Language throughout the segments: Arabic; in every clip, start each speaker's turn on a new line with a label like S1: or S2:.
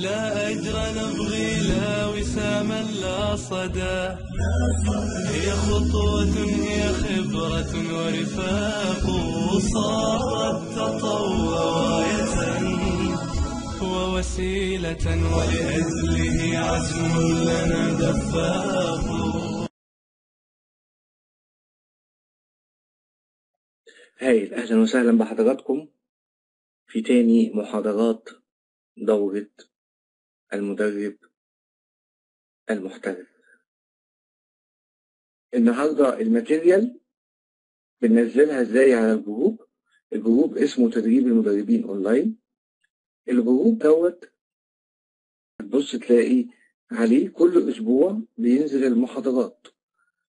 S1: لا أجر نبغي لا وساما لا صدى. هي خطوة هي خبرة ورفاق صارت تطوع غاية ووسيلة ولأجله عزم لنا دفاق.
S2: هايل أهلا وسهلا بحضراتكم في تاني محاضرات دورة المدرب المحترف. النهاردة ال material بننزلها إزاي على الجروب؟ الجروب اسمه تدريب المدربين أونلاين. الجروب دوت هتبص تلاقي عليه كل أسبوع بينزل المحاضرات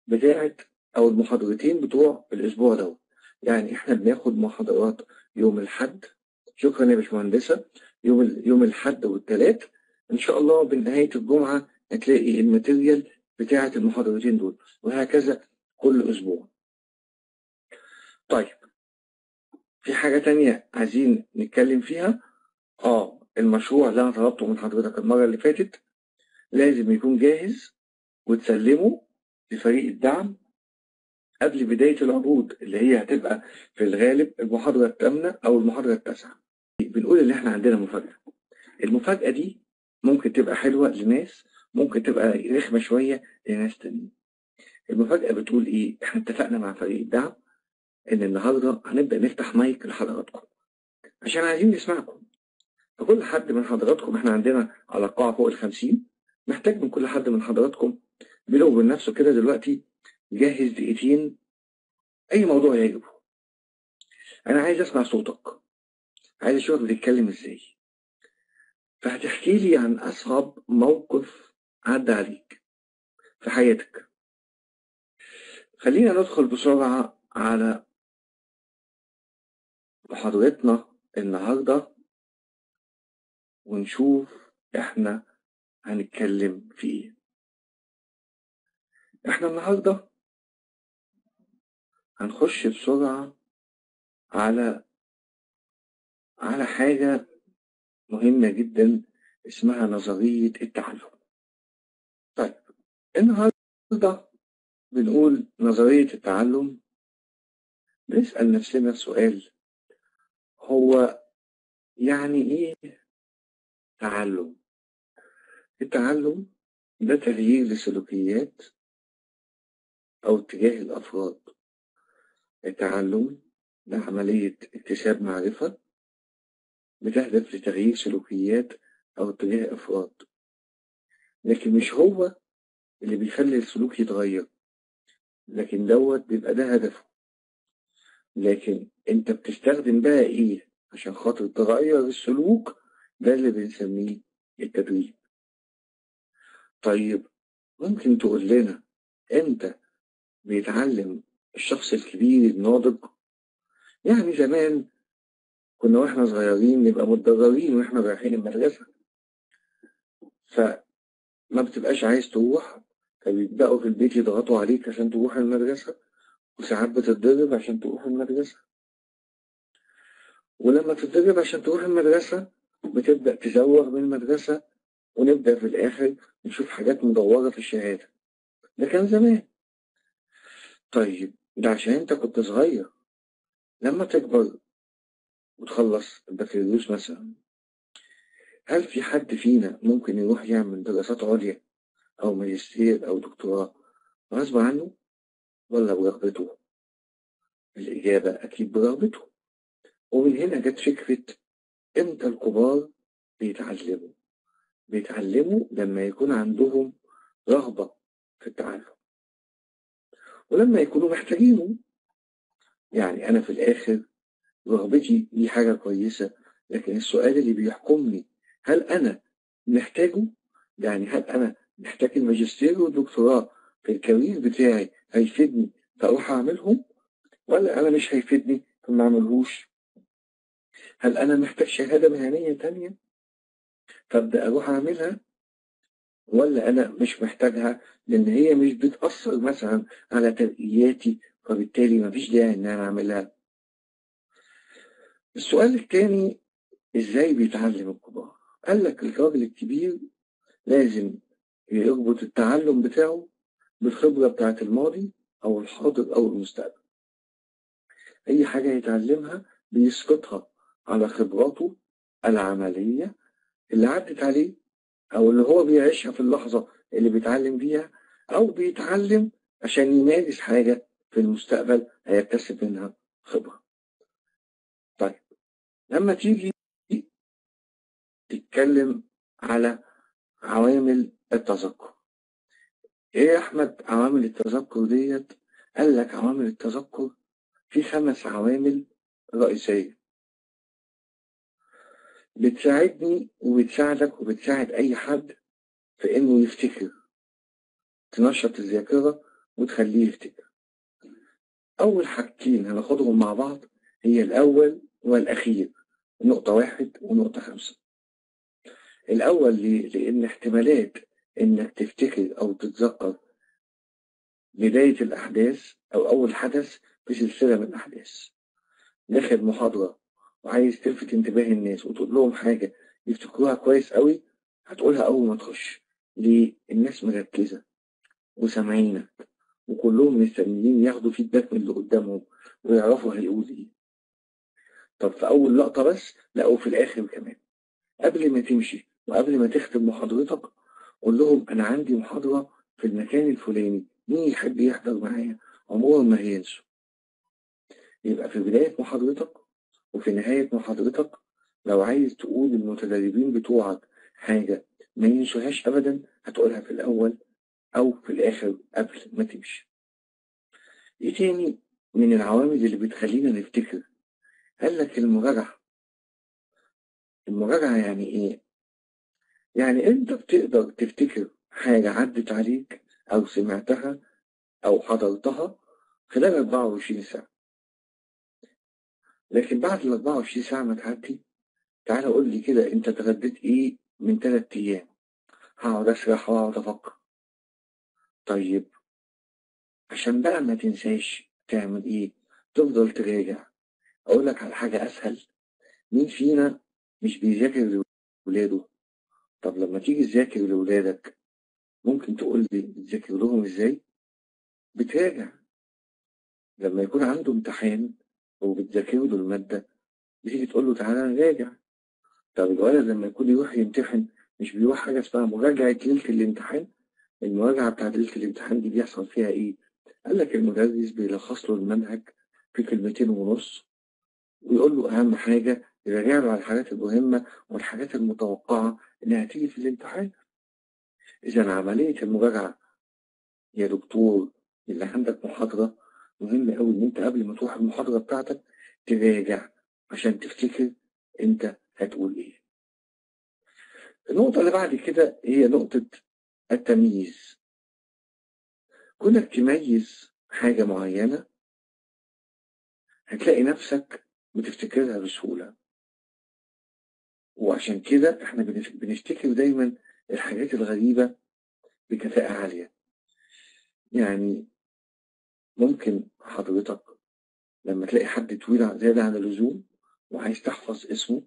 S2: بتاعت أو المحاضرتين بتوع الأسبوع دوت. يعني إحنا بناخد محاضرات يوم الحد شكرا يا باشمهندسة. يوم يوم الحد والثلاث إن شاء الله بنهاية الجمعة هتلاقي الماتيريال بتاعة المحاضرتين دول وهكذا كل أسبوع طيب في حاجة تانية عايزين نتكلم فيها آه المشروع اللي أنا طلبته من حضرتك المرة اللي فاتت لازم يكون جاهز وتسلمه لفريق الدعم قبل بداية العروض اللي هي هتبقى في الغالب المحاضرة الثامنة أو المحاضرة التاسعة. بنقول إن إحنا عندنا مفاجأة. المفاجأة دي ممكن تبقى حلوة لناس ممكن تبقى رخمة شوية لناس تانيين. المفاجأة بتقول إيه؟ إحنا اتفقنا مع فريق الدعم إن النهاردة هنبدأ نفتح مايك لحضراتكم عشان عايزين نسمعكم. فكل حد من حضراتكم إحنا عندنا على قاعة فوق الخمسين محتاج من كل حد من حضراتكم بينه وبين نفسه كده دلوقتي يجهز دقيقتين أي موضوع يعجبه. أنا عايز أسمع صوتك. عايز أشوفك بتتكلم إزاي. فهتحكي لي عن أصعب موقف عدى عليك في حياتك. خلينا ندخل بسرعة على محاضرتنا النهاردة ونشوف إحنا هنتكلم في إيه. إحنا النهاردة هنخش بسرعة على على حاجة مهمة جدا اسمها نظرية التعلم. طيب النهاردة بنقول نظرية التعلم بنسأل نفسنا سؤال هو يعني إيه تعلم؟ التعلم ده تغيير لسلوكيات أو اتجاه الأفراد. التعلم ده عملية اكتساب معرفة بتهدف لتغيير سلوكيات أو اتجاه أفراد. لكن مش هو اللي بيخلي السلوك يتغير لكن دوت بيبقى ده هدفه. لكن أنت بتستخدم بقى إيه؟ عشان خاطر تغير السلوك ده اللي بنسميه التدريب. طيب ممكن تقول لنا إمتى بيتعلم الشخص الكبير الناضج؟ يعني زمان كنا وإحنا صغيرين نبقى متضررين وإحنا رايحين المدرسة. فما بتبقاش عايز تروح فبيبدأوا في البيت يضغطوا عليك عشان تروح المدرسة وساعات بتتضرب عشان تروح المدرسة. ولما تتضرب عشان تروح المدرسة بتبدأ تزوغ من المدرسة ونبدأ في الآخر نشوف حاجات مدورة في الشهادة. ده كان زمان. طيب ده عشان انت كنت صغير. لما تكبر وتخلص البكالوريوس مثلا. هل في حد فينا ممكن يروح يعمل دراسات عليا أو ماجستير أو دكتوراه غصب عنه ولا برغبته؟ الإجابة أكيد برغبته. ومن هنا جت فكرة إمتى الكبار بيتعلموا؟ بيتعلموا لما يكون عندهم رغبة في التعلم. ولما يكونوا محتاجينه. يعني أنا في الآخر رغبتي دي حاجة كويسة لكن السؤال اللي بيحكمني هل أنا محتاجه؟ يعني هل أنا محتاج الماجستير والدكتوراه في الكارير بتاعي هيفيدني فأروح أعملهم؟ ولا أنا مش هيفيدني فما أعملهوش؟ هل أنا محتاج شهادة مهنية تانية فأبدأ أروح أعملها؟ ولا أنا مش محتاجها لأن هي مش بتأثر مثلا على ترقياتي فبالتالي مفيش داعي إن أنا أعملها؟ السؤال التاني إزاي بيتعلم الكبار؟ قال لك الراجل الكبير لازم يربط التعلم بتاعه بالخبرة بتاعت الماضي أو الحاضر أو المستقبل أي حاجة يتعلمها بيسقطها على خبراته العملية اللي عدت عليه أو اللي هو بيعيشها في اللحظة اللي بيتعلم فيها أو بيتعلم عشان يمارس حاجة في المستقبل هيكتسب منها خبرة لما تيجي تتكلم على عوامل التذكر. إيه يا أحمد عوامل التذكر ديت؟ قال لك عوامل التذكر في خمس عوامل رئيسية. بتساعدني وبتساعدك وبتساعد أي حد في إنه يفتكر. تنشط الذاكرة وتخليه يفتكر. أول حاجتين هناخدهم مع بعض هي الأول والأخير. نقطة واحد ونقطة خمسة الأول ليه؟ لأن احتمالات إنك تفتكر أو تتذكر بداية الأحداث أو أول حدث في سلسلة من الأحداث داخل محاضرة وعايز تلفت انتباه الناس وتقول لهم حاجة يفتكروها كويس قوي هتقولها أول ما تخش ليه؟ الناس مركزة وسامعينك وكلهم مستنيين ياخدوا فيدباك من اللي قدامهم ويعرفوا هيقول إيه طب في أول لقطة بس لا وفي الآخر كمان. قبل ما تمشي وقبل ما تختم محاضرتك قول لهم أنا عندي محاضرة في المكان الفلاني مين يحب يحضر معايا؟ عمرهم ما هينسوا. يبقى في بداية محاضرتك وفي نهاية محاضرتك لو عايز تقول للمتدربين بتوعك حاجة ما ينسوهاش أبدا هتقولها في الأول أو في الآخر قبل ما تمشي. إيه تاني من العوامل اللي بتخلينا نفتكر قال لك المراجعة. المراجعة يعني إيه؟ يعني أنت بتقدر تفتكر حاجة عدت عليك أو سمعتها أو حضرتها خلال 24 ساعة. لكن بعد ال 24 ساعة ما تعدي تعالى قول لي كده أنت اتغديت إيه من تلات أيام؟ هقعد أسرح وأقعد أفكر. طيب عشان بقى ما تنساش تعمل إيه؟ تفضل تراجع. أقول لك على حاجة أسهل. مين فينا مش بيذاكر لولاده؟ طب لما تيجي تذاكر لولادك ممكن تقول لي بتذاكر لهم إزاي؟ بتراجع. لما يكون عنده امتحان وبتذاكر له المادة بتيجي تقول له تعالى نراجع طب الولد لما يكون يروح يمتحن مش بيروح حاجة اسمها مراجعة ليلة الامتحان؟ المراجعة بتاعت ليلة الامتحان دي بيحصل فيها إيه؟ قال لك المدرس بيلخص له المنهج في كلمتين ونص ويقول له أهم حاجة يراجع له على الحاجات المهمة والحاجات المتوقعة إنها تيجي في الامتحان إذا عملية المراجعة يا دكتور اللي عندك محاضرة مهم أوي إن أنت قبل ما تروح المحاضرة بتاعتك تراجع عشان تفتكر أنت هتقول إيه. النقطة اللي بعد كده هي نقطة التمييز. كونك تميز حاجة معينة هتلاقي نفسك بتفتكرها بسهولة. وعشان كده إحنا بنفتكر دايما الحاجات الغريبة بكفاءة عالية. يعني ممكن حضرتك لما تلاقي حد طويل زيادة عن اللزوم وعايز تحفظ اسمه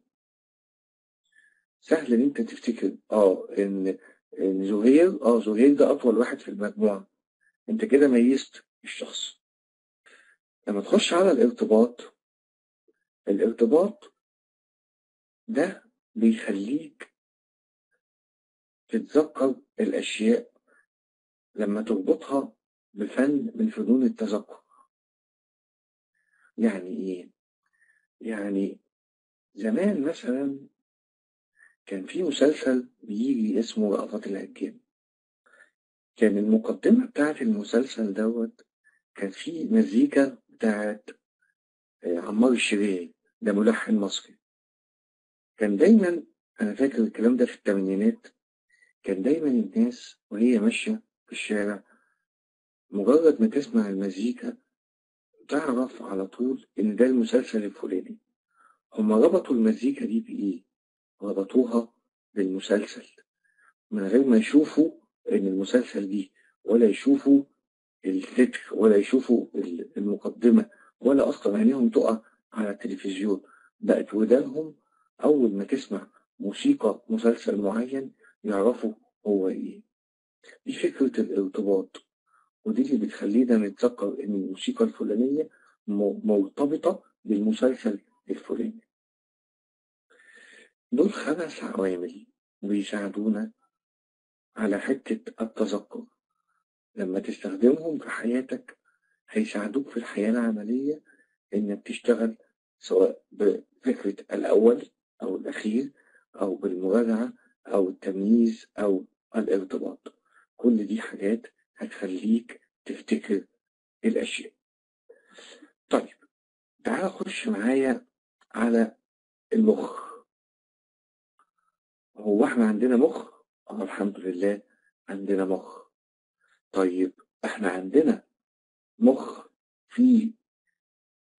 S2: سهل إن أنت تفتكر. آه إن إن زهير آه زهير ده أطول واحد في المجموعة. أنت كده ميزت الشخص. لما تخش على الارتباط الارتباط ده بيخليك تتذكر الأشياء لما تربطها بفن من فنون التذكر. يعني إيه؟ يعني زمان مثلا كان في مسلسل بيجي اسمه رأفت الهجان. كان المقدمة بتاعت المسلسل دوت كان في مزيكا بتاعت عمار الشريعي ده ملحن مصري. كان دايما أنا فاكر الكلام ده في الثمانينات كان دايما الناس وهي ماشية في الشارع مجرد ما تسمع المزيكا تعرف على طول إن ده المسلسل الفلاني. هما ربطوا المزيكا دي بإيه؟ ربطوها بالمسلسل. من غير ما يشوفوا إن المسلسل دي ولا يشوفوا التتر ولا يشوفوا المقدمة ولا أصلا عينيهم تقع على التلفزيون بقت ودانهم أول ما تسمع موسيقى مسلسل معين يعرفوا هو إيه. دي فكرة الارتباط ودي اللي بتخلينا نتذكر إن الموسيقى الفلانية مرتبطة بالمسلسل الفلاني. دول خمس عوامل بيساعدونا على حتة التذكر. لما تستخدمهم في حياتك هيساعدوك في الحياة العملية إنك تشتغل سواء بفكرة الأول أو الأخير أو بالمراجعة أو التمييز أو الارتباط. كل دي حاجات هتخليك تفتكر الأشياء. طيب تعال خش معايا على المخ. هو إحنا عندنا مخ؟ آه الحمد لله عندنا مخ. طيب إحنا عندنا مخ فيه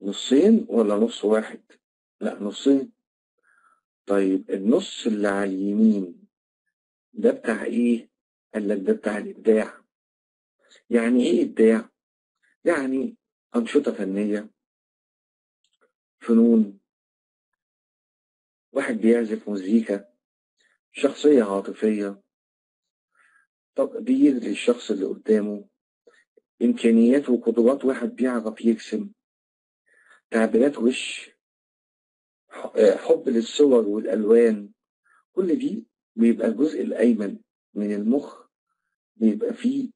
S2: نصين ولا نص واحد؟ لا نصين طيب النص اللي على اليمين ده بتاع إيه؟ قال لك ده بتاع الإبداع يعني إيه إبداع؟ يعني أنشطة فنية فنون واحد بيعزف مزيكا شخصية عاطفية تقدير للشخص اللي قدامه إمكانيات وقدرات واحد بيعرف يرسم تعبيرات وش ح- حب للصور والألوان كل دي بيبقى الجزء الأيمن من المخ بيبقى فيه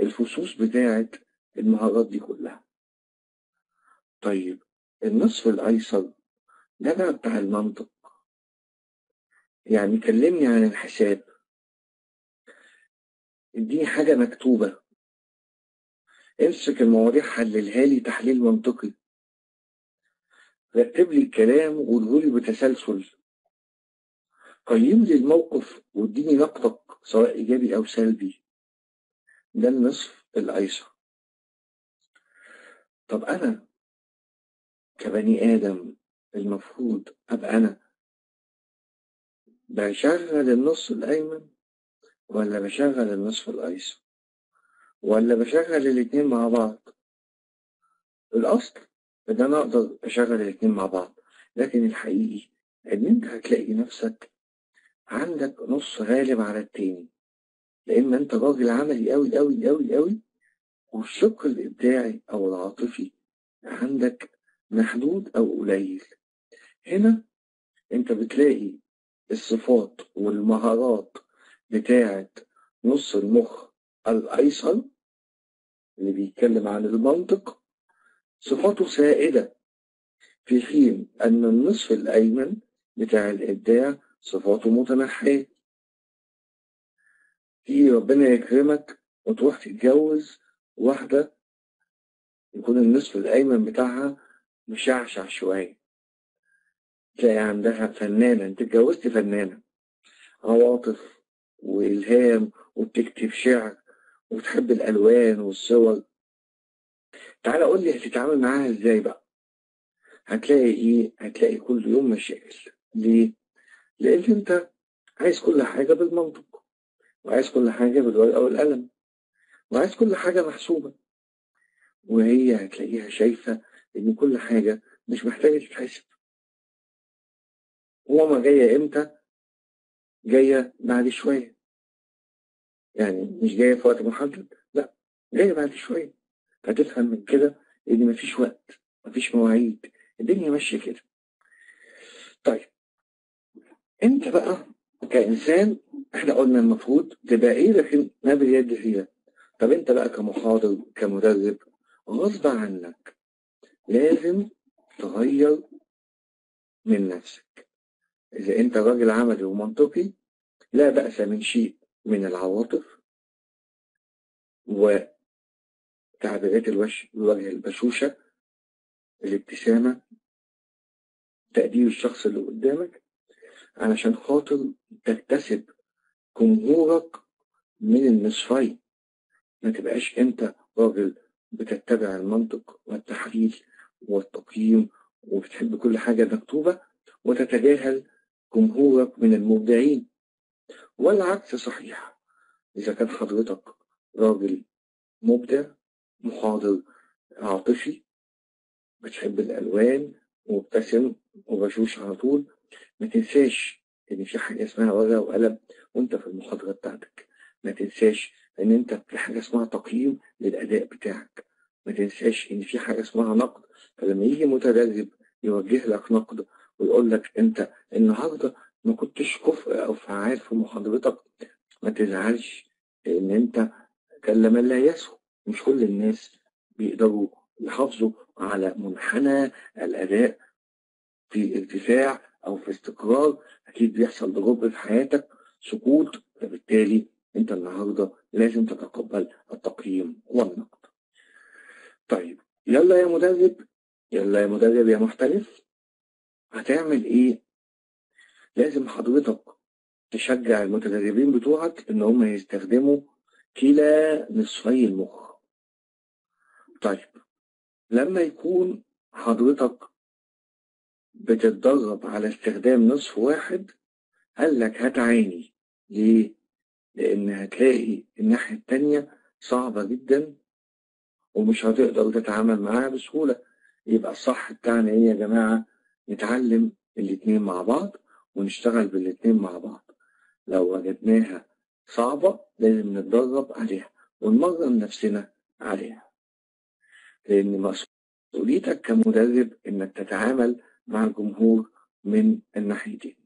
S2: الفصوص بتاعة المهارات دي كلها. طيب النصف الأيسر ده بقى بتاع المنطق. يعني كلمني عن الحساب. اديني حاجة مكتوبة. امسك المواضيع حللها لي تحليل منطقي. رتب لي الكلام وقوله لي بتسلسل. قيم لي الموقف واديني نقدك سواء إيجابي أو سلبي. ده النصف الأيسر. طب أنا كبني آدم المفروض أبقى أنا بشغل النص الأيمن ولا بشغل النصف الأيسر؟ ولا بشغل الاتنين مع بعض؟ الأصل ان أنا أقدر اشغل الاتنين مع بعض. لكن الحقيقي إن أنت هتلاقي نفسك عندك نص غالب على التاني. لأن أنت راجل عملي قوي قوي قوي قوي والشق الإبداعي أو العاطفي عندك محدود أو قليل. هنا أنت بتلاقي الصفات والمهارات بتاعة نص المخ الأيسر اللي بيتكلم عن المنطق صفاته سائدة. في حين أن النصف الأيمن بتاع الإبداع صفاته متنحية. تيجي ربنا يكرمك وتروح تتجوز واحدة يكون النصف الأيمن بتاعها مشعشع شوية. تلاقي عندها فنانة. أنت اتجوزت فنانة. عواطف وإلهام وبتكتب شعر وبتحب الألوان والصور. تعالى قول لي هتتعامل معاها إزاي بقى. هتلاقي إيه؟ هتلاقي كل يوم مشاكل. ليه؟ لأن انت عايز كل حاجة بالمنطق وعايز كل حاجة بالورقة والقلم وعايز كل حاجة محسوبة. وهي هتلاقيها شايفة ان كل حاجة مش محتاجة تتحسب. وماما جاية إمتى؟ جاية بعد شوية. يعني مش جاية في وقت محدد لا جاية بعد شوية. هتفهم من كده إن مفيش وقت مفيش مواعيد الدنيا ماشية كده. طيب انت بقى كإنسان إحنا قلنا المفروض تبقى إيه لكن ما باليد فيها؟ طب إنت بقى كمحاضر كمدرب غصب عنك لازم تغير من نفسك. إذا أنت راجل عملي ومنطقي لا بأس من شيء من العواطف وتعبيرات الوجه الوجه البشوشة الابتسامة تقدير الشخص اللي قدامك علشان خاطر تكتسب جمهورك من النصفين ما تبقاش انت راجل بتتبع المنطق والتحليل والتقييم وبتحب كل حاجة مكتوبة وتتجاهل جمهورك من المبدعين. والعكس صحيح إذا كان حضرتك راجل مبدع محاضر عاطفي بتحب الألوان ومبتسم وبشوش على طول. ما تنساش إن في حاجة اسمها ورقة وقلم وأنت في المحاضرة بتاعتك. ما تنساش إن أنت في حاجة اسمها تقييم للأداء بتاعك. ما تنساش إن في حاجة اسمها نقد فلما يجي متدرب يوجه لك نقد ويقول لك أنت النهاردة ما كنتش كفء أو فعال في محاضرتك ما تزعلش لأن أنت كان لمن لا يسهو مش كل الناس بيقدروا يحافظوا على منحنى الأداء في ارتفاع أو في استقرار. أكيد بيحصل ضرب في حياتك سقوط. فبالتالي أنت النهاردة لازم تتقبل التقييم والنقد. طيب يلا يا مدرب يلا يا مدرب يا محترف هتعمل إيه؟ لازم حضرتك تشجع المتدربين بتوعك إن هم يستخدموا كلا نصفي المخ. طيب لما يكون حضرتك بتتدرب على استخدام نصف واحد قال لك هتعاني ليه؟ لأن هتلاقي الناحية التانية صعبة جدا ومش هتقدر تتعامل معاها بسهولة. يبقى الصح بتاعنا إيه يا جماعة؟ نتعلم الاتنين مع بعض ونشتغل بالاتنين مع بعض. لو وجدناها صعبة لازم نتدرب عليها ونمرن نفسنا عليها. لأن مسؤوليتك كمدرب إنك تتعامل مع الجمهور من الناحيتين.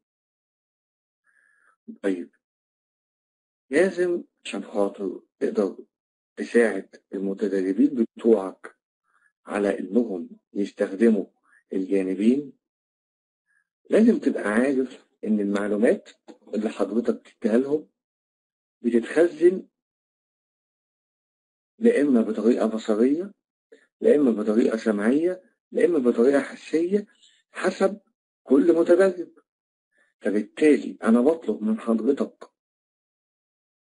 S2: طيب لازم عشان خاطر تقدر تساعد المتدربين بتوعك على إنهم يستخدموا الجانبين لازم تبقى عارف إن المعلومات اللي حضرتك بتديها لهم بتتخزن لا إما بطريقة بصرية لا إما بطريقة سمعية لا إما بطريقة حسية حسب كل متدرب فبالتالي أنا بطلب من حضرتك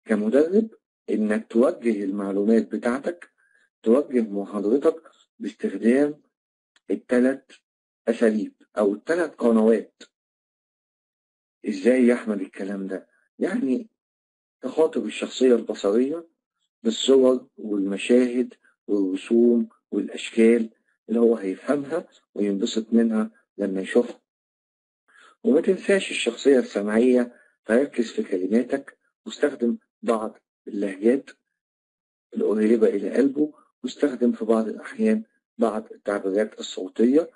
S2: كمدرب إنك توجه المعلومات بتاعتك توجه محاضرتك باستخدام الثلاث أساليب أو الثلاث قنوات إزاي يا أحمد الكلام ده؟ يعني تخاطب الشخصية البصرية بالصور والمشاهد والرسوم والأشكال اللي هو هيفهمها وينبسط منها لما يشوفها. وما تنساش الشخصية السمعية فركز في كلماتك واستخدم بعض اللهجات القريبة إلى قلبه واستخدم في بعض الأحيان بعض التعبيرات الصوتية.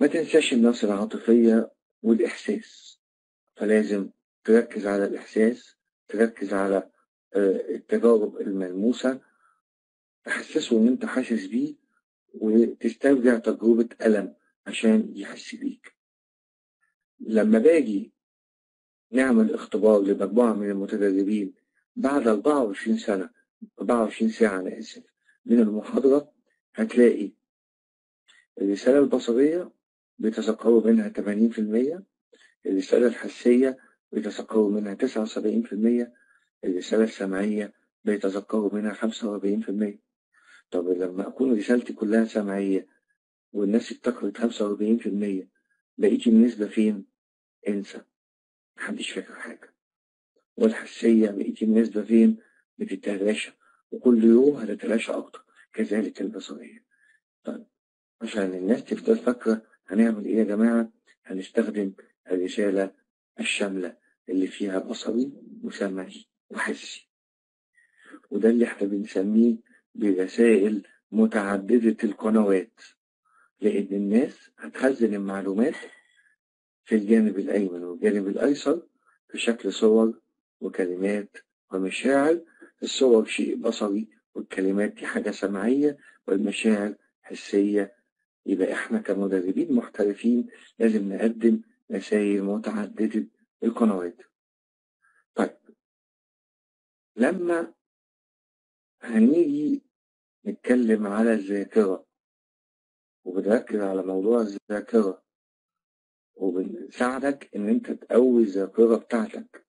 S2: ما تنساش النص العاطفية والإحساس. فلازم تركز على الإحساس تركز على التجارب الملموسة تحسسه إن أنت حاسس بيه وتسترجع تجربة ألم عشان يحس بيك. لما باجي نعمل اختبار لمجموعة من المتدربين بعد 24 سنة 24 ساعة أنا آسف من المحاضرة هتلاقي الرسالة البصرية بيتذكروا منها 80% الرسالة الحسية بيتذكروا منها 79% الرسالة السمعية بيتذكروا منها 45% طب لما أكون رسالتي كلها سمعية والناس افتكرت 45% بقيت النسبة فين؟ انسى محدش فاكر حاجة والحسية بقيت النسبة فين؟ بتتلاشى وكل يوم هتتلاشى أكتر كذلك البصرية طيب عشان الناس تفضل فاكرة هنعمل إيه يا جماعة؟ هنستخدم الرسالة الشاملة اللي فيها بصري وسمعي وحسي وده اللي إحنا بنسميه برسائل متعددة القنوات لأن الناس هتخزن المعلومات في الجانب الأيمن والجانب الأيسر في شكل صور وكلمات ومشاعر الصور شيء بصري والكلمات دي حاجة سمعية والمشاعر حسية. يبقى إحنا كمدربين محترفين لازم نقدم رسائل متعددة القنوات. طيب لما هنيجي نتكلم على الذاكرة وبنركز على موضوع الذاكرة وبنساعدك إن أنت تقوي الذاكرة بتاعتك.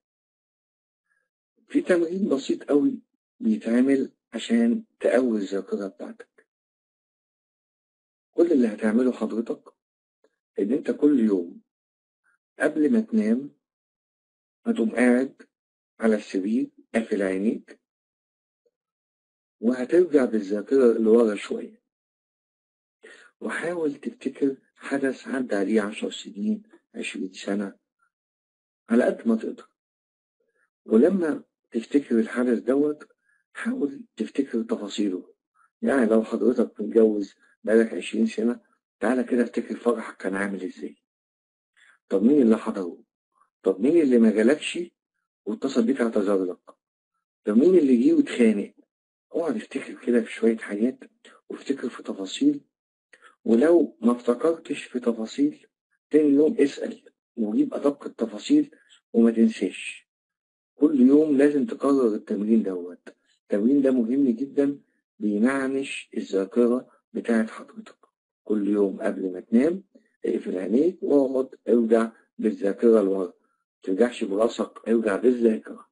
S2: في تمرين بسيط قوي بيتعمل عشان تقوي الذاكرة بتاعتك. كل اللي هتعمله حضرتك إن أنت كل يوم قبل ما تنام هتقوم قاعد على السرير قافل عينيك وهترجع بالذاكرة لورا شوية. وحاول تفتكر حدث عدى عليه عشر سنين عشرين سنة على قد ما تقدر. ولما تفتكر الحدث دوت حاول تفتكر تفاصيله. يعني لو حضرتك متجوز بقالك عشرين سنة تعالى كده افتكر فرحك كان عامل إزاي. طب مين اللي حضره؟ طب مين اللي ما جالكش واتصل بيك اعتذر لك؟ طب مين اللي جه واتخانق؟ اقعد افتكر كده في شوية حاجات وافتكر في تفاصيل. ولو ما افتكرتش في تفاصيل تاني يوم اسأل وجيب أدق التفاصيل وما تنساش. كل يوم لازم تكرر التمرين دوت. التمرين ده مهم جدا بينعنش الذاكرة بتاعت حضرتك. كل يوم قبل ما تنام اقفل عينيك واقعد ارجع بالذاكرة لورا ترجعش براسك ارجع بالذاكرة.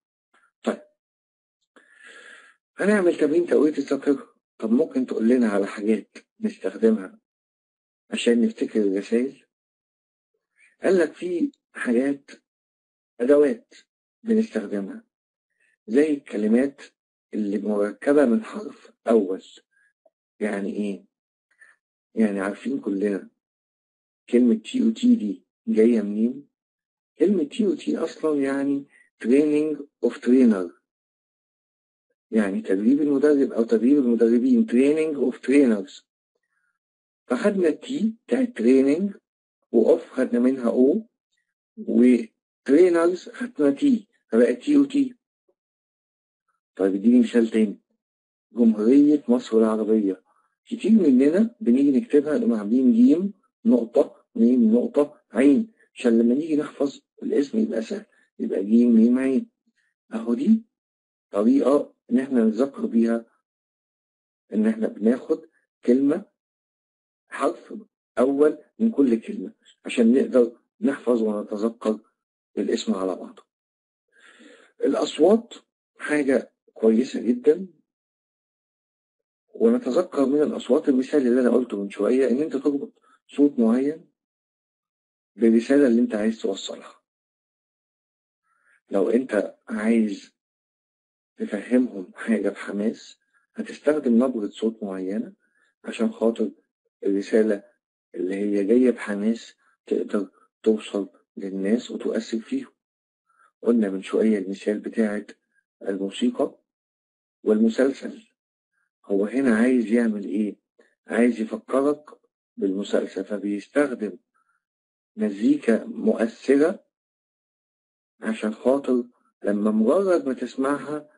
S2: هنعمل تمرين تقوية الذاكرة طب ممكن تقول لنا على حاجات نستخدمها عشان نفتكر الرسائل قال لك في حاجات أدوات بنستخدمها زي الكلمات اللي مركبة من حرف أول يعني إيه؟ يعني عارفين كلنا كلمة TOT دي جاية منين؟ كلمة TOT أصلا يعني training of trainer يعني تدريب المدرب أو تدريب المدربين training of trainers. فخدنا ال T بتاعت training و of خدنا منها O و trainers خدنا T فبقت TOT طيب اديني مثال تاني. جمهورية مصر العربية. كتير مننا بنيجي نكتبها نقوم عاملين جيم نقطة ميم نقطة عين. عشان لما نيجي نحفظ الاسم يبقى سهل. يبقى جيم ميم عين. أهو دي طريقة إن إحنا نتذكر بيها إن إحنا بناخد كلمة حرف أول من كل كلمة عشان نقدر نحفظ ونتذكر الاسم على بعضه. الأصوات حاجة كويسة جدا. ونتذكر من الأصوات المثال اللي أنا قلته من شوية إن أنت تربط صوت معين بالرسالة اللي أنت عايز توصلها. لو أنت عايز تفهمهم حاجة بحماس هتستخدم نبرة صوت معينة عشان خاطر الرسالة اللي هي جاية بحماس تقدر توصل للناس وتؤثر فيهم. قلنا من شوية المثال بتاعت الموسيقى والمسلسل. هو هنا عايز يعمل إيه؟ عايز يفكرك بالمسلسل فبيستخدم مزيكا مؤثرة عشان خاطر لما مجرد ما تسمعها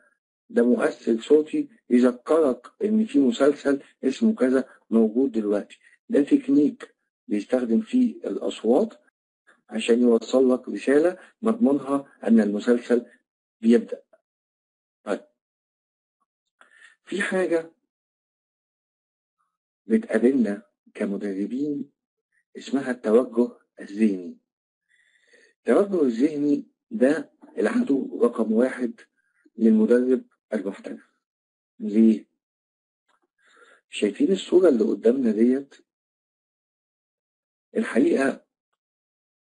S2: ده مؤثر صوتي يذكرك إن في مسلسل اسمه كذا موجود دلوقتي. ده تكنيك بيستخدم فيه الأصوات عشان يوصل لك رسالة مضمونها أن المسلسل بيبدأ. طيب. في حاجة بتقابلنا كمدربين اسمها التوجه الذهني. التوجه الذهني ده العدو رقم واحد للمدرب المحترف ليه؟ شايفين الصورة اللي قدامنا ديت؟ الحقيقة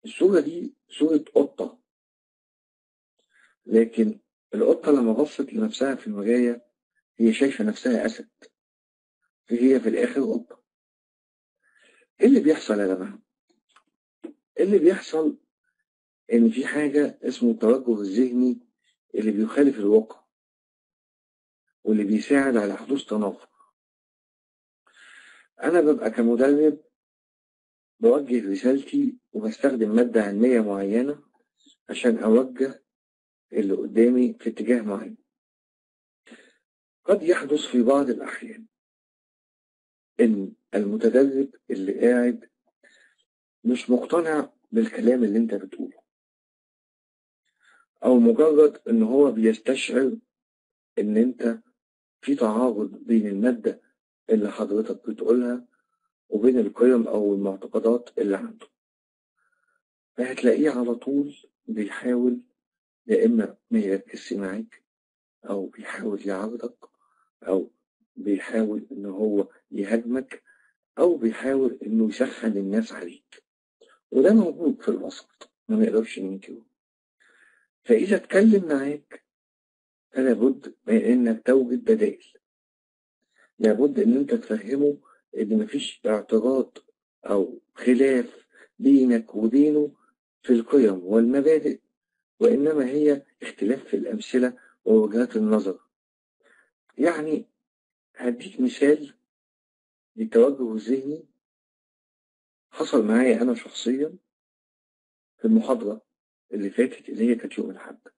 S2: الصورة دي صورة قطة. لكن القطة لما بصت لنفسها في المراية هي شايفة نفسها أسد. فهي في الآخر قطة. إيه اللي بيحصل يا جماعة؟ اللي بيحصل إن في حاجة اسمه التوجه الذهني اللي بيخالف الواقع؟ واللي بيساعد على حدوث تنافر أنا ببقى كمدرب بوجه رسالتي وبستخدم مادة علمية معينة عشان أوجه اللي قدامي في اتجاه معين. قد يحدث في بعض الأحيان إن المتدرب اللي قاعد مش مقتنع بالكلام اللي أنت بتقوله أو مجرد إن هو بيستشعر إن أنت في تعارض بين المادة اللي حضرتك بتقولها وبين القيم أو المعتقدات اللي عنده. فهتلاقيه على طول بيحاول يا إما ما يركزش معاك أو بيحاول يعارضك أو بيحاول إن هو يهاجمك أو بيحاول إنه يسخن الناس عليك. وده موجود في الوسط ما نقدرش ننكره. فإذا اتكلم معاك فلا بد من إنك توجد بدائل. لابد إن أنت تفهمه إن مفيش اعتراض أو خلاف بينك وبينه في القيم والمبادئ وإنما هي اختلاف في الأمثلة ووجهات النظر. يعني هديك مثال للتوجه الذهني حصل معايا أنا شخصيا في المحاضرة اللي فاتت اللي هي كانت يوم الأحد.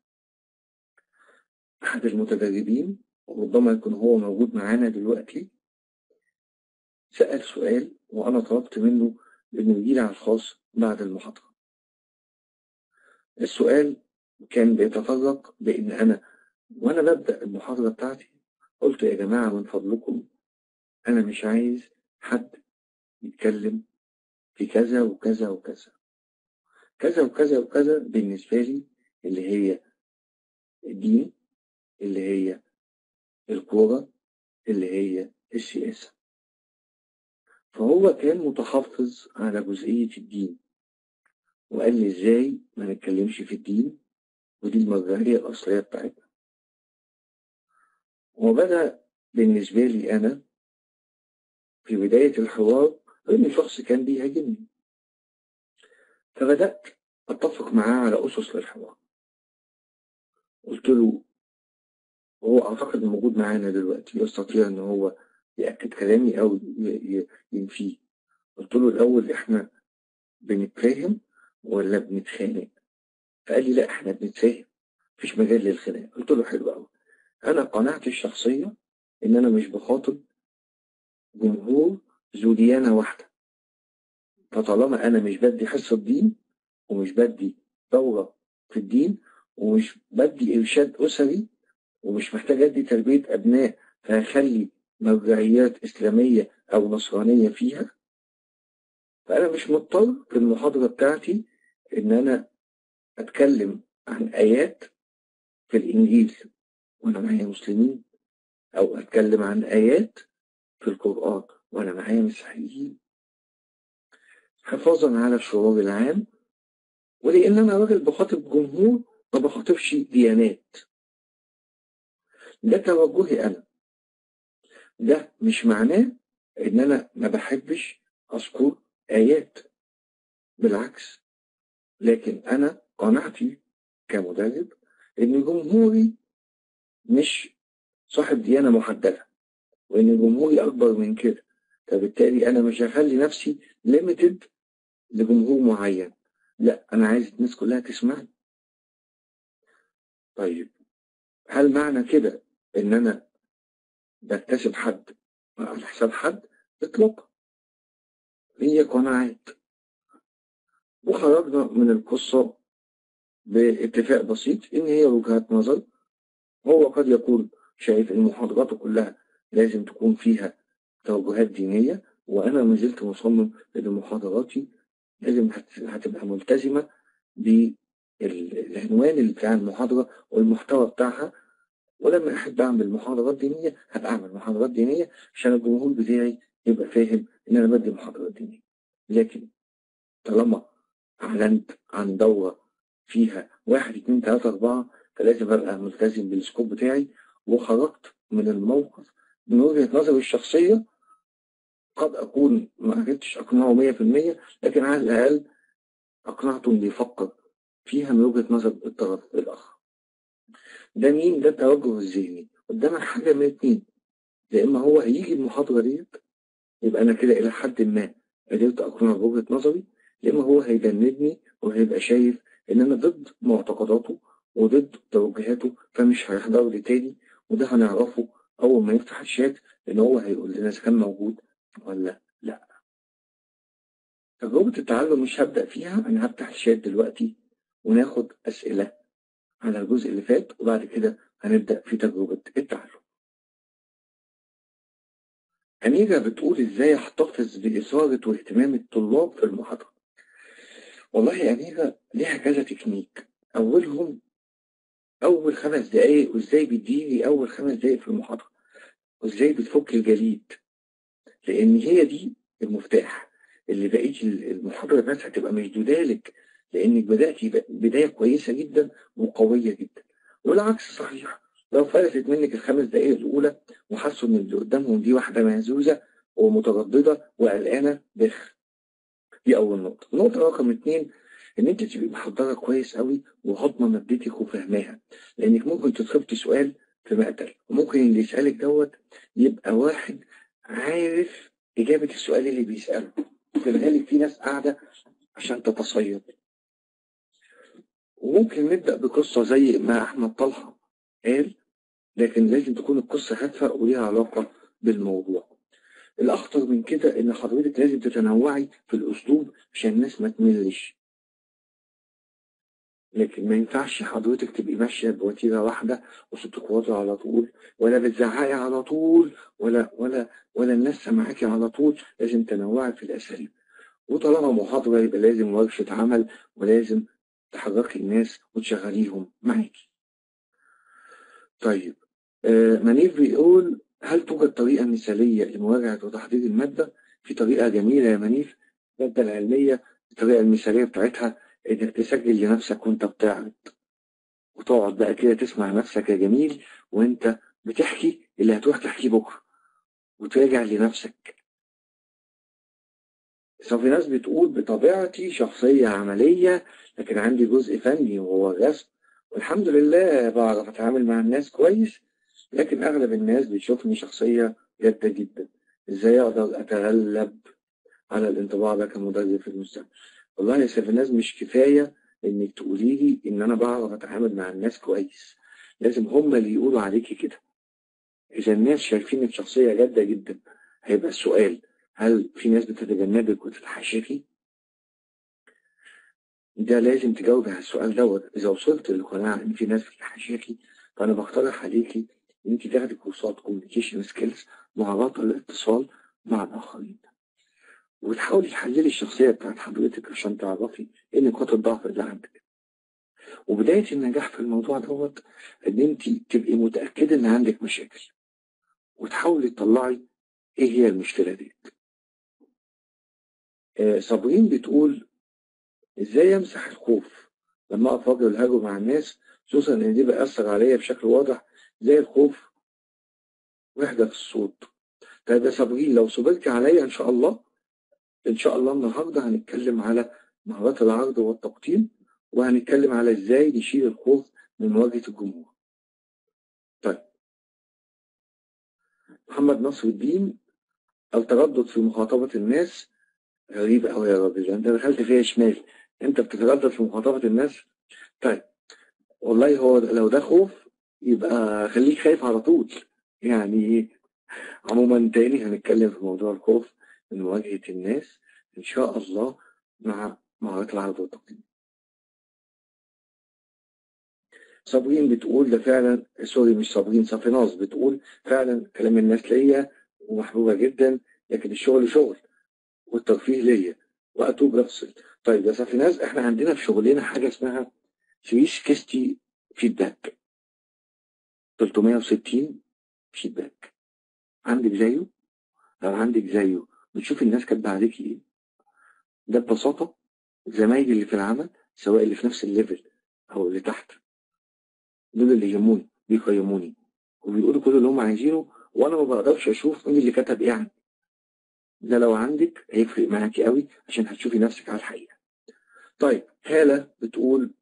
S2: أحد المتدربين وربما يكون هو موجود معانا دلوقتي. سأل سؤال وأنا طلبت منه إنه يجيلي على الخاص بعد المحاضرة. السؤال كان بيتطرق بإن أنا وأنا ببدأ المحاضرة بتاعتي قلت يا جماعة من فضلكم أنا مش عايز حد يتكلم في كذا وكذا وكذا. كذا وكذا وكذا بالنسبة لي اللي هي الدين اللي هي الكورة اللي هي السياسة. فهو كان متحفظ على جزئية الدين وقال لي إزاي ما نتكلمش في الدين ودي المرجعية الأصلية بتاعتنا. وبدأ بالنسبة لي أنا في بداية الحوار إن شخص كان بيهاجمني. فبدأت أتفق معاه على أسس للحوار. قلت له وهو أعتقد موجود معانا دلوقتي يستطيع إن هو يأكد كلامي أو ينفيه. قلت له الأول إحنا بنتفاهم ولا بنتخانق؟ فقال لي لا إحنا بنتفاهم مفيش مجال للخناق. قلت له حلو أوي. أنا قناعتي الشخصية إن أنا مش بخاطب جمهور ذو ديانة واحدة. فطالما أنا مش بدي حصة دين ومش بدي دورة في الدين ومش بدي إرشاد أسري ومش محتاج أدي تربية أبناء فهخلي مرجعيات إسلامية أو نصرانية فيها؟ فأنا مش مضطر في المحاضرة بتاعتي إن أنا أتكلم عن آيات في الإنجيل وأنا معايا مسلمين أو أتكلم عن آيات في القرآن وأنا معايا مسيحيين. حفاظا على الشعور العام ولأن أنا راجل بخاطب جمهور ما بخاطبش ديانات. ده توجهي أنا. ده مش معناه إن أنا ما بحبش أذكر آيات. بالعكس لكن أنا قناعتي كمدرب إن جمهوري مش صاحب ديانة محددة وإن جمهوري أكبر من كده. فبالتالي أنا مش هخلي نفسي ليميتد لجمهور معين. لا أنا عايز الناس كلها تسمعني. طيب هل معنى كده إن أنا بكتسب حد على حساب حد اطلاقا. هي قناعات وخرجنا من القصة باتفاق بسيط إن هي وجهات نظر. هو قد يكون شايف إن محاضراته كلها لازم تكون فيها توجهات دينية وأنا ما زلت مصمم إن محاضراتي لازم هتبقى ملتزمة بالعنوان اللي بتاع المحاضرة والمحتوى بتاعها. ولما أحب أعمل محاضرات دينية هبقى أعمل محاضرات دينية عشان الجمهور بتاعي يبقى فاهم إن أنا بدي محاضرات دينية. لكن طالما أعلنت عن دورة فيها واحد اتنين تلاتة أربعة فلازم أبقى ملتزم بالسكوب بتاعي وخرجت من الموقف من وجهة نظري الشخصية قد أكون ما عرفتش في المية لكن على الأقل أقنعته إنه يفكر فيها من وجهة نظر الطرف الآخر. ده مين؟ ده التوجه الذهني. قدامك حاجة من اتنين. يا إما هو هيجي المحاضرة ديت يبقى أنا كده إلى حد ما قدرت أقنعه بوجهة نظري يا إما هو هيجندني وهيبقى شايف إن أنا ضد معتقداته وضد توجهاته فمش هيحضر لي تاني وده هنعرفه أول ما يفتح الشات إن هو هيقول لنا إذا كان موجود ولا لأ. تجربة التعلم مش هبدأ فيها أنا هفتح الشات دلوقتي وناخد أسئلة. على الجزء اللي فات وبعد كده هنبدأ في تجربة التعلم. أميرة بتقول إزاي أحتفظ بإثارة واهتمام الطلاب في المحاضرة؟ والله يا أميرة ليها كذا تكنيك. أولهم أول خمس دقايق وإزاي بتديني أول خمس دقايق في المحاضرة؟ وإزاي بتفك الجليد؟ لأن هي دي المفتاح اللي بقيت المحاضرة بس هتبقى مشدودة لك لأنك بدأت بداية كويسة جدا وقوية جدا. والعكس صحيح. لو فلتت منك الخمس دقايق الأولى وحسوا إن اللي قدامهم دي واحدة مهزوزة ومترددة وقلقانة بخ دي أول نقطة. النقطة رقم اتنين إن أنت تبقي محضرة كويس قوي وهضمة مادتك وفاهماها. لأنك ممكن تتخبطي سؤال في مقتل. وممكن اللي يسألك دوت يبقى واحد عارف إجابة السؤال اللي بيسأله. في الغالب في ناس قاعدة عشان تتصيد. وممكن نبدأ بقصة زي ما أحمد طلحة قال لكن لازم تكون القصة هادفة وليها علاقة بالموضوع. الأخطر من كده إن حضرتك لازم تتنوعي في الأسلوب عشان الناس ما تملش. لكن ما ينفعش حضرتك تبقي ماشية بوتيرة واحدة وصوتك على طول ولا بتزعقي على طول ولا ولا ولا الناس سامعاكي على طول. لازم تنوعي في الأساليب. وطالما محاضرة يبقى لازم ورشة عمل ولازم تحركي الناس وتشغليهم معاكي. طيب آه منير بيقول هل توجد طريقة مثالية لمراجعة وتحضير المادة؟ في طريقة جميلة يا منيف المادة العلمية الطريقة المثالية بتاعتها إنك تسجل لنفسك وأنت بتعرض وتقعد بقى كده تسمع نفسك يا جميل وأنت بتحكي اللي هتروح تحكيه بكرة وتراجع لنفسك سو في ناس بتقول بطبيعتي شخصية عملية لكن عندي جزء فني وهو الرسم والحمد لله بعرف أتعامل مع الناس كويس لكن أغلب الناس بتشوفني شخصية جادة جدا إزاي أقدر أتغلب على الانطباع ده كمدرب في المستقبل والله يا الناس مش كفاية إنك تقولي لي إن أنا بعرف أتعامل مع الناس كويس لازم هم اللي يقولوا عليكي كده إذا الناس شايفينك شخصية جادة جدا هيبقى السؤال هل في ناس بتتجنبك وتتحاشيكي؟ ده لازم تجاوبي على السؤال دوت. إذا وصلت للقناعة إن في ناس بتتحاشيكي فأنا بقترح عليكي إن أنت تاخدي كورسات communication skills مهارات الاتصال مع الآخرين. وتحاولي تحللي الشخصية بتاعت حضرتك عشان تعرفي إيه نقاط الضعف اللي عندك. وبداية النجاح في الموضوع دوت إن أنت تبقي متأكدة إن عندك مشاكل. وتحاولي تطلعي إيه هي المشكلة دي آه صابرين بتقول إزاي أمسح الخوف؟ لما أقف أواجه الهجوم مع الناس خصوصا إن دي بيأثر عليا بشكل واضح زي الخوف وحدة الصوت. طيب يا صابرين لو صبرتي عليا إن شاء الله إن شاء الله النهاردة هنتكلم على مهارات العرض والتقديم وهنتكلم على إزاي نشيل الخوف من مواجهة الجمهور. طيب. محمد نصر الدين التردد في مخاطبة الناس غريب أوي يا راجل أنت دخلت فيها شمال. أنت بتتردد في مخاطبة الناس. طيب والله هو لو ده خوف يبقى خليك خايف على طول. يعني عموما تاني هنتكلم في موضوع الخوف من مواجهة الناس. إن شاء الله مع مهارات العرض والتقديم صابرين بتقول ده فعلا سوري مش صابرين صافيناز بتقول فعلا كلام الناس ليا ومحبوبة جدا لكن الشغل شغل. والترفيه ليا. وأتوب بفصل طيب يا صافيناز إحنا عندنا في شغلنا حاجة اسمها 360 فيدباك 360 feedback عندك زيه؟ لو عندك زيه بتشوف الناس كاتبة عليك إيه. ده ببساطة زمايلي اللي في العمل سواء اللي في نفس ال level أو اللي تحت. دول اللي يهموني بيقيموني. وبيقولوا كل اللي هم عايزينه وأنا ما بقدرش أشوف مين اللي كتب إيه عني ده لو عندك هيفرق معاكي قوي عشان هتشوفي نفسك على الحقيقة. طيب هالة بتقول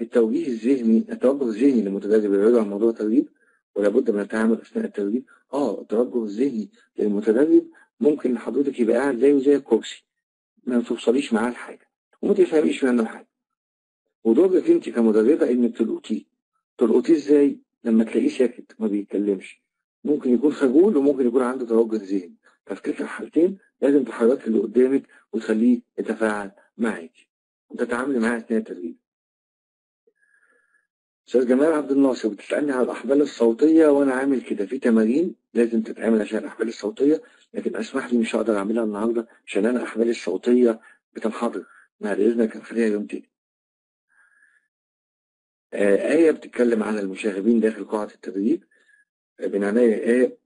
S2: التوجيه الذهني التوجه الذهني للمتدرب يبعد عن موضوع التدريب ولا بد من التعامل أثناء التدريب آه التوجه الذهني للمتدرب ممكن حضرتك يبقى قاعد زيه زي الكرسي ما توصليش معاه لحاجة وما تفهميش منه حاجة. ودورك انت كمدربه إنك تلقطيه تلقطيه إزاي؟ لما تلاقيه ساكت ما بيتكلمش. ممكن يكون خجول وممكن يكون عنده توجه ذهني. ففي كلتا الحالتين لازم تحركي اللي قدامك وتخليه يتفاعل معاك. وتتعاملي معاه اثناء التدريب أستاذ جمال عبد الناصر بتسألني على الأحبال الصوتية وأنا عامل كده. في تمارين لازم تتعمل عشان الأحبال الصوتية لكن اسمح لي مش هقدر أعملها النهارده عشان أنا احبالي الصوتية بتنحدر بعد اذنك هنخليها يوم تاني. آه آية بتتكلم عن المشاغبين داخل قاعة التدريب. عينيا آية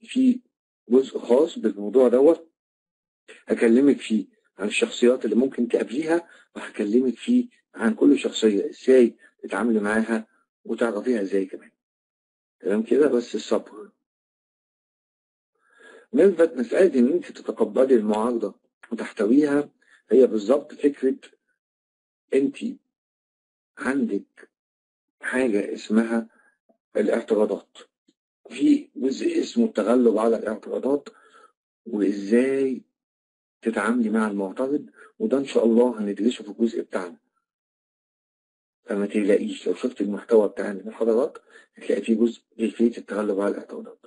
S2: في جزء خاص بالموضوع دوت. هكلمك فيه عن الشخصيات اللي ممكن تقابليها وهكلمك فيه عن كل شخصية إزاي تتعاملي معاها وتعرفيها إزاي كمان. تمام كده؟ بس الصبر. نثبت مسألة إن أنت تتقبلي المعارضة وتحتويها هي بالظبط فكرة أنت عندك حاجة اسمها الاعتراضات. في جزء اسمه التغلب على الاعتراضات وإزاي تتعاملي مع المعترض وده إن شاء الله هندرسه في الجزء بتاعنا. فما تقلقيش لو شفت المحتوى بتاع المحاضرات هتلاقي فيه جزء كيفية التغلب على الاعتراضات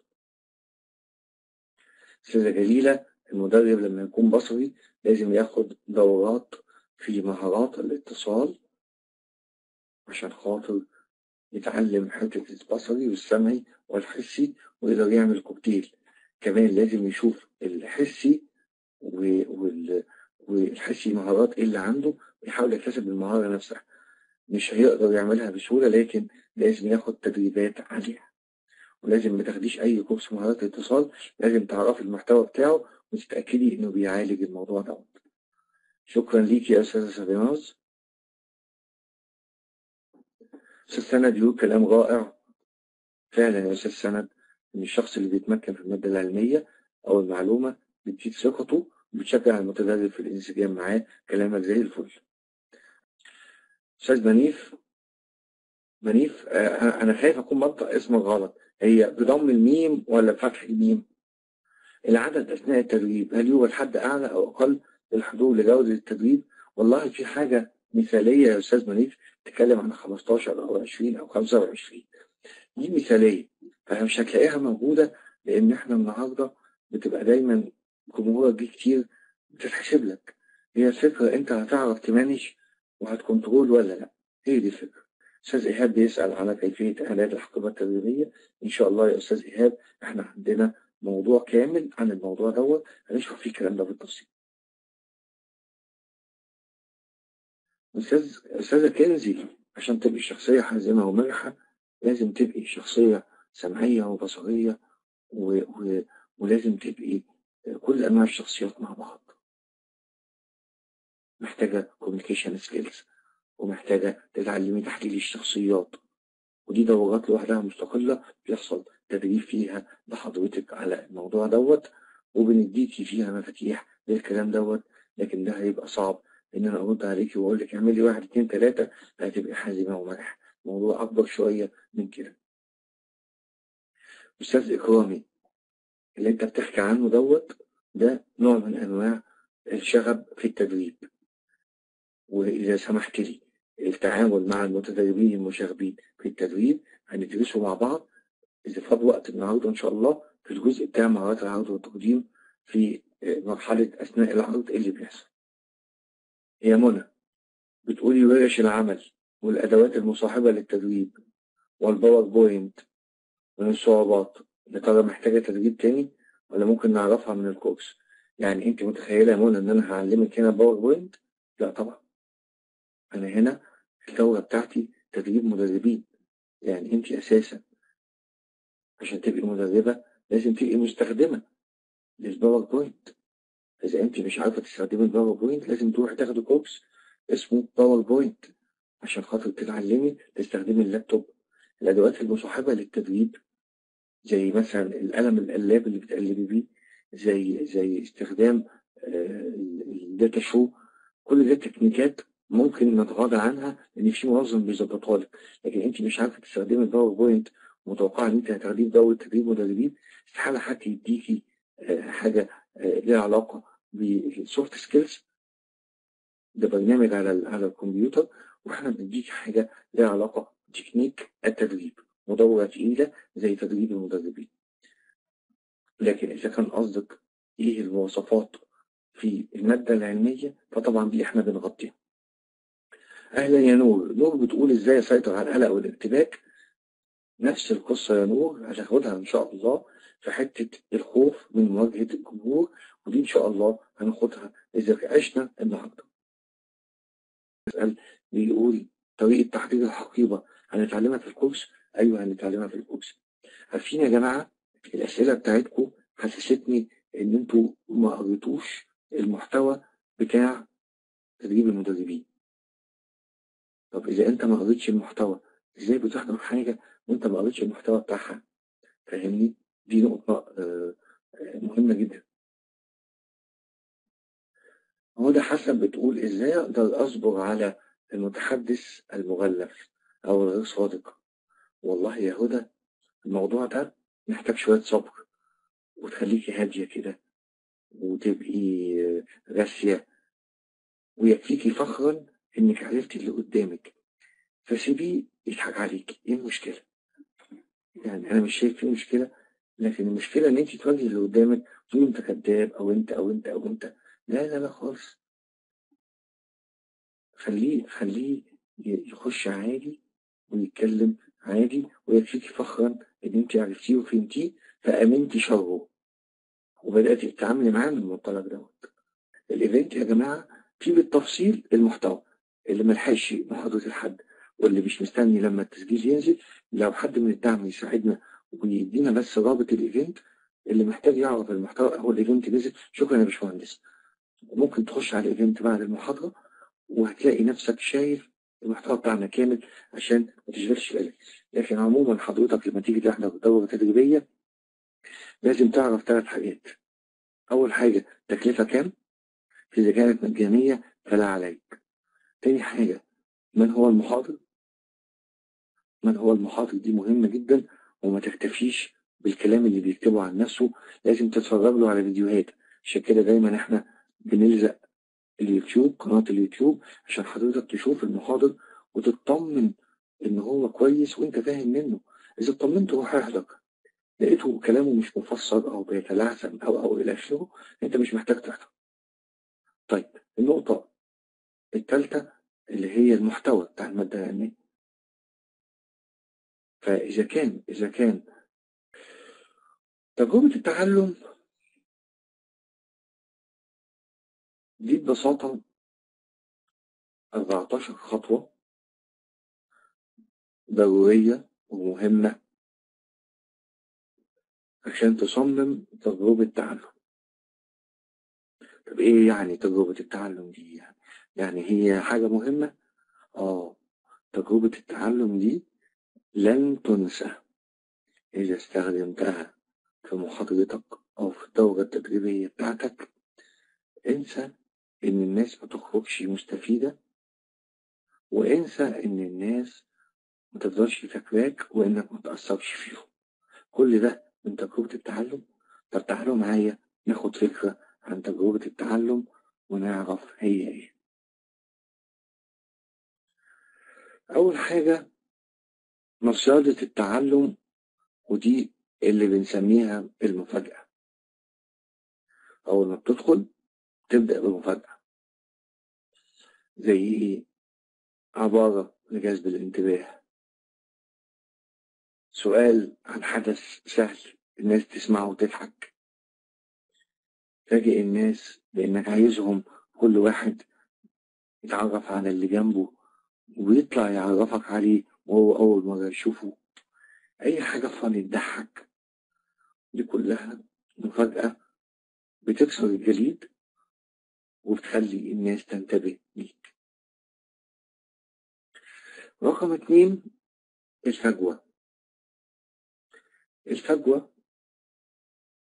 S2: أستاذة جليلة المدرب لما يكون بصري لازم ياخد دورات في مهارات الاتصال عشان خاطر يتعلم حتة البصري والسمعي والحسي ويقدر يعمل كوكتيل. كمان لازم يشوف الحسي وال... والحسي مهارات إيه اللي عنده ويحاول يكتسب المهارة نفسها. مش هيقدر يعملها بسهولة لكن لازم ياخد تدريبات عليها ولازم ما تاخديش أي كورس مهارات اتصال لازم تعرفي المحتوى بتاعه وتتأكدي إنه بيعالج الموضوع دوت. شكرا ليكي يا أستاذة سابيناز أستاذ سند يقول كلام رائع فعلا يا أستاذ سند إن الشخص اللي بيتمكن في المادة العلمية أو المعلومة بتزيد ثقته وبتشجع المتدرب في الانسجام معاه كلامك زي الفل أستاذ منيف منيف آه أنا خايف أكون بنطق اسمك غلط هي بضم الميم ولا بفتح الميم؟ العدد أثناء التدريب هل يوجد حد أعلى أو أقل للحضور لجودة التدريب؟ والله في حاجة مثالية يا أستاذ منيف تتكلم عن 15 أو 20 أو 25 دي مثالية. فمش هتلاقيها موجودة لأن إحنا النهاردة بتبقى دايما جمهورك دي كتير بتتحسب لك. هي الفكرة أنت هتعرف تمانج وهتكنترول ولا لأ. هي دي الفكرة. أستاذ إيهاب بيسأل على كيفية إعداد الحقيبة التدريبية. إن شاء الله يا أستاذ إيهاب إحنا عندنا موضوع كامل عن الموضوع دوت. هنشرح فيه الكلام ده بالتفصيل. أستاذ أستاذة كنزي عشان تبقي شخصية حازمة ومرحة لازم تبقي شخصية سمعية وبصرية و... و... ولازم تبقي كل أنواع الشخصيات مع بعض. محتاجة communication skills ومحتاجة تتعلمي تحليل الشخصيات. ودي دورات لوحدها مستقلة بيحصل تدريب فيها لحضرتك على الموضوع دوت وبنديكي فيها مفاتيح للكلام دوت لكن ده هيبقى صعب إن أنا أرد عليكي وأقول لك اعملي واحد اتنين تلاتة هتبقي حازمة ومرح موضوع أكبر شوية من كده. أستاذ إكرامي اللي أنت بتحكي عنه دوت ده نوع من أنواع الشغب في التدريب. وإذا سمحت لي التعامل مع المتدربين المشاغبين في التدريب هندرسه مع بعض. إذا فاض وقت النهارده إن شاء الله في الجزء بتاع مهارات العرض والتقديم في مرحلة أثناء العرض اللي بيحصل. هي منى بتقولي ورش العمل والأدوات المصاحبة للتدريب والباوربوينت من الصعوبات يا ترى محتاجة تدريب تاني ولا ممكن نعرفها من الكورس؟ يعني أنت متخيلة يا منى إن أنا هعلمك هنا PowerPoint؟ لا طبعا. أنا هنا الدورة بتاعتي تدريب مدربين يعني أنت أساسا عشان تبقي مدربة لازم تبقي مستخدمة لل PowerPoint إذا أنت مش عارفة تستخدمي ال PowerPoint لازم تروحي تاخدي course اسمه PowerPoint عشان خاطر تتعلمي تستخدمي اللابتوب. الأدوات المصاحبة للتدريب زي مثلا القلم القلاب اللي بتقلبي بيه زي زي استخدام ال data show كل ده تكنيكات ممكن نتغاضى عنها لأن في منظم بيظبطها لك. لكن أنت مش عارفة تستخدمي ال PowerPoint متوقعه إن أنت هتاخديه في دورة تدريب مدربين استحالة حد يديكي حاجة ليها علاقة بال soft skills ده برنامج على على الكمبيوتر وإحنا بنديك حاجة ليها علاقة بتكنيك التدريب ودوره تقيلة زي تدريب المدربين. لكن إذا كان قصدك إيه المواصفات في المادة العلمية فطبعا دي إحنا بنغطيها. أهلا يا نور نور بتقول إزاي أسيطر على القلق والارتباك نفس القصة يا نور هتاخدها إن شاء الله. في حتة الخوف من مواجهة الجمهور ودي إن شاء الله هناخدها إذا عشنا النهاردة. بيقول طريقة تحضير الحقيبة هنتعلمها في الكورس؟ أيوه هنتعلمها في الكورس. عارفين يا جماعة الأسئلة بتاعتكم حسستني إن أنتوا ما قريتوش المحتوى بتاع تدريب المدربين. طب إذا أنت ما قريتش المحتوى إزاي بتحضر حاجة وأنت ما قريتش المحتوى بتاعها؟ فاهمني؟ دي نقطة مهمة جدا. هدى حسن بتقول إزاي أقدر أصبر على المتحدث المغلف أو الغير صادق. والله يا هدى الموضوع ده محتاج شوية صبر وتخليكي هادية كده وتبقي راسية ويكفيكي فخرا إنك عرفتي اللي قدامك. فسيبيه يضحك عليك إيه المشكلة؟ يعني أنا مش شايف فيه مشكلة لكن المشكلة إن أنت تواجهي اللي قدامك تقول أنت كذاب أو أنت أو أنت أو أنت. لا لا لا خالص. خليه خليه يخش عادي ويتكلم عادي ويكفيكي فخرا إن أنت عرفتيه وفهمتيه فآمنتي شره. وبدأتي تتعاملي معاه من المنطلق دوت. الإيفنت يا جماعة فيه بالتفصيل المحتوى اللي ملحقش محاضرة الحد واللي مش مستني لما التسجيل ينزل. لو حد من الدعم يساعدنا ويدينا بس رابط ال event اللي محتاج يعرف المحتوى. هو ال event نزل. شكرا يا باشمهندس. ممكن تخش على ال event بعد المحاضرة وهتلاقي نفسك شايف المحتوى بتاعنا كامل عشان ما تشغلش بالك. لكن عموما حضرتك لما تيجي تحضر دورة تدريبية لازم تعرف ثلاث حاجات. أول حاجة تكلفة كام؟ إذا كانت مجانية فلا عليك. تاني حاجة من هو المحاضر؟ من هو المحاضر؟ دي مهمة جدا. وما تكتفيش بالكلام اللي بيكتبه عن نفسه. لازم تتفرج له على فيديوهات. عشان كده دايما إحنا بنلزق اليوتيوب قناة اليوتيوب عشان حضرتك تشوف المحاضر وتطمن إن هو كويس وإنت فاهم منه. إذا اطمنت هو هيحضر لقيته كلامه مش مفسر أو بيتلعثم أو أو إلى آخره أنت مش محتاج تحضر. طيب النقطة الثالثة اللي هي المحتوى بتاع المادة العلمية. فإذا كان إذا كان تجربة التعلم دي ببساطة 14 خطوة ضرورية ومهمة عشان تصمم تجربة تعلم. طب إيه يعني تجربة التعلم دي؟ يعني, يعني هي حاجة مهمة؟ آه تجربة التعلم دي لن تنسى. إذا استخدمتها في محاضرتك أو في الدورة التدريبية بتاعتك انسى إن الناس ما تخرجش مستفيدة وانسى إن الناس ما تفضلش فاكراك وإنك ما تأثرش فيهم. كل ده من تجربة التعلم. طب تعالوا معايا ناخد فكرة عن تجربة التعلم ونعرف هي إيه. أول حاجة مصيدة التعلم ودي اللي بنسميها المفاجأة أول ما بتدخل تبدأ بمفاجأة زي إيه؟ عبارة لجذب الانتباه. سؤال عن حدث سهل الناس تسمعه وتضحك. فاجئ الناس بإنك عايزهم كل واحد يتعرف على اللي جنبه ويطلع يعرفك عليه وهو أول مرة يشوفه أي حاجة فاني تضحك دي كلها مفاجأة بتكسر الجليد وبتخلي الناس تنتبه ليك. رقم اتنين الفجوة. الفجوة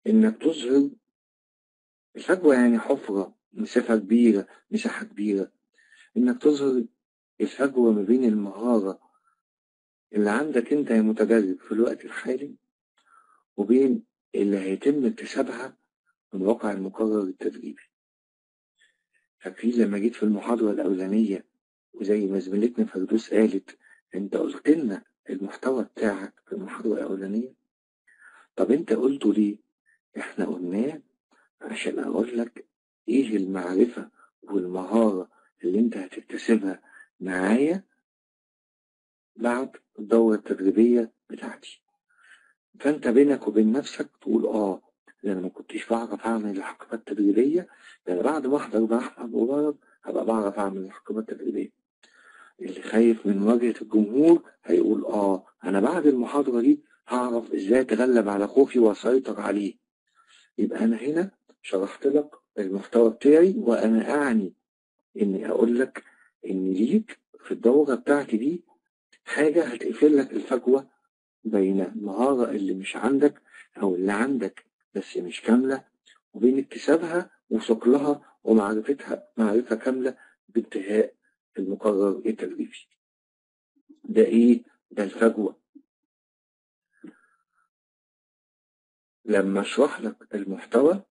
S2: إنك تظهر الفجوة يعني حفرة مسافة كبيرة مساحة كبيرة. إنك تظهر الفجوة ما بين المهارة اللي عندك أنت يا متدرب في الوقت الحالي وبين اللي هيتم اكتسابها من واقع المقرر التدريبي فاكرين لما جيت في المحاضرة الأولانية وزي ما زميلتنا فردوس قالت أنت قلت لنا المحتوى بتاعك في المحاضرة الأولانية طب أنت قلته ليه؟ إحنا قلناه عشان أقول لك إيه المعرفة والمهارة اللي أنت هتكتسبها معايا بعد الدورة التدريبية بتاعتي. فأنت بينك وبين نفسك تقول آه ده أنا ما كنتش بعرف أعمل الحقيبة التدريبية ده أنا بعد ما أحضر مع أحمد مبارك هبقى بعرف أعمل الحقيبة التدريبية اللي خايف من مواجهة الجمهور هيقول آه أنا بعد المحاضرة دي هعرف إزاي أتغلب على خوفي وأسيطر عليه. يبقى أنا هنا شرحت لك المحتوى بتاعي وأنا أعني إني أقول لك إن ليك في الدورة بتاعتي دي حاجة هتقفل لك الفجوة بين المهارة اللي مش عندك أو اللي عندك بس مش كاملة وبين اكتسابها وثقلها ومعرفتها معرفة كاملة بانتهاء المقرر التدريبي. ده إيه؟ ده الفجوة. لما أشرح لك المحتوى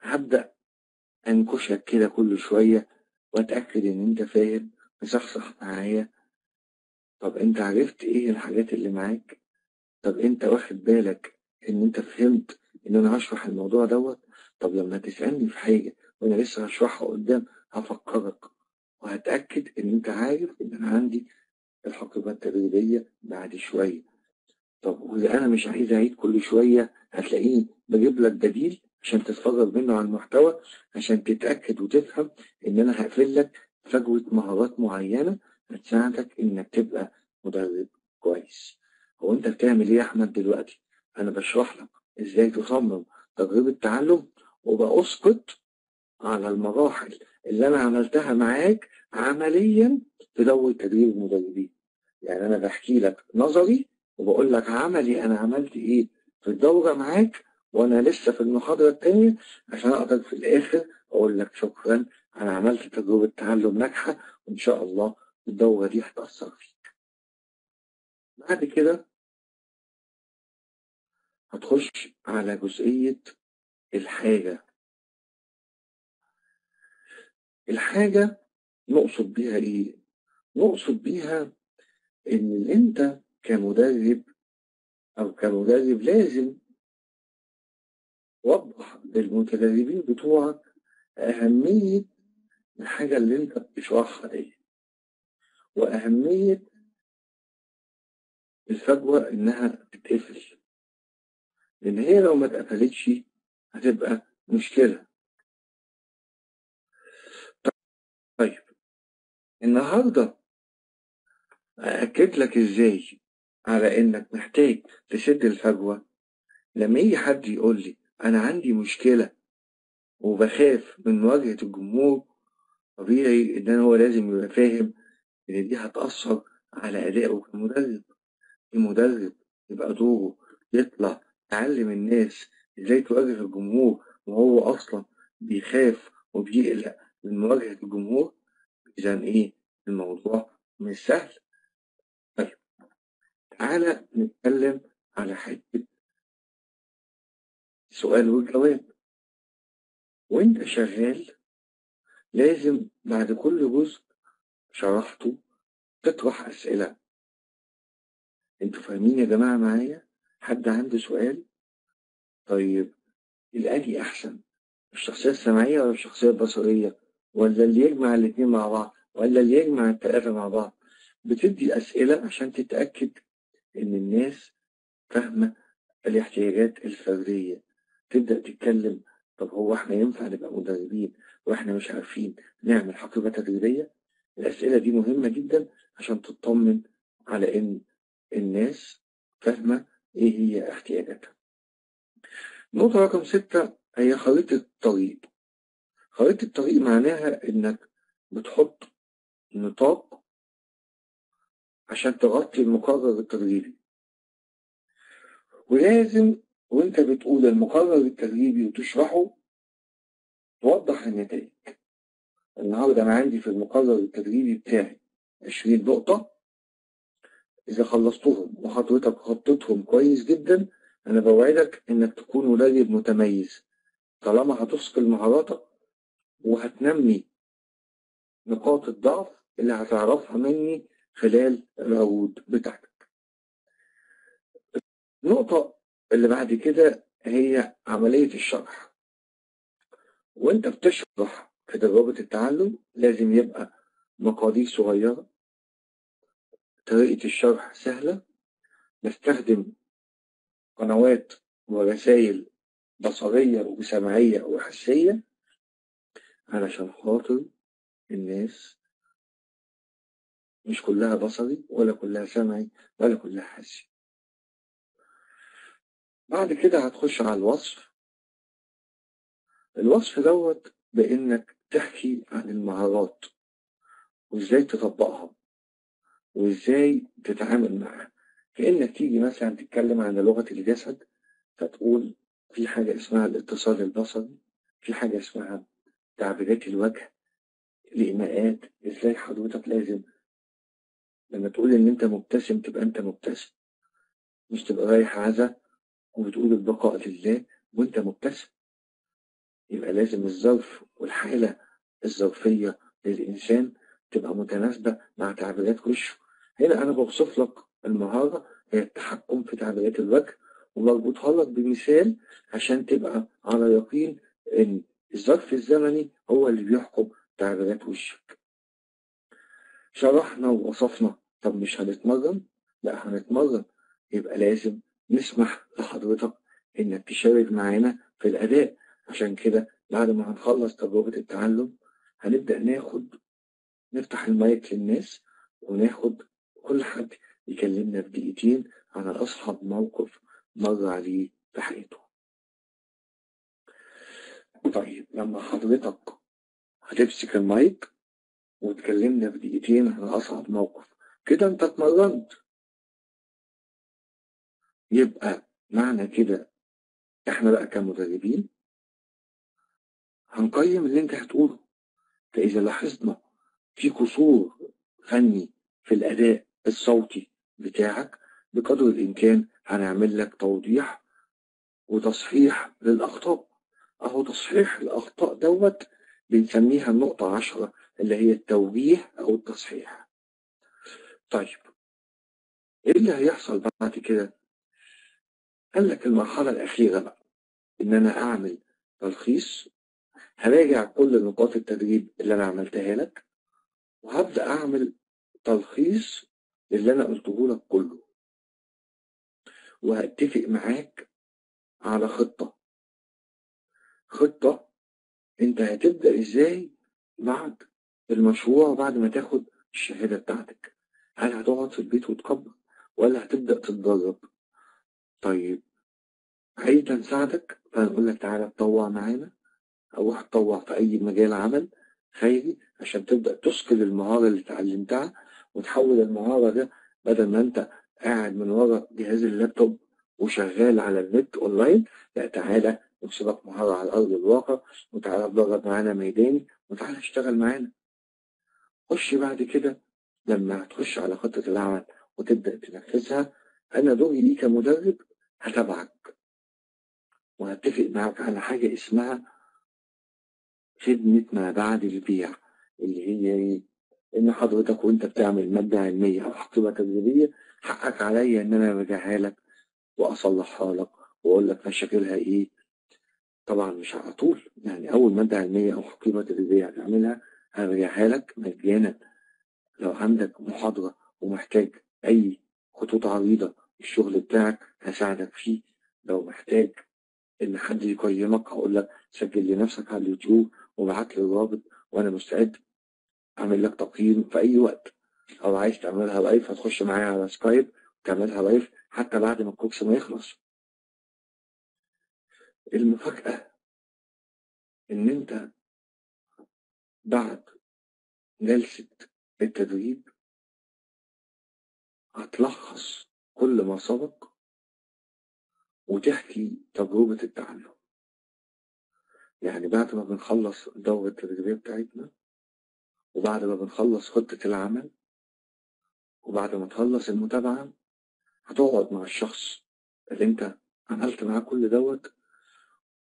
S2: هبدأ أنكشك كده كل شوية وأتأكد إن أنت فاهم مصحصح معايا طب انت عرفت إيه الحاجات اللي معاك؟ طب انت واخد بالك ان انت فهمت ان أنا هشرح الموضوع دوت؟ طب لما تسألني في حاجة وأنا لسه هشرحها قدام هفكرك وهتأكد ان انت عارف ان أنا عندي الحقيبة التدريبية بعد شوية. طب وإذا أنا مش عايز أعيد كل شوية هتلاقيني بجيب لك بديل عشان تتفرج منه على المحتوى عشان تتأكد وتفهم إن أنا هقفل لك فجوة مهارات معينة هتساعدك إنك تبقى مدرب كويس هو أنت بتعمل إيه يا أحمد دلوقتي؟ أنا بشرح لك إزاي تصمم تجربة تعلم وبأسقط على المراحل اللي أنا عملتها معاك عمليا في دورة تدريب المدربين يعني أنا بحكي لك نظري وبقول لك عملي أنا عملت إيه في الدورة معاك وأنا لسه في المحاضرة التانية عشان أقدر في الآخر أقول لك شكرا أنا عملت تجربة تعلم ناجحة وإن شاء الله الدورة دي هتأثر فيك. بعد كده هتخش على جزئية الحاجة. الحاجة نقصد بيها إيه؟ نقصد بيها اللي أنت كمدرب أو كمدرب لازم توضح للمتدربين بتوعك أهمية الحاجة اللي أنت بتشرحها دي وأهمية الفجوة إنها تتقفل لأن هي لو ما اتقفلتش هتبقى مشكلة. طيب النهاردة أأكد لك إزاي على إنك محتاج تسد الفجوة؟ لما يجي حد يقول لي أنا عندي مشكلة وبخاف من مواجهة الجمهور طبيعي إن هو لازم يبقى فاهم إن دي هتأثر على أدائه كمدرب. المدرب يبقى دوره يطلع يعلم الناس إزاي تواجه الجمهور وهو أصلا بيخاف وبيقلق من مواجهة الجمهور إذا إيه؟ الموضوع مش سهل. طيب تعالى نتكلم على حتة سؤال وجواب وإنت شغال لازم بعد كل جزء شرحته تطرح أسئلة. أنتوا فاهمين يا جماعة معايا؟ حد عنده سؤال؟ طيب الأنهي أحسن الشخصية السمعية ولا الشخصية البصرية؟ ولا اللي يجمع الاتنين مع بعض؟ ولا اللي يجمع التلاتة مع بعض؟ بتدي أسئلة عشان تتأكد إن الناس فاهمة الاحتياجات الفردية. تبدأ تتكلم طب هو إحنا ينفع نبقى مدربين وإحنا مش عارفين نعمل حقيبة تدريبية؟ الأسئلة دي مهمة جدا عشان تطمن على إن الناس فاهمة إيه هي احتياجاتها. نقطة رقم ستة هي خريطة الطريق. خريطة الطريق معناها إنك بتحط نطاق عشان تغطي المقرر التدريبي ولازم وأنت بتقول المقرر التدريبي وتشرحه توضح النتائج. النهارده أنا عندي في المقرر التدريبي بتاعي 20 نقطة. إذا خلصتهم وحضرتك خطيتهم كويس جدا أنا بوعدك إنك تكون مدرب متميز. طالما هتثقل مهاراتك وهتنمي نقاط الضعف اللي هتعرفها مني خلال العروض بتاعتك. النقطة اللي بعد كده هي عملية الشرح. وأنت بتشرح في تجربة التعلم لازم يبقى مقادير صغيرة. طريقة الشرح سهلة. نستخدم قنوات ورسائل بصرية وسمعية وحسية علشان خاطر الناس مش كلها بصري ولا كلها سمعي ولا كلها حسي. بعد كده هتخش على الوصف. الوصف دوت بإنك تحكي عن المهارات وإزاي تطبقها وإزاي تتعامل معها. كأنك تيجي مثلا تتكلم عن لغة الجسد فتقول في حاجة اسمها الاتصال البصري في حاجة اسمها تعبيرات الوجه الإيماءات. إزاي حضرتك لازم لما تقول إن أنت مبتسم تبقى أنت مبتسم مش تبقى رايح عزا وبتقول البقاء لله وأنت مبتسم. يبقى لازم الظرف والحالة الظرفية للإنسان تبقى متناسبة مع تعبيرات وشه هنا أنا بوصف لك المهارة هي التحكم في تعبيرات الوجه ومربوطها لك بمثال عشان تبقى على يقين إن الظرف الزمني هو اللي بيحكم تعبيرات وشك. شرحنا ووصفنا. طب مش هنتمرن؟ لا هنتمرن. يبقى لازم نسمح لحضرتك إنك تشارك معانا في الأداء. عشان كده بعد ما هنخلص تجربة التعلم هنبدأ ناخد نفتح المايك للناس وناخد كل حد يكلمنا في دقيقتين عن أصعب موقف مر عليه في حياته. طيب لما حضرتك هتمسك المايك وتكلمنا في دقيقتين عن أصعب موقف كده أنت اتمرنت. يبقى معنى كده إحنا بقى كمدربين هنقيم اللي أنت هتقوله. فإذا لاحظنا في قصور فني في الأداء الصوتي بتاعك بقدر الإمكان هنعمل لك توضيح وتصحيح للأخطاء أهو تصحيح الأخطاء دوت بنسميها النقطة عشرة اللي هي التوجيه أو التصحيح طيب إيه اللي هيحصل بعد كده؟ قال لك المرحلة الأخيرة بقى إن أنا أعمل تلخيص هراجع كل نقاط التدريب اللي أنا عملتها لك وهبدأ أعمل تلخيص اللي أنا قلته لك كله. وهتفق معاك على خطة. خطة أنت هتبدأ إزاي بعد المشروع بعد ما تاخد الشهادة بتاعتك؟ هل هتقعد في البيت وتكبر ولا هتبدأ تتدرب؟ طيب عايز نساعدك فهنقول لك تعالى تطوع معانا. أو هتطوع في أي مجال عمل خيري عشان تبدأ تثقل المهارة اللي اتعلمتها وتحول المهارة ده بدل ما أنت قاعد من ورا جهاز اللابتوب وشغال على النت أونلاين لا تعالى نكسبك مهارة على أرض الواقع وتعالى تدرب معانا ميداني وتعالى اشتغل معانا. خش بعد كده لما هتخش على خطة العمل وتبدأ تنفذها أنا دوري ليك كمدرب هتابعك. وهتفق معاك على حاجة اسمها خدمة ما بعد البيع اللي هي إيه؟ إن حضرتك وأنت بتعمل مادة علمية أو حقيبة تدريبية حقك عليا إن أنا أراجعها لك وأصلحها لك وأقول لك مشاكلها إيه. طبعا مش على طول يعني أول مادة علمية أو حقيبة تدريبية هتعملها هراجعها لك مجانا. لو عندك محاضرة ومحتاج أي خطوط عريضة الشغل بتاعك هساعدك فيه. لو محتاج إن حد يقيمك هقول لك سجل لنفسك على اليوتيوب. وابعت لي الرابط وأنا مستعد أعمل لك تقييم في أي وقت. أو عايز تعملها live هتخش معايا على سكايب وتعملها live حتى بعد ما ال course ما يخلص. المفاجأة إن أنت بعد جلسة التدريب هتلخص كل ما سبق وتحكي تجربة التعلم. يعني بعد ما بنخلص الدورة التدريبية بتاعتنا وبعد ما بنخلص خطة العمل وبعد ما تخلص المتابعة هتقعد مع الشخص اللي انت عملت معاه كل دوت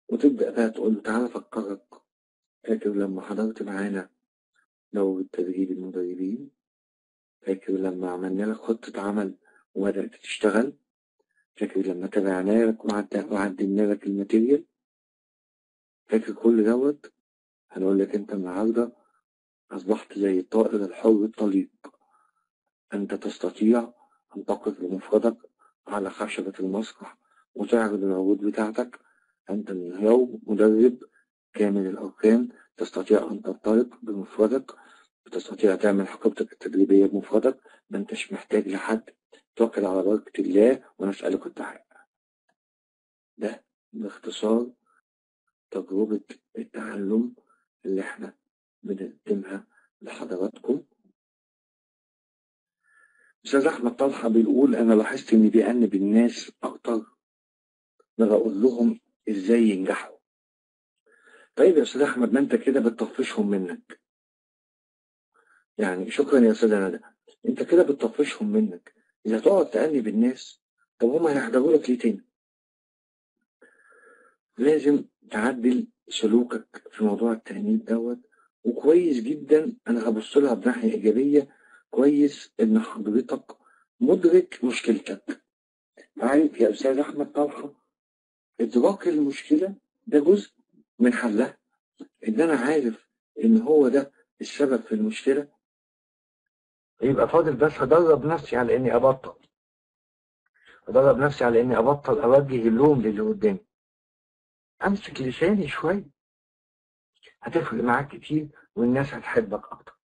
S2: وتبدأ بقى تقول له تعالى أفكرك فاكر لما حضرت معانا دورة تدريب المدربين؟ فاكر لما عملنا لك خطة عمل وبدأت تشتغل؟ فاكر لما تابعنا لك وعدلنا لك الماتيريال؟ فاكر كل دوت؟ هنقول لك أنت النهاردة أصبحت زي الطائر الحر الطليق. أنت تستطيع أن تقف بمفردك على خشبة المسرح وتعرض العروض بتاعتك. أنت اليوم مدرب كامل الأركان تستطيع أن تنطلق بمفردك وتستطيع تعمل حقيبتك التدريبية بمفردك. ما أنتش محتاج لحد. توكل على بركة الله ونسألك التحقيق ده باختصار تجربة التعلم اللي إحنا بنقدمها لحضراتكم. أستاذ أحمد طلحة بيقول أنا لاحظت إني بيأنب الناس أكتر ما بقول لهم إزاي ينجحوا. طيب يا أستاذ أحمد ما أنت كده بتطفشهم منك؟ يعني شكرا يا أستاذ ندى. أنت كده بتطفشهم منك. إذا تقعد تأنب الناس طب هما هيحضروا لك ليه تاني؟ لازم تعدل سلوكك في موضوع التأنيب دوت. وكويس جدا أنا هبص لها بناحية إيجابية كويس إن حضرتك مدرك مشكلتك. عارف يا أستاذ أحمد طلحة؟ إدراك المشكلة ده جزء من حلها. إن أنا عارف إن هو ده السبب في المشكلة يبقى فاضل بس هدرب نفسي على إني أبطل. هدرب نفسي على إني أبطل أوجه اللوم للي قدامي. أمسك لساني شوية. هتفرق معاك كتير والناس هتحبك أكتر.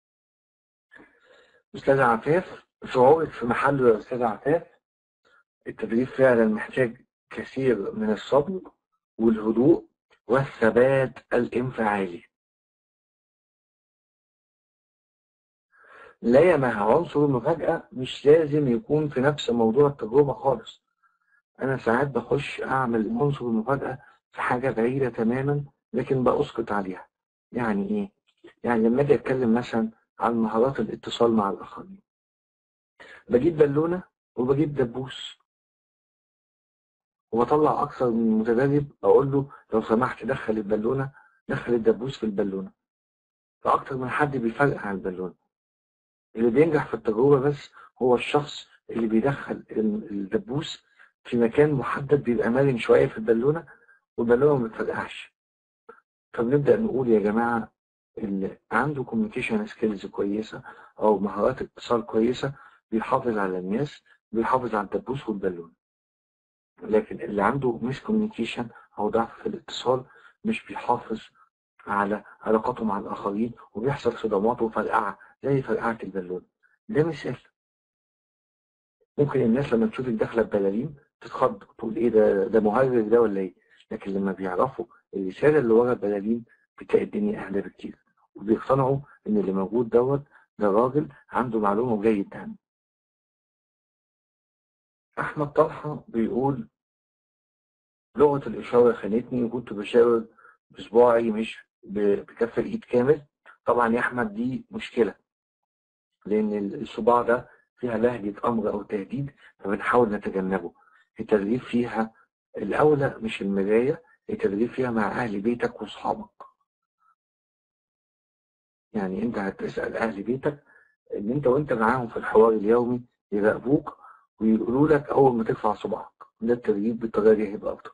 S2: أستاذ عفاف شعورك في محله يا أستاذ عفاف التدريب فعلا محتاج كثير من الصبر والهدوء والثبات الإنفعالي. لا يا مها عنصر المفاجأة مش لازم يكون في نفس موضوع التجربة خالص. أنا ساعات بخش أعمل عنصر المفاجأة في حاجة بعيدة تماما لكن بأسقط عليها. يعني إيه؟ يعني لما أجي أتكلم مثلا عن مهارات الاتصال مع الآخرين. بجيب بالونة وبجيب دبوس. وبطلع أكثر من متدرب أقول له لو سمحت دخل البالونة دخل الدبوس في البالونة. فأكتر من حد بيفرق عن البالونة. اللي بينجح في التجربة بس هو الشخص اللي بيدخل الدبوس في مكان محدد بيبقى مرن شوية في البالونة والبالونة ما بتفرقعش فبنبدأ نقول يا جماعة اللي عنده communication skills كويسة أو مهارات اتصال كويسة بيحافظ على الناس بيحافظ على الدبوس والبالون. لكن اللي عنده مش communication أو ضعف في الاتصال مش بيحافظ على علاقاته مع الآخرين وبيحصل صدمات وفرقعة زي فرقعة البالون. ده مثال. ممكن الناس لما تشوفك داخلة ببلالين تتخض تقول إيه ده ده مهرج ده ولا إيه؟ لكن لما بيعرفوا الرسالة اللي ورا البلالين بتلاقي الدنيا أهدى بكتير. وبيقتنعوا إن اللي موجود دوت ده راجل عنده معلومة وجاي يتهم أحمد طلحة بيقول لغة الإشارة خانتني وكنت بشاور بصباعي مش بكف الإيد كامل. طبعا يا أحمد دي مشكلة لأن الصباع ده فيها لهجة أمر أو تهديد فبنحاول نتجنبه. التدريب فيها الأولى مش المراية التدريب فيها مع أهل بيتك وأصحابك. يعني أنت هتسأل أهل بيتك إن أنت وأنت معاهم في الحوار اليومي يراقبوك ويقولوا لك أول ما ترفع صباعك. ده التدريب بالطريقة دي هيبقى أفضل.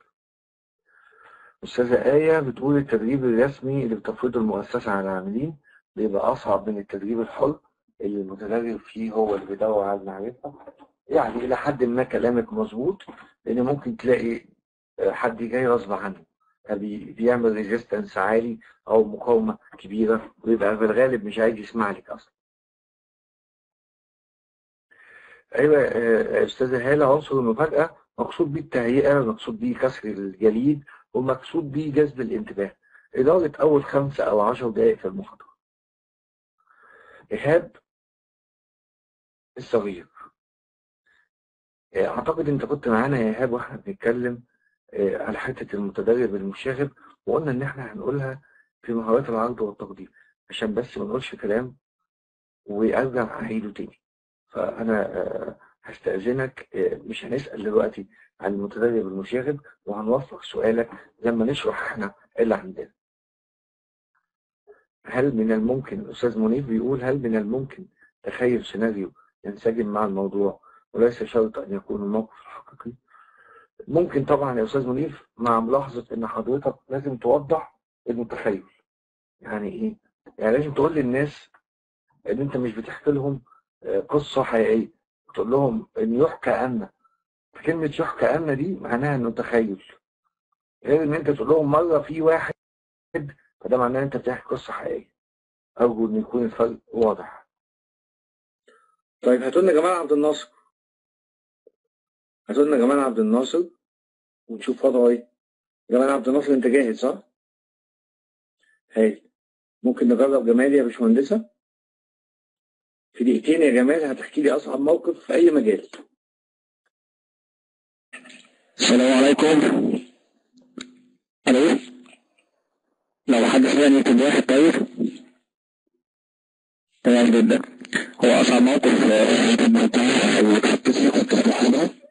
S2: أستاذة آية بتقول التدريب الرسمي اللي بتفرضه المؤسسة على العاملين بيبقى أصعب من التدريب الحر اللي المتدرب فيه هو اللي بيدور على المعرفة. يعني إلى حد ما كلامك مظبوط لأن ممكن تلاقي حد جاي غصب عنه. بيعمل ريزيستنس عالي أو مقاومة كبيرة ويبقى في الغالب مش عايز يسمع لك أصلا. أيوة أستاذة هالة عنصر المفاجأة مقصود بيه التهيئة مقصود بيه كسر الجليد ومقصود بيه جذب الانتباه. إدارة أول خمسة أو عشر دقائق في المحاضرة. إيهاب الصغير. أعتقد أنت كنت معانا يا إيهاب وإحنا بنتكلم على حتة المتدرب المشاغب وقلنا إن إحنا هنقولها في مهارات العرض والتقديم. عشان بس ما نقولش كلام وأرجع أعيده تاني. فأنا هستأذنك مش هنسأل دلوقتي عن المتدرب المشاغب وهنوفق سؤالك لما نشرح إحنا اللي عندنا. هل من الممكن الأستاذ منيف بيقول هل من الممكن تخيل سيناريو ينسجم مع الموضوع وليس شرط أن يكون الموقف الحقيقي. ممكن طبعا يا أستاذ منيف مع ملاحظة أن حضرتك لازم توضح المتخيل. يعني إيه؟ يعني لازم تقول للناس أن أنت مش بتحكي لهم قصة حقيقية. تقول لهم أن يحكى أن. كلمة يحكى أن دي معناها أنه تخيل غير أن أنت تقول لهم مرة في واحد فده معناه أنت بتحكي قصة حقيقية. أرجو أن يكون الفرق واضح. طيب هاتوا لنا جمال عبد الناصر. هاتوا لنا جمال عبد الناصر ونشوف وضعه إيه. جمال عبد الناصر أنت جاهز صح؟ هاي ممكن نجرب جمال يا باشمهندسة؟ في دقيقتين يا جمال هتحكي لي أصعب موقف في أي مجال.
S3: السلام عليكم. ألو؟ لو أولا يكون واحد طيب. تمام جدا. هو أصعب موقف اتحطيت فيه كنت في محاضرة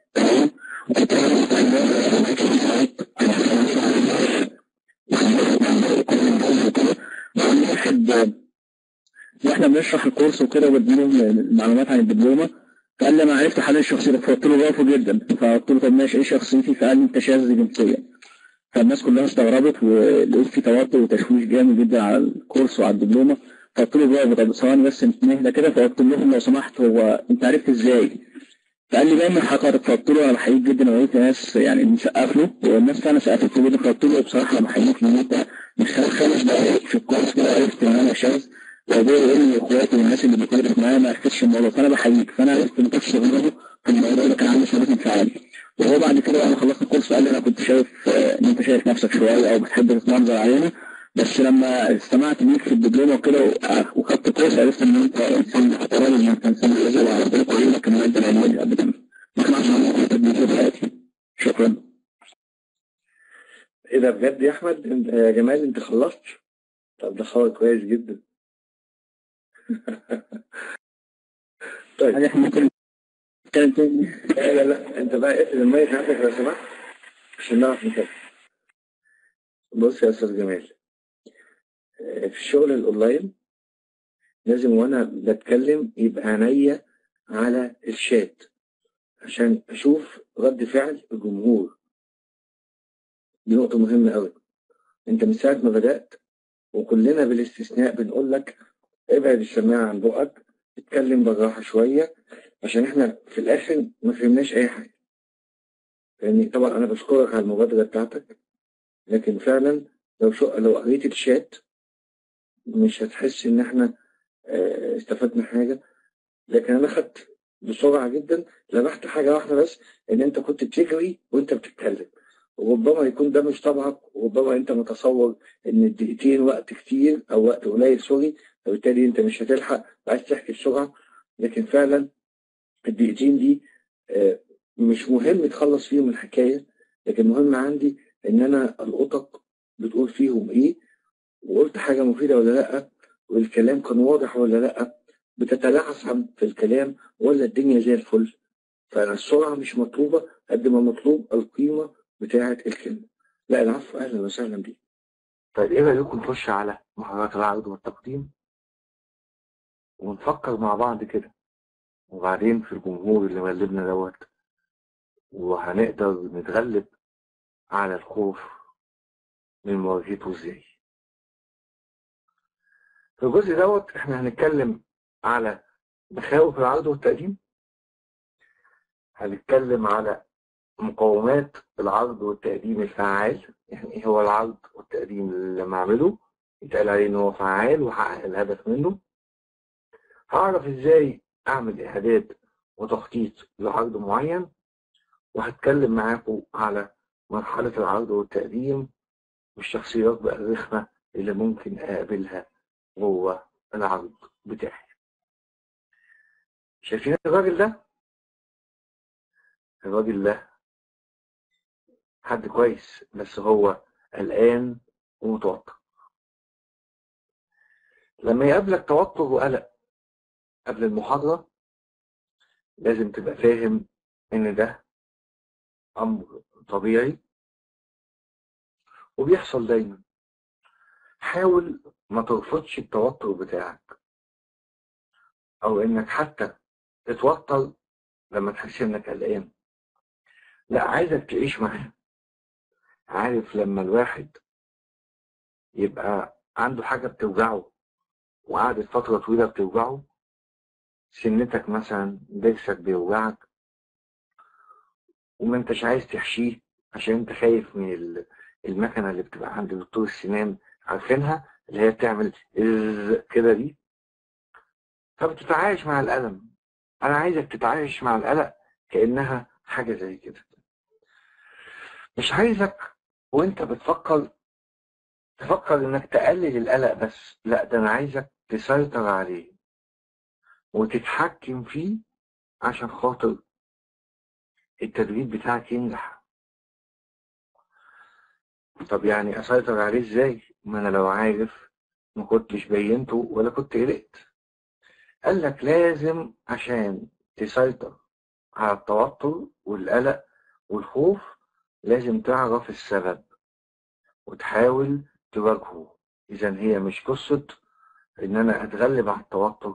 S3: وإحنا بنشرح الكورس وكده وبديلهم المعلومات عن الدبلومة فقال لي أنا عرفت حل الشخصية فقلت له برافو جدا. فقلت له طب ماشي إيه شخصيتي؟ فقال لي أنت شاذ جنسيا. فالناس كلها استغربت ولقيت في توتر وتشويش جامد جدا على الكورس وعلى الدبلومة. فقلت له برافو طب ثواني بس نهدى كده. فقلت لهم لو سمحت هو أنت عرفت إزاي؟ فقال لي باين من فقلت له أنا بحييك جدا ولقيت ناس يعني بنسقف له والناس فعلا سقفت له جدا له بصراحة أنا بحييك ان أنت من خلال خمس دقائق في الكورس كده عرفت إن أنا شاذ وابويا يقول لي إخواتي والناس اللي بتدرس معايا ما عرفتش الموضوع فأنا بحييك فأنا عرفت إن كنت شغله في الموضوع ده كان عامل ثبات انفعالي وهو بعد كده بعد ما الكورس قال لي أنا كنت شايف آه، إن أنت شايف نفسك شوية أو بتحب تتمنظر علينا بس لما استمعت ليك في الدبلومه وكده وخدت كورس عرفت إن أنت إنسان محترم ان انت انسان كويس وربنا يكرمك ان أنت العلم قد كده ما كانش عندي تدريب في حياتي. شكرا.
S2: إيه ده بجد يا أحمد؟ أنت يا جمال أنت خلصت؟ طب ده خبر كويس جدا. طيب.
S3: إحنا ممكن نتكلم تاني؟
S2: لا لا لا. أنت بقى اقفل المايك عندك لو سمحت عشان نعرف نكمل بص يا أستاذ جمال في الشغل الأونلاين لازم وأنا بتكلم يبقى عينيا على الشات عشان أشوف رد فعل الجمهور. دي نقطة مهمة قوي أنت من ساعة ما بدأت وكلنا بالاستثناء بنقول لك ابعد السماعة عن بقك اتكلم بالراحة شوية عشان إحنا في الآخر ما فهمناش أي حاجة. يعني طبعا أنا بشكرك على المبادرة بتاعتك لكن فعلا لو شو لو قريت الشات مش هتحس إن إحنا آه، استفدنا حاجة. لكن أنا خدت بسرعة جدا لمحت حاجة واحدة بس إن أنت كنت بتجري وأنت بتتكلم. وربما يكون ده مش طبعك وربما أنت متصور إن الدقيقتين وقت كتير أو وقت قليل سوري. فبالتالي أنت مش هتلحق عايز تحكي بسرعة. لكن فعلا الدقيقتين دي آه، مش مهم تخلص فيهم الحكاية. لكن مهم عندي إن أنا ألقطك بتقول فيهم إيه. وقلت حاجة مفيدة ولا لأ؟ والكلام كان واضح ولا لأ؟ بتتلعثم في الكلام ولا الدنيا زي الفل؟ فأنا السرعة مش مطلوبة قد ما مطلوب القيمة بتاعة الكلمة. لا العفو. أهلا وسهلا بيك. طيب إيه رأيكم نخش على مهارات العرض والتقديم؟ ونفكر مع بعض كده. وبعدين في الجمهور اللي مغلبنا دوت وهنقدر نتغلب على الخوف من مواجهته إزاي؟ في الجزء دوت إحنا هنتكلم على مخاوف العرض والتقديم. هنتكلم على مقومات العرض والتقديم الفعال يعني إيه هو العرض والتقديم اللي لما اعمله؟ يتقال عليه إن هو فعال وحقق الهدف منه. هعرف إزاي أعمل إعداد وتخطيط لعرض معين؟ وهتكلم معاكم على مرحلة العرض والتقديم والشخصيات بقى الرخمة اللي ممكن أقابلها جوه العرض بتاعي. شايفين الراجل ده؟ الراجل ده حد كويس بس هو قلقان ومتوتر. لما يقابلك توتر وقلق قبل المحاضرة لازم تبقى فاهم إن ده أمر طبيعي وبيحصل دايما. حاول ما ترفضش التوتر بتاعك. أو إنك حتى تتوتر لما تحس إنك قلقان. لا عايزك تعيش معاه. عارف لما الواحد يبقى عنده حاجة بتوجعه وقعدت فترة طويلة بتوجعه سنتك مثلا ضرسك بيوجعك وما أنتش عايز تحشيه عشان أنت خايف من ال- المكنة اللي بتبقى عند دكتور السنان عارفينها اللي هي بتعمل كده دي. فبتتعايش مع الألم. أنا عايزك تتعايش مع القلق كأنها حاجة زي كده. مش عايزك وأنت بتفكر تفكر إنك تقلل القلق بس. لا ده أنا عايزك تسيطر عليه وتتحكم فيه عشان خاطر التدريب بتاعك ينجح. طب يعني أسيطر عليه إزاي؟ ما أنا لو عارف ما كنتش بينته ولا كنت قلقت. قال لك لازم عشان تسيطر على التوتر والقلق والخوف لازم تعرف السبب وتحاول تواجهه. إذا هي مش قصة إن أنا أتغلب على التوتر.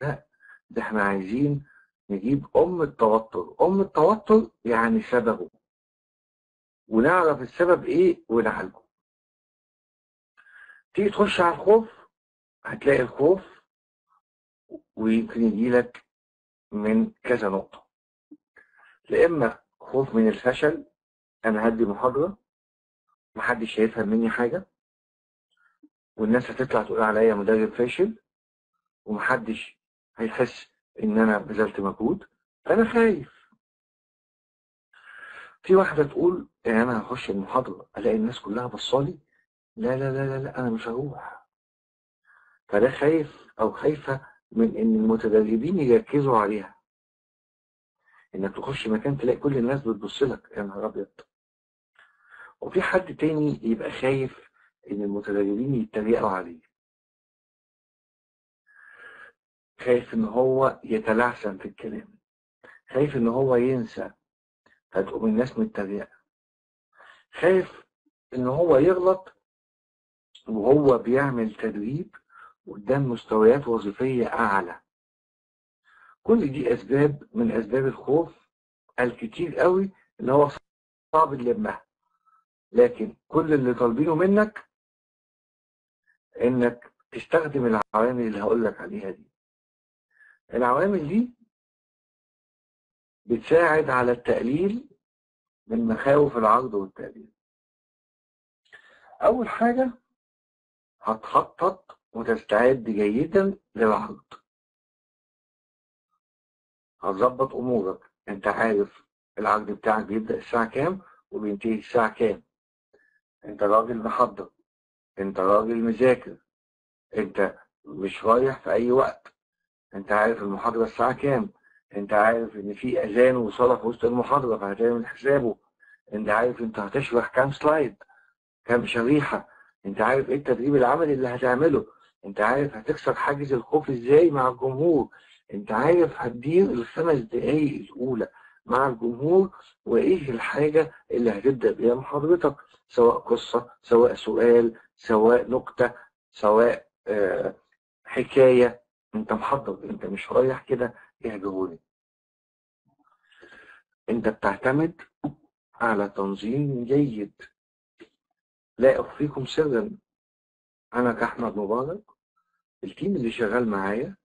S2: لا ده إحنا عايزين نجيب أم التوتر. أم التوتر يعني سببه. ونعرف السبب إيه ونعالجه. تيجي تخش على الخوف هتلاقي الخوف ويمكن يجيلك من كذا نقطة. يا إما خوف من الفشل أنا هدي محاضرة محدش هيفهم مني حاجة والناس هتطلع تقول عليا مدرب فاشل ومحدش هيحس إن أنا بذلت مجهود أنا خايف. في واحدة تقول يعني أنا هخش المحاضرة ألاقي الناس كلها بصالي لا لا لا لا, لا أنا مش هروح. فده خايف أو خايفة من إن المتدربين يركزوا عليها. إنك تخش مكان تلاقي كل الناس بتبص لك. يا نهار أبيض. وفي حد تاني يبقى خايف إن المتدربين يتريقوا عليه. خايف إن هو يتلعثم في الكلام. خايف إن هو ينسى. فتقوم الناس متريقة. خايف إن هو يغلط وهو بيعمل تدريب قدام مستويات وظيفية أعلى. كل دي أسباب من أسباب الخوف الكتير قوي اللي هو صعب نلمها لكن كل اللي طالبينه منك إنك تستخدم العوامل اللي هقول لك عليها دي. العوامل دي بتساعد على التقليل من مخاوف العرض والتقليل. أول حاجة هتخطط وتستعد جيدا للعرض هتظبط أمورك. أنت عارف العرض بتاعك بيبدأ الساعة كام وبينتهي الساعة كام. أنت راجل محضر. أنت راجل مذاكر. أنت مش رايح في أي وقت. أنت عارف المحاضرة الساعة كام. أنت عارف إن في أذان وصلاة في وسط المحاضرة فهتعمل حسابه. أنت عارف أنت هتشرح كام سلايد كام شريحة. انت عارف إيه التدريب العملي اللي هتعمله؟ انت عارف هتكسر حاجز الخوف إزاي مع الجمهور؟ انت عارف هتدير الخمس دقايق الأولى مع الجمهور وإيه الحاجة اللي هتبدأ بيها محاضرتك؟ سواء قصة سواء سؤال سواء نكتة سواء آه حكاية. انت محضر انت مش رايح كده يهجروني انت بتعتمد على تنظيم جيد. لا أخفيكم سرا أنا كأحمد مبارك التيم اللي شغال معايا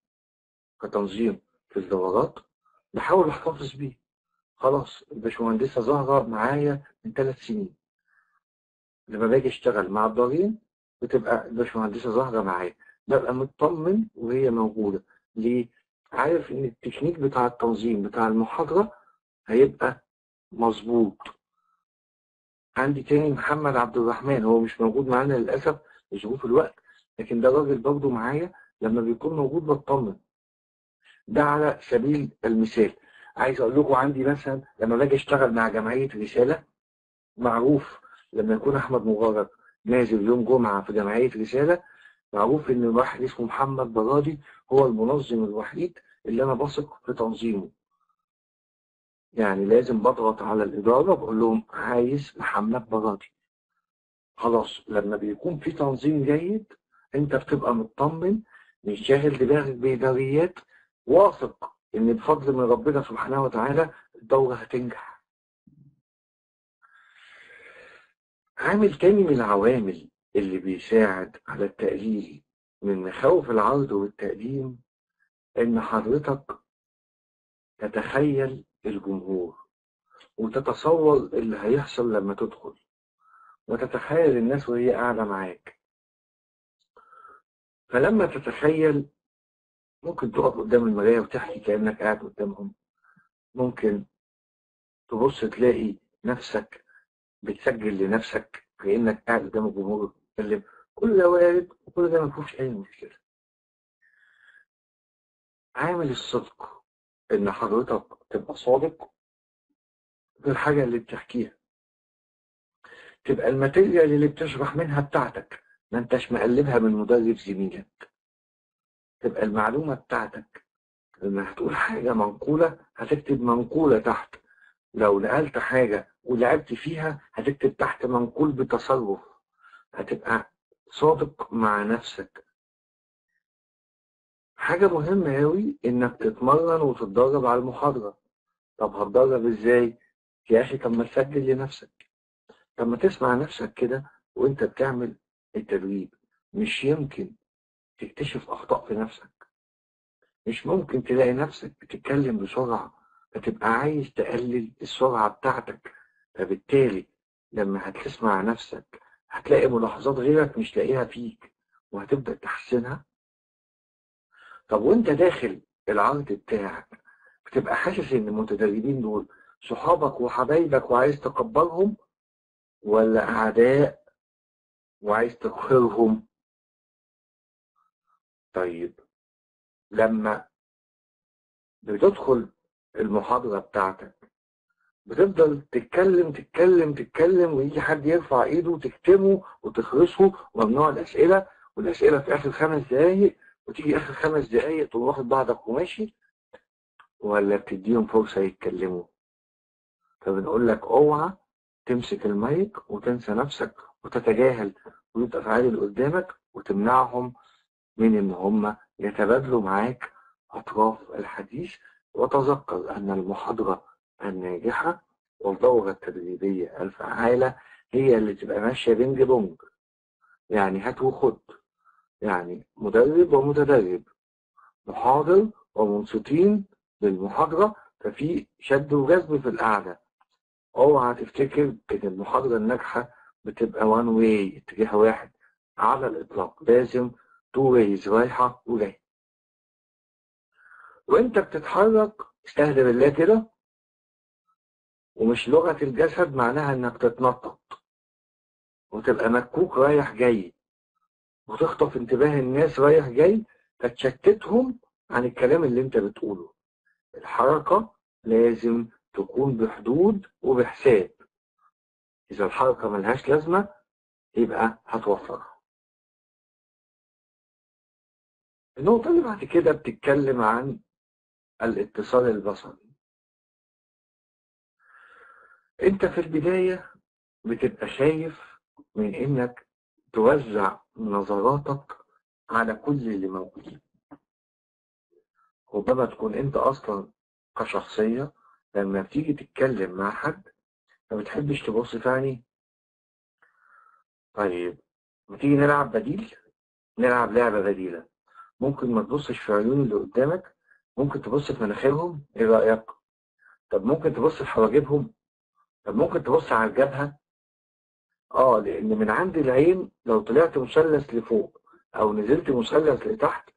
S2: كتنظيم في الدورات بحاول أحتفظ بيه. خلاص الباشمهندسة زهره معايا من ثلاث سنين. لما باجي أشتغل مع الدارين بتبقى الباشمهندسة زهره معايا. ببقى مطمن وهي موجودة. ليه؟ عارف إن التكنيك بتاع التنظيم بتاع المحاضرة هيبقى مظبوط. عندي تاني محمد عبد الرحمن هو مش موجود معانا للأسف لظروف الوقت لكن ده راجل برضه معايا لما بيكون موجود بطمن. ده على سبيل المثال عايز أقول لكم عندي مثلا لما باجي أشتغل مع جمعية رسالة معروف لما يكون أحمد مبارك نازل يوم جمعة في جمعية رسالة معروف إن واحد اسمه محمد برادي هو المنظم الوحيد اللي أنا بثق في تنظيمه. يعني لازم بضغط على الإدارة بقول لهم عايز محمد برادي خلاص لما بيكون في تنظيم جيد أنت بتبقى مطمن مش شاغل دماغك بإداريات واثق إن بفضل من ربنا سبحانه وتعالى الدورة هتنجح. عامل تاني من العوامل اللي بيساعد على التقليل من مخاوف العرض والتقديم إن حضرتك تتخيل الجمهور وتتصور اللي هيحصل لما تدخل وتتخيل الناس وهي قاعدة معاك. فلما تتخيل ممكن تقف قدام المراية وتحكي كأنك قاعد قدامهم. ممكن تبص تلاقي نفسك بتسجل لنفسك كأنك قاعد قدام الجمهور بتتكلم كل ده وارد وكل ده ما فيهوش أي مشكلة. عامل الصدق. إن حضرتك تبقى صادق في الحاجة اللي بتحكيها. تبقى الماتيريال اللي بتشرح منها بتاعتك ما أنتش مقلبها من مدرب زميلك. تبقى المعلومة بتاعتك لما هتقول حاجة منقولة هتكتب منقولة تحت. لو نقلت حاجة ولعبت فيها هتكتب تحت منقول بتصرف. هتبقى صادق مع نفسك. حاجة مهمة أوي إنك تتمرن وتتدرب على المحاضرة. طب هتدرب إزاي؟ يا أخي طب ما تسجل لنفسك. طب ما تسمع نفسك كده وأنت بتعمل التدريب. مش يمكن تكتشف أخطاء في نفسك. مش ممكن تلاقي نفسك بتتكلم بسرعة فتبقى عايز تقلل السرعة بتاعتك. فبالتالي لما هتسمع نفسك هتلاقي ملاحظات غيرك مش لاقيها فيك وهتبدأ تحسنها طب وانت داخل العرض بتاعك بتبقى حاسس إن المتدربين دول صحابك وحبايبك وعايز تكبرهم ولا أعداء وعايز تقهرهم؟ طيب لما بتدخل المحاضرة بتاعتك بتفضل تتكلم تتكلم تتكلم ويجي حد يرفع إيده وتكتمه وتخرسه وممنوع الأسئلة والأسئلة في آخر خمس دقايق وتيجي آخر خمس دقايق تقوم واخد بعضك وماشي ولا بتديهم فرصة يتكلموا. فبنقول لك اوعى تمسك المايك وتنسى نفسك وتتجاهل ردود افعال اللي قدامك وتمنعهم من إن هم يتبادلوا معاك أطراف الحديث. وتذكر أن المحاضرة الناجحة والدورة التدريبية الفعالة هي اللي تبقى ماشية ping pong. يعني هات وخد. يعني مدرب ومتدرب محاضر ومنصتين للمحاضرة ففي شد وجذب في القعدة. اوعى تفتكر إن المحاضرة الناجحة بتبقى one way اتجاه واحد على الإطلاق. لازم two ways رايحة وجاية. وإنت بتتحرك استهدى بالله كده؟ ومش لغة الجسد معناها إنك تتنطط وتبقى مكوك رايح جاي. وتخطف انتباه الناس رايح جاي فتشتتهم عن الكلام اللي انت بتقوله. الحركة لازم تكون بحدود وبحساب. إذا الحركة ملهاش لازمة يبقى هتوفرها. النقطة اللي بعد كده بتتكلم عن الاتصال البصري. انت في البداية بتبقى خايف من إنك توزع نظراتك على كل اللي موجودين. ربما تكون انت أصلا كشخصية لما بتيجي تتكلم مع حد ما بتحبش تبص في عينيه طيب ما تيجي نلعب بديل؟ نلعب لعبة بديلة. ممكن ما تبصش في عيون اللي قدامك ممكن تبص في مناخيرهم إيه رأيك؟ طب ممكن تبص في حواجبهم طب ممكن تبص على الجبهة آه لأن من عند العين لو طلعت مثلث لفوق أو نزلت مثلث لتحت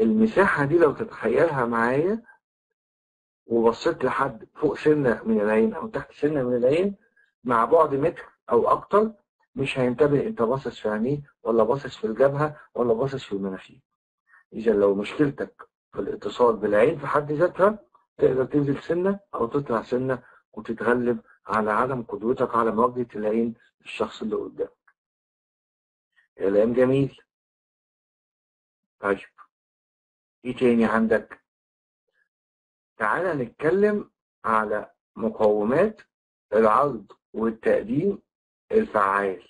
S2: المساحة دي لو تتخيلها معايا وبصيت لحد فوق سنة من العين أو تحت سنة من العين مع بعد متر أو أكتر مش هينتبه أنت باصص في عينيه ولا باصص في الجبهة ولا باصص في المناخير. إذا لو مشكلتك في الاتصال بالعين في حد ذاتها تقدر تنزل سنة أو تطلع سنة وتتغلب على عدم قدرتك على مواجهة العين للشخص اللي قدامك. كلام جميل. طيب إيه تاني عندك؟ تعالى نتكلم على مقومات العرض والتقديم الفعال.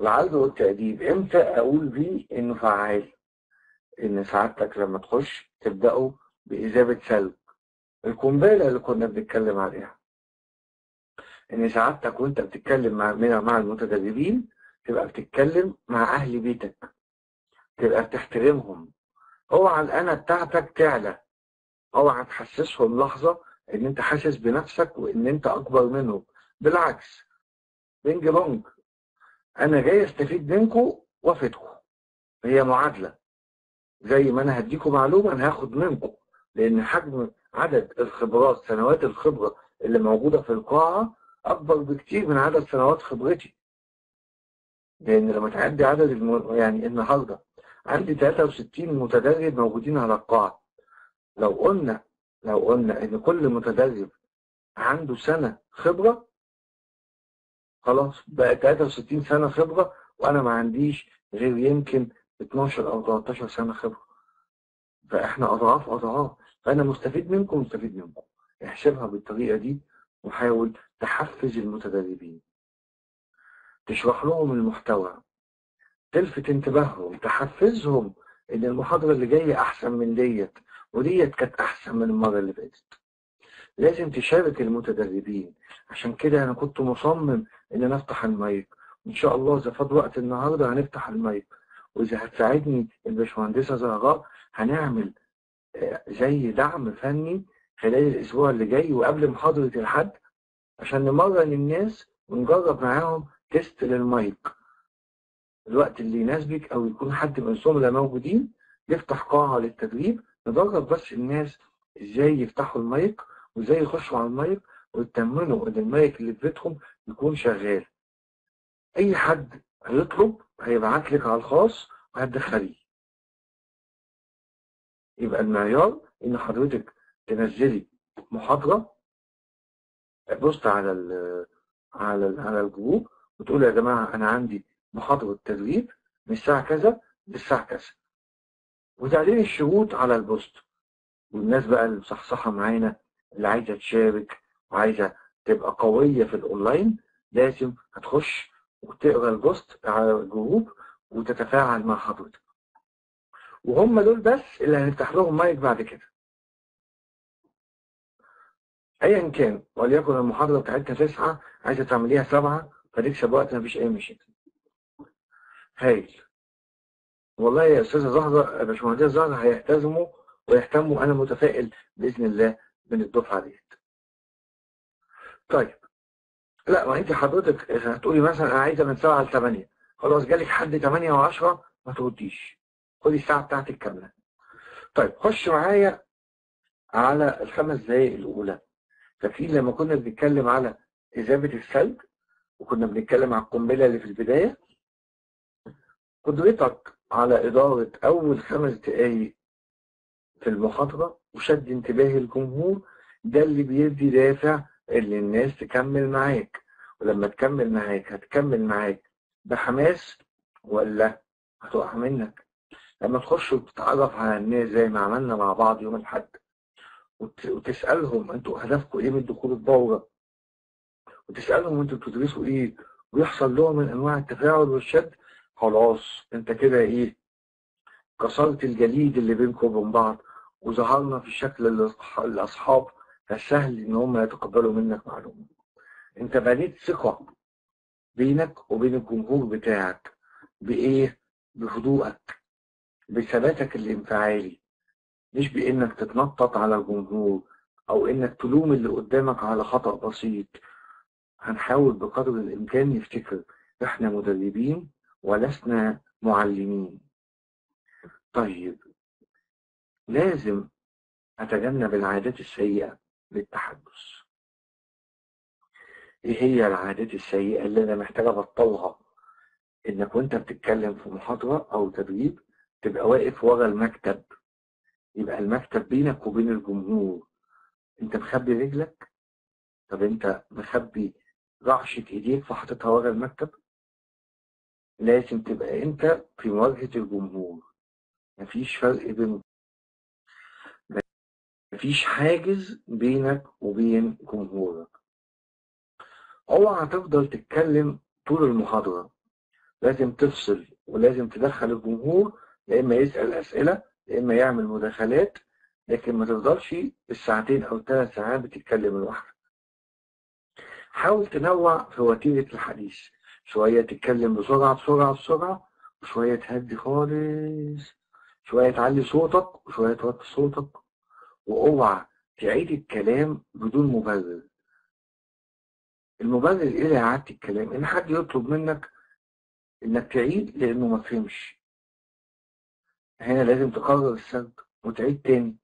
S2: العرض والتقديم إمتى أقول بيه إنه فعال؟ إن سعادتك لما تخش تبدأوا بإجابة سلب. القنبلة اللي كنا بنتكلم عليها. إن سعادتك وأنت بتتكلم مع مع المتدربين تبقى بتتكلم مع أهل بيتك. تبقى بتحترمهم. اوعى الانا بتاعتك تعلى. اوعى تحسسهم لحظة إن أنت حاسس بنفسك وإن أنت أكبر منهم. بالعكس. بينج بونج أنا جاي أستفيد منكم وافدكم هي معادلة. زي ما أنا هديكم معلومة أنا هاخد منكم. لأن حجم عدد الخبرات سنوات الخبرة اللي موجودة في القاعة أكبر بكتير من عدد سنوات خبرتي. لأن لما تعدي عدد الم... يعني النهاردة عندي 63 متدرب موجودين على القاعة. لو قلنا لو قلنا إن كل متدرب عنده سنة خبرة خلاص بقى 63 سنة خبرة وأنا ما عنديش غير يمكن 12 أو 13 سنة خبرة. فإحنا أضعاف أضعاف. فأنا مستفيد منكم مستفيد منكم احسبها بالطريقة دي وحاول تحفز المتدربين. تشرح لهم المحتوى. تلفت انتباههم تحفزهم إن المحاضرة اللي جاية أحسن من ديت وديت كانت أحسن من المرة اللي فاتت. لازم تشارك المتدربين. عشان كده أنا كنت مصمم إن أنا أفتح المايك. وإن شاء الله إذا فاض وقت النهارده هنفتح المايك. وإذا هتساعدني الباشمهندسة زهراء هنعمل زي دعم فني خلال الأسبوع اللي جاي وقبل محاضرة الحد عشان نمرن الناس ونجرب معاهم test للمايك. الوقت اللي يناسبك أو يكون حد من الزملاء موجودين يفتح قاعة للتدريب ندرب بس الناس إزاي يفتحوا المايك وإزاي يخشوا على المايك ويطمنوا إن المايك اللي في بيتهم يكون شغال. أي حد هيطلب هيبعت لك على الخاص وهتدخليه. يبقى المعيار إن حضرتك تنزلي محاضرة post على ال على ال على ال group وتقول يا جماعة أنا عندي محاضرة تدريب من الساعة كذا للساعة كذا. وتعلي لي الشروط على ال post. والناس بقى اللي مصحصحة معانا اللي عايزة تشارك وعايزة تبقى قوية في الأونلاين لازم هتخش وتقرأ ال post على ال group وتتفاعل مع حضرتك. وهم دول بس اللي هنفتح لهم مايك بعد كده. ايا كان وليكن المحاضرة بتاعتنا تسعة عايزة تعمليها سبعة فتكسب وقت مفيش أي مشاكل. هايل. والله يا أستاذة زهرة يا باشمهندسه زهرة هيلتزموا ويهتموا أنا متفائل بإذن الله من الدفعة ديت. طيب. لا ما انت حضرتك هتقولي مثلا أنا عايزة من 7 ل 8 خلاص جالك حد 8 و10 ما ترديش. خدي الساعة بتاعتك كامله طيب خش معايا على الخمس دقايق الأولى. فاكرين لما كنا بنتكلم على اذابه الثلج وكنا بنتكلم على القنبلة اللي في البداية قدرتك على إدارة أول خمس دقايق في المحاضرة وشد انتباه الجمهور ده اللي بيدي دافع اللي الناس تكمل معاك. ولما تكمل معاك هتكمل معاك. بحماس ولا هتقع منك؟ لما تخش وتتعرف على الناس زي ما عملنا مع بعض يوم الحد وت- وتسألهم أنتوا هدفكم إيه من دخول الدورة؟ وتسألهم أنتوا بتدرسوا إيه؟ ويحصل لهم من أنواع التفاعل والشد؟ خلاص أنت كده إيه؟ كسرت الجليد اللي بينكم وبين بعض وظهرنا في شكل الأصح- الأصحاب فسهل إن هم يتقبلوا منك معلومة. أنت بنيت ثقة بينك وبين الجمهور بتاعك بإيه؟ بهدوءك. بثباتك الانفعالي مش بإنك تتنطط على الجمهور أو إنك تلوم اللي قدامك على خطأ بسيط. هنحاول بقدر الإمكان نفتكر إحنا مدربين ولسنا معلمين. طيب لازم أتجنب العادات السيئة للتحدث. إيه هي العادات السيئة اللي أنا محتاج أبطلها؟ إنك وأنت بتتكلم في محاضرة أو تدريب تبقى واقف ورا المكتب. يبقى المكتب بينك وبين الجمهور. انت مخبي رجلك؟ طب انت مخبي رعشة ايديك فحطيتها ورا المكتب؟ لازم تبقى انت في مواجهة الجمهور. مفيش فرق بين مفيش حاجز بينك وبين جمهورك. اوعى تفضل تتكلم طول المحاضرة. لازم تفصل ولازم تدخل الجمهور يا إما يسأل أسئلة يا إما يعمل مداخلات لكن ما تفضلش الساعتين أو الثلاث ساعات بتتكلم لوحدك حاول تنوع في وتيرة الحديث. شوية تتكلم بسرعة بسرعة بسرعة وشوية تهدي خالص. شوية تعلي صوتك وشوية توطي صوتك. وأوعى تعيد الكلام بدون مبرر. المبرر إيه لإعادة الكلام؟ إن حد يطلب منك إنك تعيد لأنه ما فهمش. هنا لازم تكرر السرد وتعيد تاني.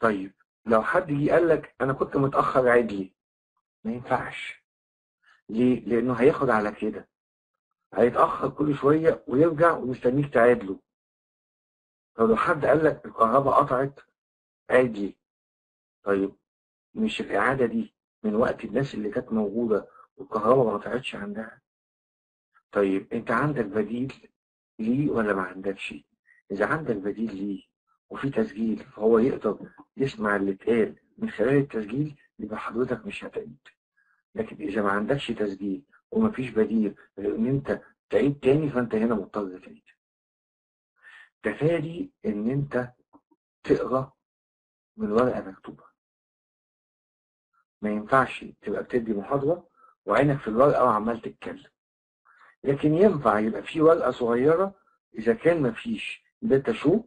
S2: طيب لو حد جه قال لك أنا كنت متأخر عيد لي ما ينفعش. ليه؟ لأنه هياخد على كده. هيتأخر كل شوية ويرجع ومستنيك تعاد له طب لو حد قال لك الكهرباء قطعت عيد لي طيب مش الإعادة دي من وقت الناس اللي كانت موجودة والكهرباء ما قطعتش عندها؟ طيب أنت عندك بديل ليه ولا ما عندكش؟ إذا عندك بديل ليه وفي تسجيل فهو يقدر يسمع اللي اتقال من خلال التسجيل يبقى حضرتك مش هتعيد. لكن إذا ما عندكش تسجيل ومفيش بديل غير ان أنت تعيد تاني فأنت هنا مضطر تعيد. تفادي إن أنت تقرأ من ورقة مكتوبة. ما ينفعش تبقى بتدي محاضرة وعينك في الورقة وعمال تتكلم. لكن ينفع يبقى في ورقة صغيرة إذا كان مفيش داتا شو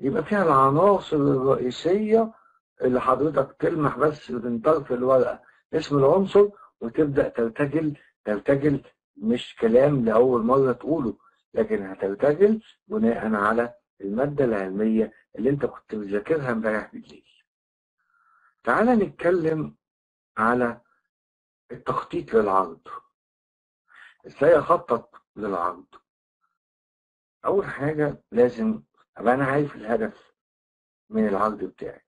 S2: يبقى فيها العناصر الرئيسية اللي حضرتك تلمح بس من طرف الورقة اسم العنصر وتبدأ ترتجل ترتجل مش كلام لأول مرة تقوله لكن هترتجل بناء على المادة العلمية اللي أنت كنت بتذاكرها امبارح بالليل. تعال نتكلم على التخطيط للعرض. إزاي اخطط للعرض. أول حاجة لازم أبقى أنا عارف الهدف من العرض بتاعي.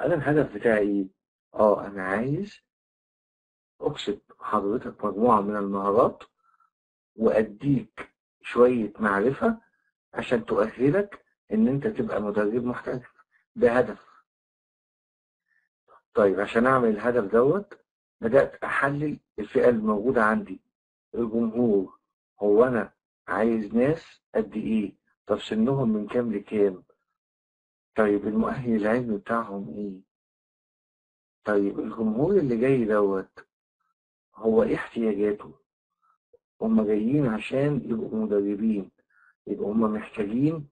S2: أنا الهدف بتاعي إيه آه أنا عايز أكسب حضرتك مجموعة من المهارات وأديك شوية معرفة عشان تؤهلك إن أنت تبقى مدرب محترف بهدف. طيب عشان أعمل الهدف دوت بدأت أحلل الفئة الموجودة عندي. الجمهور هو أنا عايز ناس قد إيه؟ طب سنهم من كام لكام؟ طيب المؤهل العلمي بتاعهم إيه؟ طيب الجمهور اللي جاي دوت هو إيه احتياجاته؟ هم جايين عشان يبقوا مدربين يبقوا هم محتاجين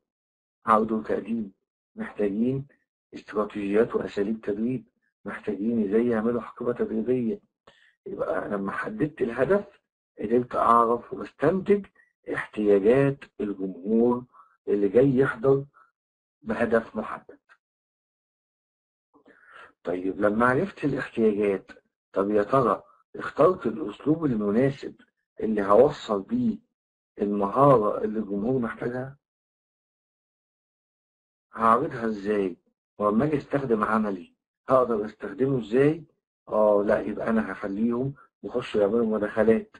S2: عرض وتقديم محتاجين استراتيجيات وأساليب تدريب محتاجين إزاي يعملوا حقيبة تدريبية. يبقى لما حددت الهدف قدرت أعرف وأستنتج احتياجات الجمهور اللي جاي يحضر بهدف محدد. طيب لما عرفت الاحتياجات طب يا ترى اخترت الأسلوب المناسب اللي هوصل بيه المهارة اللي الجمهور محتاجها؟ هعرضها إزاي؟ ولما أجي أستخدم عملي هقدر أستخدمه إزاي؟ آه لا يبقى أنا هخليهم يخشوا يعملوا مداخلات.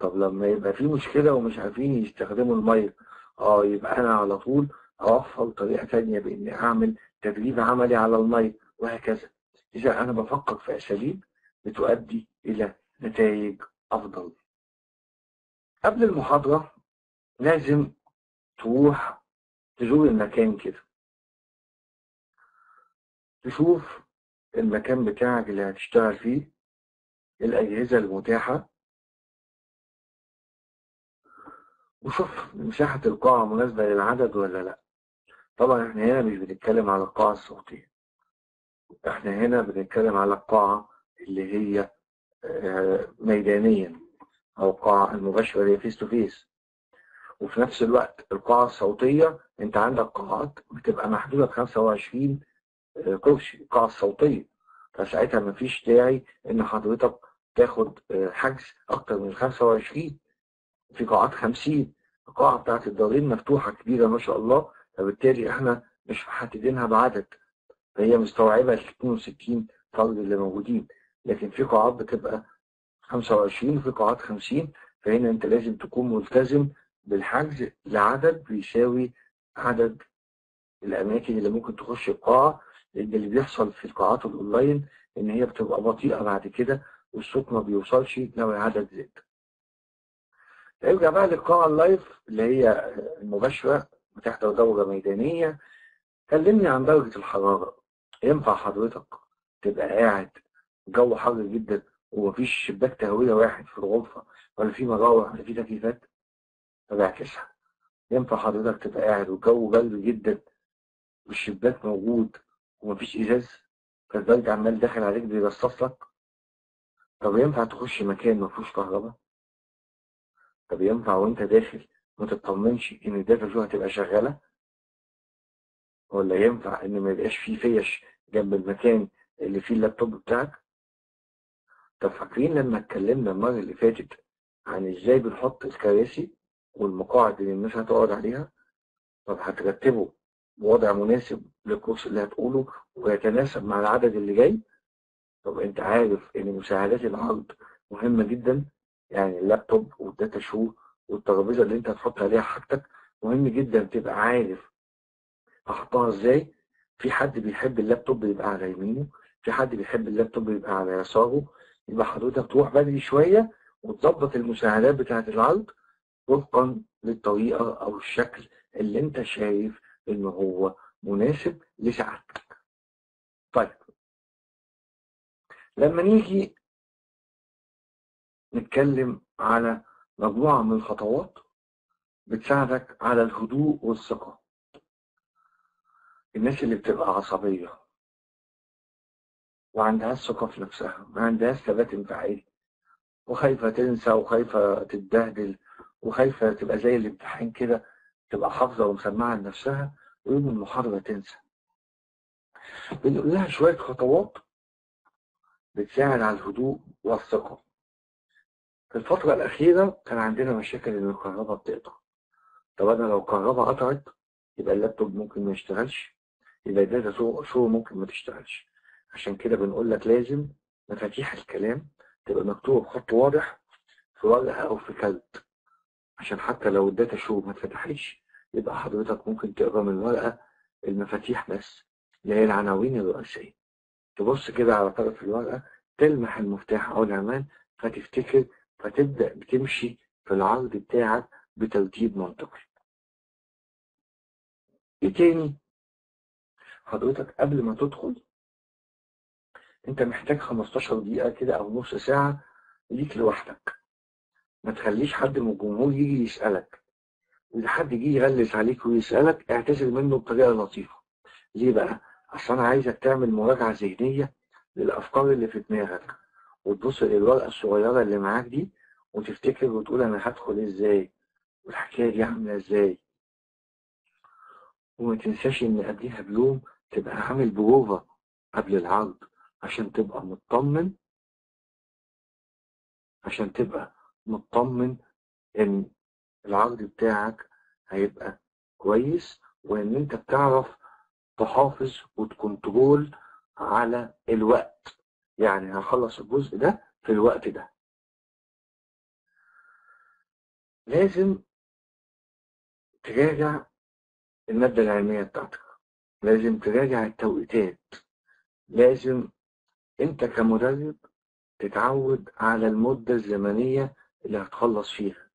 S2: طب لما يبقى في مشكلة ومش عارفين يستخدموا المية آه يبقى أنا على طول أوفر طريقة تانية بإني أعمل تدريب عملي على المية وهكذا. إذا أنا بفكر في أساليب بتؤدي إلى نتائج أفضل. قبل المحاضرة لازم تروح تزور المكان كده. تشوف المكان بتاعك اللي هتشتغل فيه الأجهزة المتاحة وشوف مساحة القاعة مناسبة للعدد ولا لأ. طبعا إحنا هنا مش بنتكلم على القاعة الصوتية. إحنا هنا بنتكلم على القاعة اللي هي ميدانيا أو القاعة المباشرة اللي هي face to face وفي نفس الوقت القاعة الصوتية أنت عندك قاعات بتبقى محدودة ب 25 كرسي القاعة الصوتية فساعتها مفيش داعي إن حضرتك تاخد حجز أكتر من 25 في قاعات 50 القاعة بتاعت الدارين مفتوحة كبيرة ما شاء الله فبالتالي إحنا مش محددينها بعدد فهي مستوعبة ال 62 فرد اللي موجودين لكن في قاعات بتبقى 25 وفي قاعات 50 فهنا أنت لازم تكون ملتزم بالحجز لعدد بيساوي عدد الأماكن اللي ممكن تخش القاعة لأن اللي بيحصل في القاعات الأونلاين إن هي بتبقى بطيئة بعد كده والصوت ما بيوصلش لو العدد زاد نرجع بقى للقاعة ال live اللي هي المباشرة بتحضر دورة ميدانية. كلمني عن درجة الحرارة. ينفع حضرتك تبقى قاعد؟ جو حر جدا ومفيش شباك تهوية واحد في الغرفة ولا في مراوح ولا في تكييفات؟ فبعكسها ينفع حضرتك تبقى قاعد والجو برد جدا والشباك موجود ومفيش إزاز؟ فالبرد عمال داخل عليك بيرصص لك؟ طب ينفع تخش مكان مفيهوش كهرباء؟ طب ينفع وانت داخل ما تطمنش ان ال data show هتبقى شغالة؟ ولا ينفع ان ما يبقاش فيه فيش جنب المكان اللي فيه اللابتوب بتاعك؟ طب فاكرين لما اتكلمنا المرة اللي فاتت عن إزاي بنحط الكراسي والمقاعد اللي الناس هتقعد عليها؟ طب هترتبه بوضع مناسب لل course اللي هتقوله ويتناسب مع العدد اللي جاي؟ طب انت عارف ان مساعدات العرض مهمة جدا يعني ال laptop وال data show والترابيزة اللي انت هتحط عليها حاجتك مهم جدا تبقى عارف هحطها إزاي في حد بيحب اللابتوب يبقى على يمينه في حد بيحب اللابتوب يبقى على يساره يبقى حضرتك تروح بدري شوية وتظبط المساعدات بتاعة العرض وفقا للطريقة أو الشكل اللي أنت شايف إن هو مناسب لسعادتك. طيب لما نيجي نتكلم على مجموعة من الخطوات بتساعدك على الهدوء والثقة. الناس اللي بتبقى عصبية وعندها ثقة في نفسها ما عندهاش ثبات انفعالي وخايفة تنسى وخايفة تتبهدل وخايفة تبقى زي الامتحان كده تبقى حافظة ومسمعة لنفسها ويوم المحاضرة تنسى بنقول لها شوية خطوات بتساعد على الهدوء والثقة في الفترة الأخيرة كان عندنا مشاكل إن الكهرباء بتقطع. طب أنا لو الكهرباء قطعت يبقى اللابتوب ممكن ما يشتغلش يبقى ال data show ممكن ما تشتغلش. عشان كده بنقول لك لازم مفاتيح الكلام تبقى مكتوبة بخط واضح في ورقة أو في كارت عشان حتى لو ال data show ما اتفتحتش يبقى حضرتك ممكن تقرأ من الورقة المفاتيح بس اللي هي العناوين الرئيسية. تبص كده على طرف الورقة تلمح المفتاح أو العنوان فتفتكر فتبدأ بتمشي في العرض بتاعك بترتيب منطقي. إيه تاني؟ حضرتك قبل ما تدخل أنت محتاج 15 دقيقة كده أو نص ساعة ليك لوحدك. ما تخليش حد من الجمهور يجي يسألك. إذا حد جه يغلس عليك ويسألك اعتذر منه بطريقة لطيفة. ليه بقى؟ عشان أنا عايزك تعمل مراجعة ذهنية للأفكار اللي في دماغك وتبص للورقة الصغيرة اللي معاك دي وتفتكر وتقول أنا هدخل إزاي؟ والحكاية دي عاملة إزاي؟ وما تنساش إن قبليها بيوم تبقى عامل بروفا قبل العرض عشان تبقى مطمن عشان تبقى مطمن إن العرض بتاعك هيبقى كويس وإن أنت بتعرف تحافظ وت control على الوقت. يعني هخلص الجزء ده في الوقت ده. لازم تراجع المادة العلمية بتاعتك. لازم تراجع التوقيتات. لازم انت كمدرب تتعود على المدة الزمنية اللي هتخلص فيها.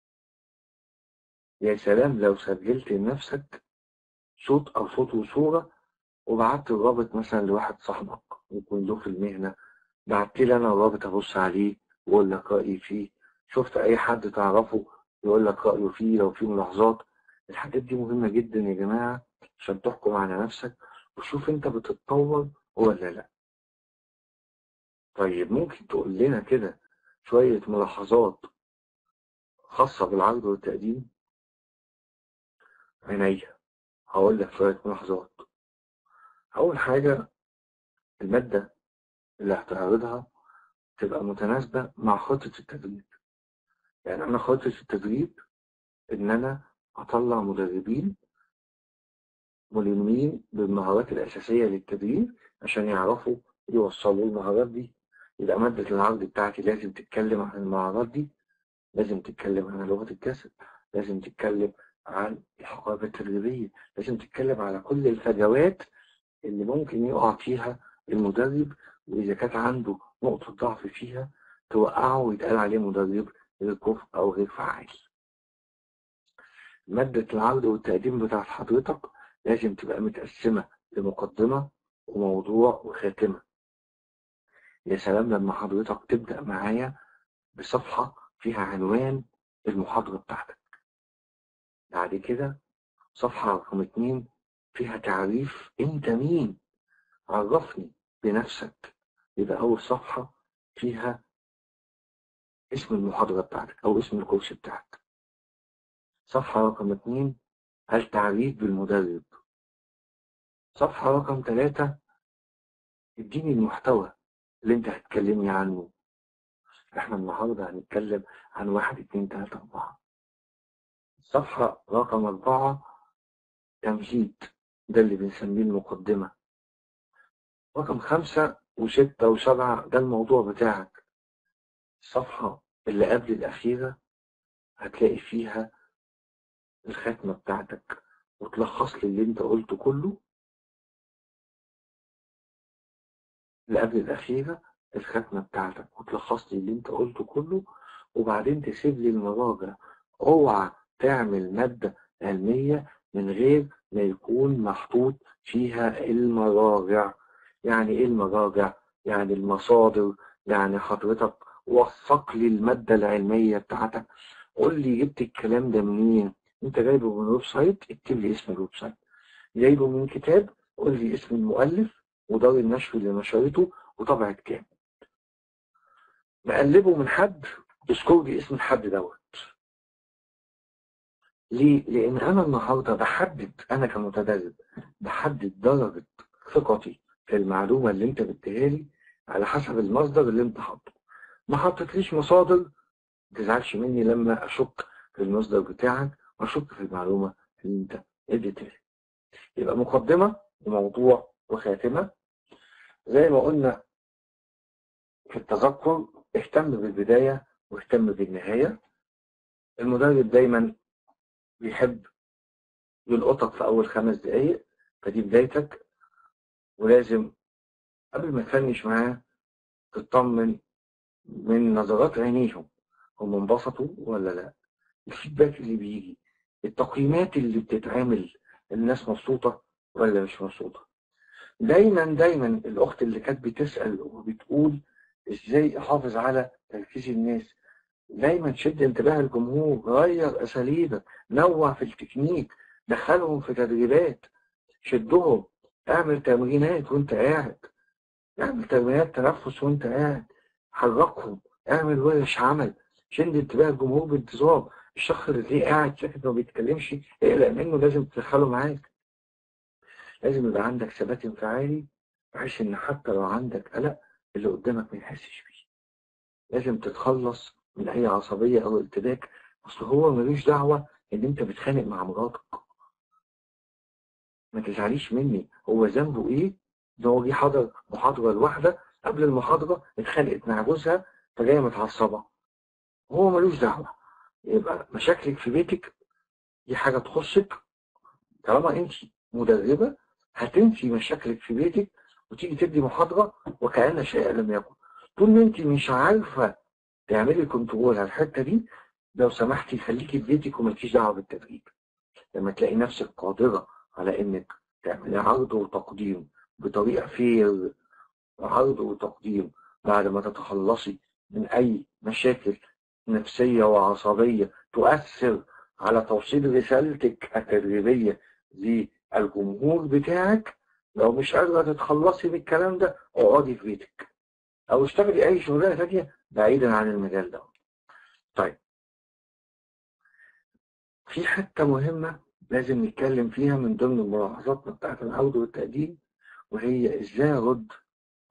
S2: يا سلام لو سجلت لنفسك صوت أو صوت وصورة وبعت الرابط مثلا لواحد صاحبك يكون له في المهنة بعت لي أنا الرابط أبص عليه وأقول لك رأيي فيه. شفت أي حد تعرفه يقول لك رأيه فيه لو في ملاحظات؟ الحاجات دي مهمة جدا يا جماعة عشان تحكم على نفسك وشوف أنت بتتطور ولا لأ. طيب ممكن تقول لنا كده شوية ملاحظات خاصة بالعرض والتقديم؟ عينيا هقول لك شوية ملاحظات. أول حاجة المادة اللي هتعرضها تبقى متناسبة مع خطة التدريب. يعني أنا خطة التدريب إن أنا أطلع مدربين ملمين بالمهارات الأساسية للتدريب عشان يعرفوا يوصلوا المهارات دي. يبقى مادة العرض بتاعتي لازم تتكلم عن المهارات دي لازم تتكلم عن لغة الجسد لازم تتكلم عن الحقائب التدريبية لازم تتكلم على كل الفجوات اللي ممكن يقع فيها المدرب وإذا كانت عنده نقطة ضعف فيها توقعه ويتقال عليه مدرب كفء أو غير فعال. مادة العرض والتقديم بتاعت حضرتك لازم تبقى متقسمة لمقدمة وموضوع وخاتمة. يا سلام لما حضرتك تبدأ معايا بصفحة فيها عنوان المحاضرة بتاعتك. بعد كده صفحة رقم اتنين فيها تعريف أنت مين عرفني بنفسك يبقى اول صفحة فيها اسم المحاضرة بتاعتك أو اسم الكورس بتاعك. صفحة رقم اتنين التعريف بالمدرب؟ صفحة رقم ثلاثة اديني المحتوى اللي انت هتكلمني عنه. إحنا النهاردة هنتكلم عن واحد اتنين تلاتة أربعة. صفحة رقم أربعة تمهيد ده اللي بنسميه المقدمة. رقم خمسة وستة وسبعة ده الموضوع بتاعك. الصفحة اللي قبل الأخيرة هتلاقي فيها الختمة بتاعتك. وتلخص لي اللي انت قلته كله. اللي قبل الأخيرة الخاتمة بتاعتك. وتلخص لي اللي انت قلته كله. وبعدين تسيب لي المراجع. اوعى تعمل مادة علمية من غير ما يكون محطوط فيها المراجع. يعني إيه المراجع؟ يعني المصادر؟ يعني حضرتك وثق لي المادة العلمية بتاعتك؟ قول لي جبت الكلام ده منين؟ أنت جايبه من website؟ اكتب لي اسم ال website. جايبه من كتاب؟ قول لي اسم المؤلف ودار النشر اللي نشرته وطبعة كام. مقلبه من حد؟ اذكر لي اسم الحد دوت. ليه؟ لأن أنا النهاردة بحدد أنا كمتدرب بحدد درجة ثقتي. في المعلومة اللي أنت بتديها لي على حسب المصدر اللي أنت حاطه. ما حطيتليش مصادر ما تزعلش مني لما أشك في المصدر بتاعك وأشك في المعلومة اللي أنت اديتها لي. يبقى مقدمة وموضوع وخاتمة. زي ما قلنا في التذكر اهتم بالبداية واهتم بالنهاية. المدرب دايما بيحب يلقطك في أول خمس دقايق فدي بدايتك. ولازم قبل ما تفنش معاه تطمن من نظرات عينيهم هم انبسطوا ولا لا؟ الفيدباك اللي بيجي التقييمات اللي بتتعمل الناس مبسوطة ولا مش مبسوطة؟ دايما دايما الأخت اللي كانت بتسأل وبتقول إزاي أحافظ على تركيز الناس دايما شد انتباه الجمهور غير أساليبك نوع في التكنيك دخلهم في تدريبات شدهم. اعمل تمرينات وانت قاعد. اعمل تمرينات تنفس وانت قاعد. حركهم. اعمل ورش عمل. شد انتباه الجمهور بانتظام. الشخص اللي قاعد ساكت ما بيتكلمش اقلق منه لازم تدخله معاك. لازم يبقى عندك ثبات انفعالي بحيث إن حتى لو عندك قلق اللي قدامك ما يحسش بيه. لازم تتخلص من أي عصبية أو ارتباك أصل هو ملوش دعوة إن أنت بتخانق مع مراتك. ما تزعليش مني. هو ذنبه إيه؟ ان هو جه حضر محاضرة لواحده قبل المحاضرة اتخانقت مع جوزها فجاية متعصبة. هو ملوش دعوة. يبقى مشاكلك في بيتك دي حاجة تخصك. طالما انت مدربة هتنسي مشاكلك في بيتك وتيجي تدي محاضرة وكأن شيء لم يكن. طول ما انت مش عارفة تعملي كنترول على الحتة دي لو سمحتي خليكي في بيتك ومالكيش دعوة بالتدريب. لما تلاقي نفسك قادرة على إنك تعملي عرض وتقديم بطريقة فير عرض وتقديم بعد ما تتخلصي من أي مشاكل نفسية وعصبية تؤثر على توصيل رسالتك التدريبية للجمهور بتاعك. لو مش قادرة تتخلصي من الكلام ده اقعدي في بيتك. أو اشتغلي أي شغلانة تانية بعيدا عن المجال ده. طيب. في حتة مهمة لازم نتكلم فيها من ضمن الملاحظات بتاعت العودة والتقديم وهي إزاي أرد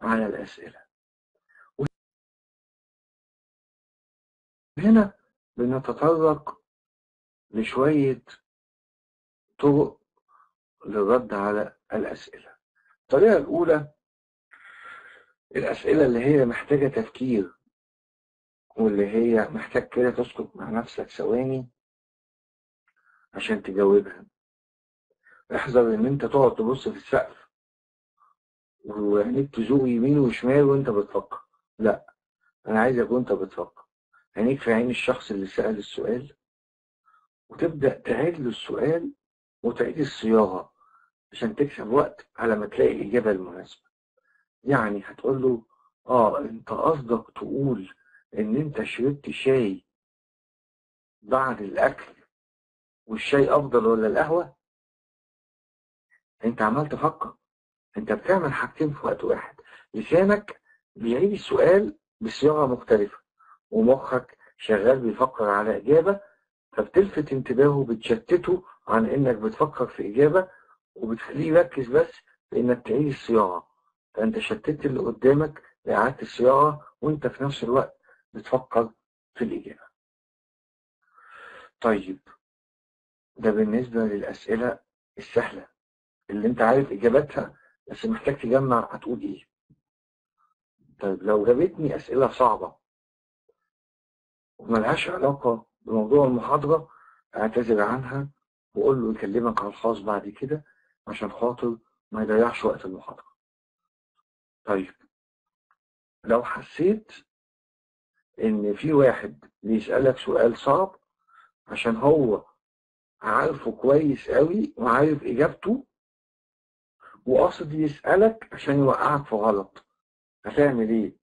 S2: على الأسئلة. هنا بنتطرق لشوية طرق للرد على الأسئلة. الطريقة الأولى الأسئلة اللي هي محتاجة تفكير واللي هي محتاج كده تسكت مع نفسك ثواني. عشان تجاوبها. احذر إن أنت تقعد تبص في السقف وعينيك تزوق يمين وشمال وأنت بتفكر. لا أنا عايزك وأنت بتفكر. عينيك في عين الشخص اللي سأل السؤال وتبدأ تعيد له السؤال وتعيد الصياغة عشان تكسب وقت على ما تلاقي الإجابة المناسبة. يعني هتقول له آه أنت قصدك تقول إن أنت شربت شاي بعد الأكل والشاي أفضل ولا القهوة؟ أنت عمال تفكر. أنت بتعمل حاجتين في وقت واحد. لسانك بيعيد السؤال بصياغة مختلفة ومخك شغال بيفكر على إجابة فبتلفت انتباهه بتشتته عن إنك بتفكر في إجابة وبتخليه يركز بس في إنك تعيد الصياغة. فأنت شتت اللي قدامك لإعادة الصياغة وأنت في نفس الوقت بتفكر في الإجابة. طيب. ده بالنسبة للأسئلة السهلة. اللي انت عارف إجاباتها بس محتاج تجمع هتقول إيه. طيب لو جابتني أسئلة صعبة وملهاش علاقة بموضوع المحاضرة أعتذر عنها وقول له يكلمك على الخاص بعد كده عشان خاطر ما يضيعش وقت المحاضرة. طيب لو حسيت إن في واحد بيسألك سؤال صعب عشان هو عارفه كويس قوي وعارف إجابته وقصد يسألك عشان يوقعك في غلط. هتعمل إيه؟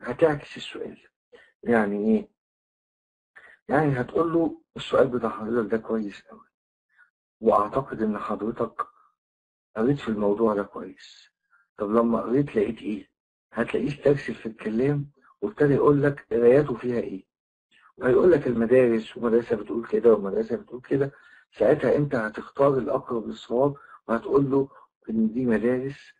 S2: هتعكس السؤال. يعني إيه؟ يعني هتقول له السؤال بتاع حضرتك ده كويس قوي وأعتقد إن حضرتك قريت في الموضوع ده كويس. طب لما قريت لقيت إيه؟ هتلاقيه استرسل في الكلام وابتدى يقول لك قراياته فيها إيه؟ وهيقول لك المدارس ومدرسة بتقول كده ومدرسة بتقول كده ساعتها أنت هتختار الأقرب للصواب وهتقول له إن دي مدارس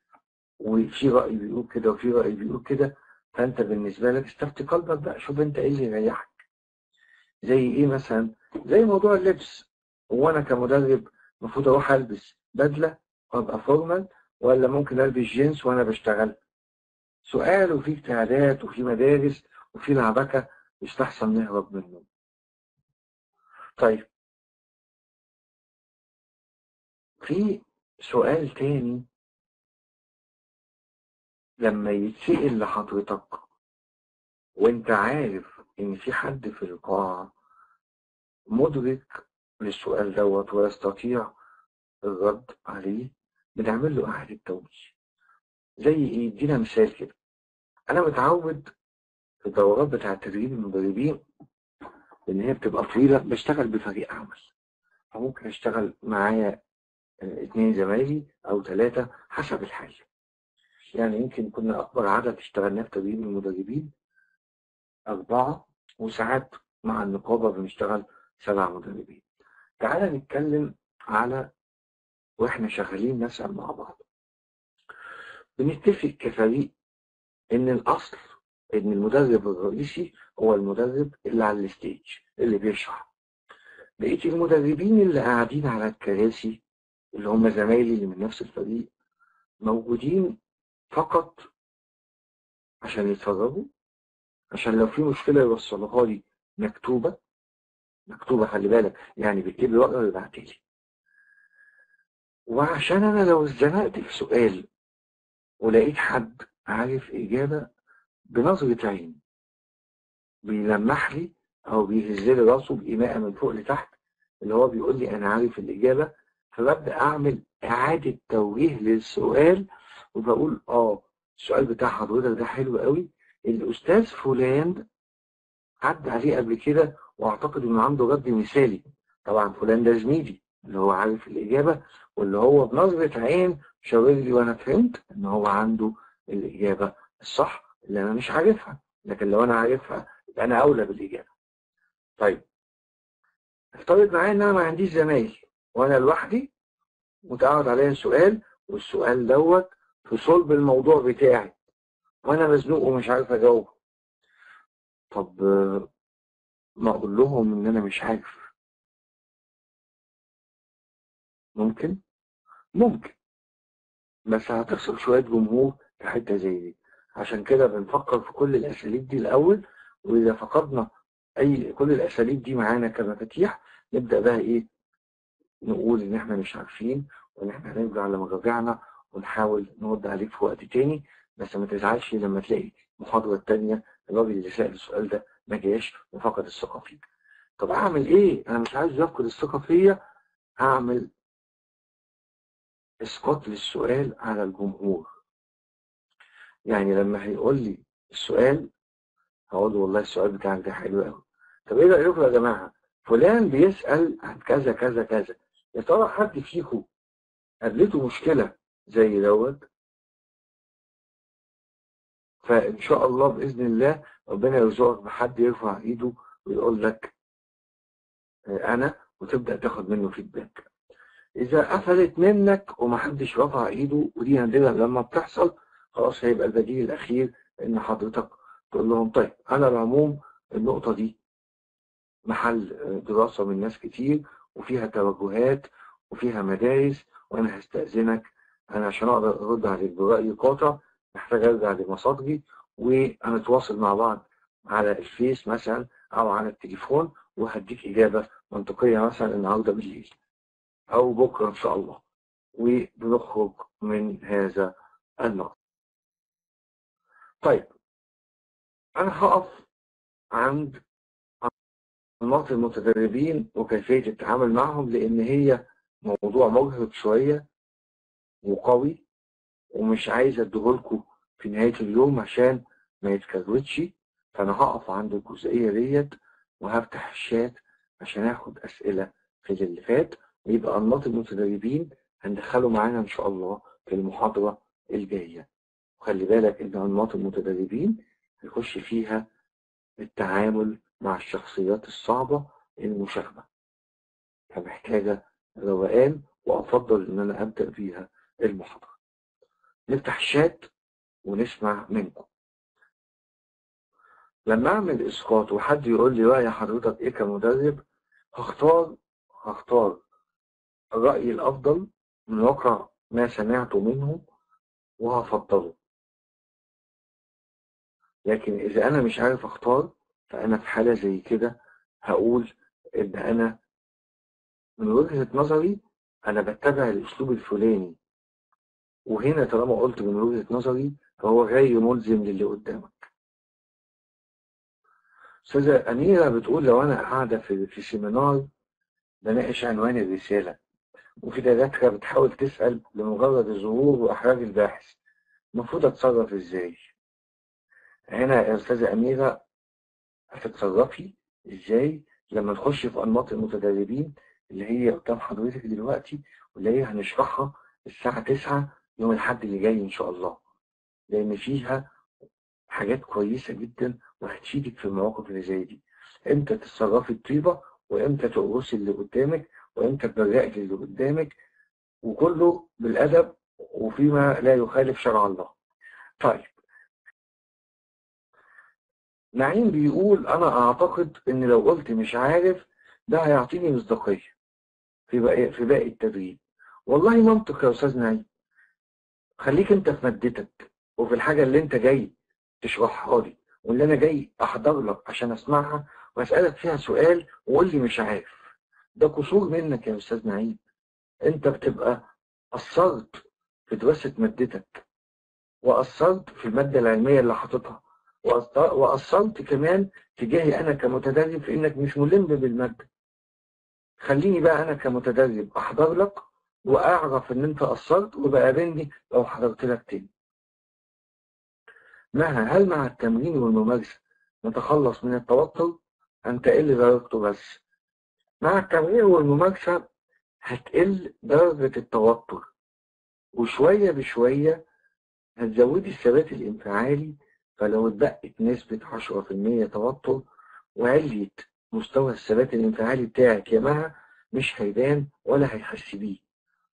S2: وفي رأي بيقول كده وفي رأي بيقول كده فأنت بالنسبة لك استفتي قلبك بقى شوف أنت إيه اللي يريحك. زي إيه مثلا؟ زي موضوع اللبس. هو أنا كمدرب المفروض أروح ألبس بدلة وأبقى formal ولا ممكن ألبس جينز وأنا بشتغل؟ سؤال وفي اجتهادات وفي مدارس وفي لعبكة. يستحسن نهرب منه. طيب. في سؤال تاني. لما يتسأل لحضرتك وأنت عارف إن في حد في القاعة مدرك للسؤال دوت ويستطيع الرد عليه بنعمل له إعادة توجيه. زي إيه؟ ادينا مثال كده. أنا متعود الدورات بتاعة تدريب المدربين إن هي بتبقى طويلة. بشتغل بفريق عمل فممكن أشتغل معايا اتنين زمايلي أو ثلاثة حسب الحال يعني يمكن كنا أكبر عدد اشتغلناه في تدريب المدربين أربعة وساعات مع النقابة بنشتغل سبع مدربين. تعالى نتكلم على وإحنا شغالين نسأل مع بعض. بنتفق كفريق إن الأصل إن المدرب الرئيسي هو المدرب اللي على الستيج اللي بيشرح. بقية المدربين اللي قاعدين على الكراسي اللي هم زمايلي اللي من نفس الفريق موجودين فقط عشان يتفرجوا عشان لو في مشكلة يوصلوها لي مكتوبة. مكتوبة خلي بالك يعني بيكتب لي ورقة ويبعت لي. وعشان أنا لو اتزنقت في سؤال ولقيت حد عارف إجابة بنظرة عين بيلمح لي أو بيهز لي راسه بإيماءة من فوق لتحت اللي هو بيقول لي أنا عارف الإجابة فببدأ أعمل إعادة توجيه للسؤال وبقول آه السؤال بتاع حضرتك ده حلو قوي الأستاذ فلان عدى عليه قبل كده وأعتقد إنه عنده رد مثالي طبعا فلان ده زميلي اللي هو عارف الإجابة واللي هو بنظرة عين شاور لي وأنا فهمت إن هو عنده الإجابة الصح اللي أنا مش عارفها. لكن لو أنا عارفها يبقى أنا أولى بالإجابة. طيب. افترض معايا إن أنا ما عنديش زمايل وأنا لوحدي متعرض عليا السؤال والسؤال دوت في صلب الموضوع بتاعي وأنا مزنوق ومش عارف اجاوب طب ما أقول لهم إن أنا مش عارف. ممكن؟ ممكن. بس هتخسر شوية جمهور في حتة زي دي. عشان كده بنفكر في كل الأساليب دي الأول وإذا فقدنا أي كل الأساليب دي معانا كمفاتيح نبدأ بقى إيه؟ نقول إن إحنا مش عارفين وإن إحنا هنرجع لمراجعنا ونحاول نرد عليك في وقت تاني. بس ما تزعلش لما تلاقي المحاضرة التانية الراجل اللي سأل السؤال ده ما جاش وفقد الثقة فيك طب أعمل إيه؟ أنا مش عايز يفقد الثقة فيا. هعمل إسقاط للسؤال على الجمهور. يعني لما هيقول لي السؤال هقول له والله السؤال بتاعك ده حلو قوي طب إيه رأيكم يا جماعة؟ فلان بيسأل عن كذا كذا كذا. يا ترى حد فيكم قابلته مشكلة زي دوت؟ فإن شاء الله بإذن الله ربنا يرزقك بحد يرفع إيده ويقول لك أنا وتبدأ تاخد منه فيدباك إذا قفلت منك ومحدش رفع إيده ودي نادرا لما بتحصل خلاص هيبقى البديل الأخير إن حضرتك تقول لهم طيب على العموم النقطة دي محل دراسة من ناس كتير وفيها توجهات وفيها مدارس وأنا هستأذنك أنا عشان أقدر أرد عليك برأي قاطع محتاج أرجع لمصادري وهنتواصل مع بعض على الفيس مثلا أو على التليفون وهديك إجابة منطقية مثلا النهارده بالليل أو بكرة إن شاء الله. وبنخرج من هذا النقط طيب أنا هقف عند أنماط المتدربين وكيفية التعامل معهم لأن هي موضوع مرهق شوية وقوي ومش عايز أديهولكوا في نهاية اليوم عشان ما يتكروتش. فأنا هقف عند الجزئية ديت وهفتح الشات عشان آخد أسئلة في اللي فات ويبقى أنماط المتدربين هندخله معانا إن شاء الله في المحاضرة الجاية. وخلي بالك إن أنماط المتدربين هيخش فيها التعامل مع الشخصيات الصعبة المشاغبة. فمحتاجة روقان وأفضل إن أنا أبدأ بيها المحاضرة. نفتح الشات ونسمع منكم. لما أعمل إسقاط وحد يقول لي رأي حضرتك إيه كمدرب هختار هختار الرأي الأفضل من واقع ما سمعته منهم وهفضله. لكن إذا أنا مش عارف أختار فأنا في حالة زي كده هقول إن أنا من وجهة نظري أنا بتبع الأسلوب الفلاني وهنا طالما قلت من وجهة نظري فهو غير ملزم للي قدامك أستاذة أميرة بتقول لو أنا قاعدة في في سيمينار بناقش عنوان الرسالة وفي دكاترة بتحاول تسأل لمجرد الظهور وإحراج الباحث المفروض أتصرف إزاي؟ هنا يا أستاذة أميرة هتتصرفي إزاي لما نخش في أنماط المتدربين اللي هي قدام حضرتك دلوقتي واللي هي هنشرحها الساعة 9 يوم الأحد اللي جاي إن شاء الله؟ لأن فيها حاجات كويسة جدا وهتفيدك في المواقف اللي زي دي. إمتى تتصرفي الطيبة وإمتى تقرصي اللي قدامك وإمتى تبرئي اللي قدامك وكله بالأدب وفيما لا يخالف شرع الله. طيب نعيم بيقول أنا أعتقد إن لو قلت مش عارف ده هيعطيني مصداقية في باقي في باقي التدريب. والله منطق يا أستاذ نعيم. خليك أنت في مادتك وفي الحاجة اللي أنت جاي تشرحها لي واللي أنا جاي أحضر لك عشان أسمعها وأسألك فيها سؤال وقول لي مش عارف. ده قصور منك يا أستاذ نعيم. أنت بتبقى قصرت في دراسة مادتك وقصرت في المادة العلمية اللي حاططها. وقصرت كمان تجاهي أنا كمتدرب في إنك مش ملم بالمادة خليني بقى أنا كمتدرب أحضر لك وأعرف إن أنت قصرت وبقابلني لو حضرت لك تاني. مها هل مع التمرين والممارسة نتخلص من التوتر؟ أم تقل درجته بس. مع التمرين والممارسة هتقل درجة التوتر وشوية بشوية هتزودي الثبات الانفعالي فلو اتبقت نسبة 10% توتر وعليت مستوى الثبات الانفعالي بتاعك يا مها مش هيبان ولا هيحس بيه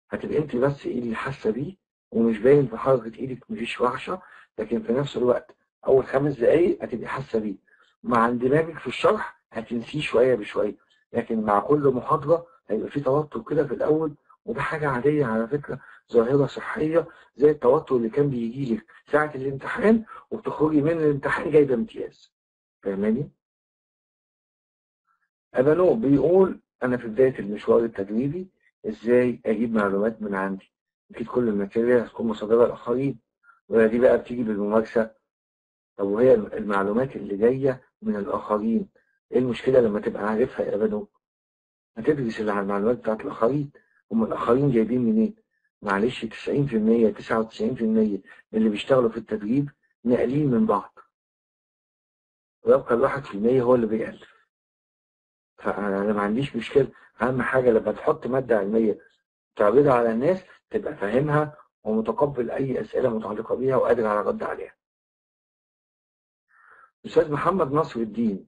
S2: هتبقى انت بس إيه اللي حاسة بيه ومش باين في حركة إيدك مفيش وحشة لكن في نفس الوقت أول خمس دقايق هتبقي حاسة بيه. مع اندماجك في الشرح هتنسيه شوية بشوية لكن مع كل محاضرة هيبقى في توتر كده في الأول وده حاجة عادية على فكرة ظاهرة صحية زي التوتر اللي كان بيجي لك ساعة الامتحان وبتخرجي من الامتحان جايبة امتياز فاهماني؟ أبانو بيقول أنا في بداية المشوار التدريبي إزاي أجيب معلومات من عندي أكيد كل الماتيريال هتكون مصادرة الآخرين ولا دي بقى بتيجي بالممارسة طب وهي المعلومات اللي جاية من الآخرين إيه المشكلة لما تبقى عارفها يا أبانو؟ هتدرس المعلومات بتاعت الآخرين هم الآخرين جايبين منين؟ معلش 90% 99% من اللي بيشتغلوا في التدريب ناقلين من بعض. ويبقى الواحد في المية هو اللي بيألف فأنا ما عنديش مشكلة. أهم حاجة لما تحط مادة علمية تعرضها على الناس تبقى فاهمها ومتقبل أي أسئلة متعلقة بيها وقادر على الرد عليها. أستاذ محمد نصر الدين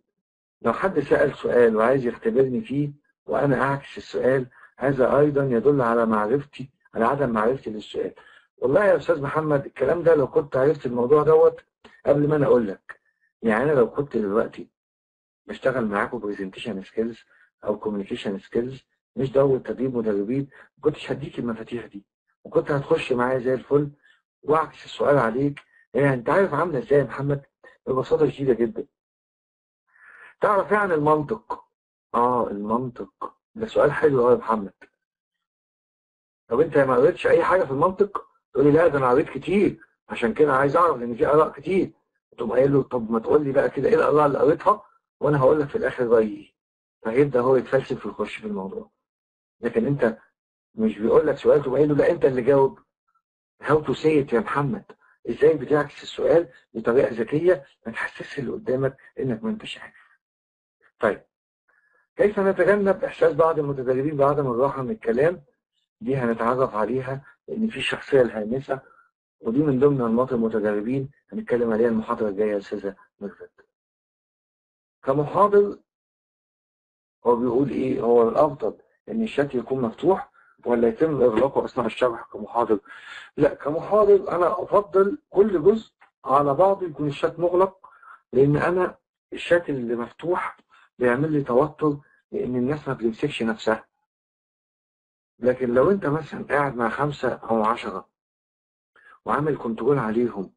S2: لو حد سأل سؤال وعايز يختبرني فيه وأنا أعكس السؤال هذا أيضا يدل على معرفتي على عدم معرفتي للسؤال والله يا أستاذ محمد الكلام ده لو كنت عرفت الموضوع دوت قبل ما أنا أقول لك. يعني أنا لو كنت دلوقتي بشتغل معاكم presentation skills أو communication skills مش دورة تدريب مدربين ما كنتش هديك المفاتيح دي. وكنت هتخش معايا زي الفل وأعكس السؤال عليك. يعني أنت عارف عاملة إزاي يا محمد؟ ببساطة شديدة جدا. تعرف يعني المنطق؟ آه المنطق. ده سؤال حلو قوي يا محمد. طب انت ما قريتش اي حاجة في المنطق تقول لي لا ده أنا قريت كتير. عشان كده عايز اعرف ان في آراء كتير. تقوم قايل له طب ما تقول لي بقى كده إيه الآراء اللي قريتها؟ وأنا هقول لك في الآخر رأيي. فهيبدا هو يتفلسف ويخش في الموضوع. لكن انت مش بيقول لك سؤال تقوم قايل له لا انت اللي جاوب. how to see يا محمد. إزاي بتعكس السؤال بطريقة ذكية ما تحسسش اللي قدامك إنك ما انتش عارف. طيب. كيف نتجنب إحساس بعض المتدربين بعدم الراحة من الكلام؟ دي هنتعرف عليها لأن في الشخصيه الهامسة ودي من ضمن أنماط المتدربين هنتكلم عليها المحاضرة الجاية يا أستاذة ميرفت كمحاضر هو بيقول إيه؟ هو الأفضل إن الشات يكون مفتوح ولا يتم اغلاقه اثناء الشرح كمحاضر؟ لا كمحاضر أنا أفضل كل جزء على بعضه يكون الشات مغلق لأن أنا الشات اللي مفتوح بيعمل لي توتر لأن الناس ما بتمسكش نفسها. لكن لو انت مثلا قاعد مع خمسة أو عشرة وعامل control عليهم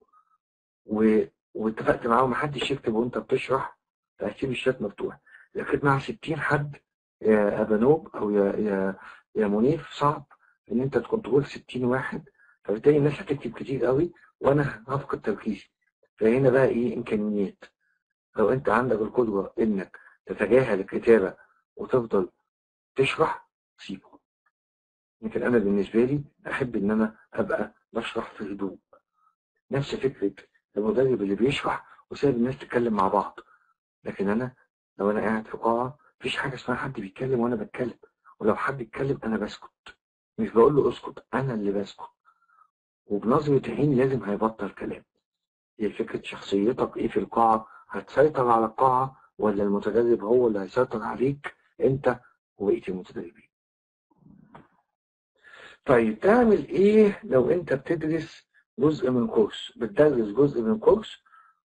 S2: و... واتفقت معاهم محدش يكتب وانت بتشرح فهتسيب الشات مفتوح. لكن مع 60 حد يا أبانوب أو يا يا يا منيف صعب إن انت ت control 60 واحد. فبالتالي الناس هتكتب كتير قوي وأنا هفقد تركيزي. فهنا بقى إيه إمكانيات. لو انت عندك القدرة إنك تتجاهل الكتابة وتفضل تشرح سيبه. لكن أنا بالنسبة لي أحب إن أنا أبقى بشرح في هدوء. نفس فكرة المدرب اللي بيشرح وسايب الناس تتكلم مع بعض. لكن أنا لو أنا قاعد في قاعة مفيش حاجة اسمها حد بيتكلم وأنا بتكلم. ولو حد اتكلم أنا بسكت. مش بقول له اسكت أنا اللي بسكت. وبنظرة عين لازم هيبطل كلام. هي فكرة شخصيتك إيه في القاعة؟ هتسيطر على القاعة ولا المتدرب هو اللي هيسيطر عليك أنت وبقية المتدربين طيب تعمل إيه لو أنت بتدرس جزء من كورس؟ بتدرس جزء من كورس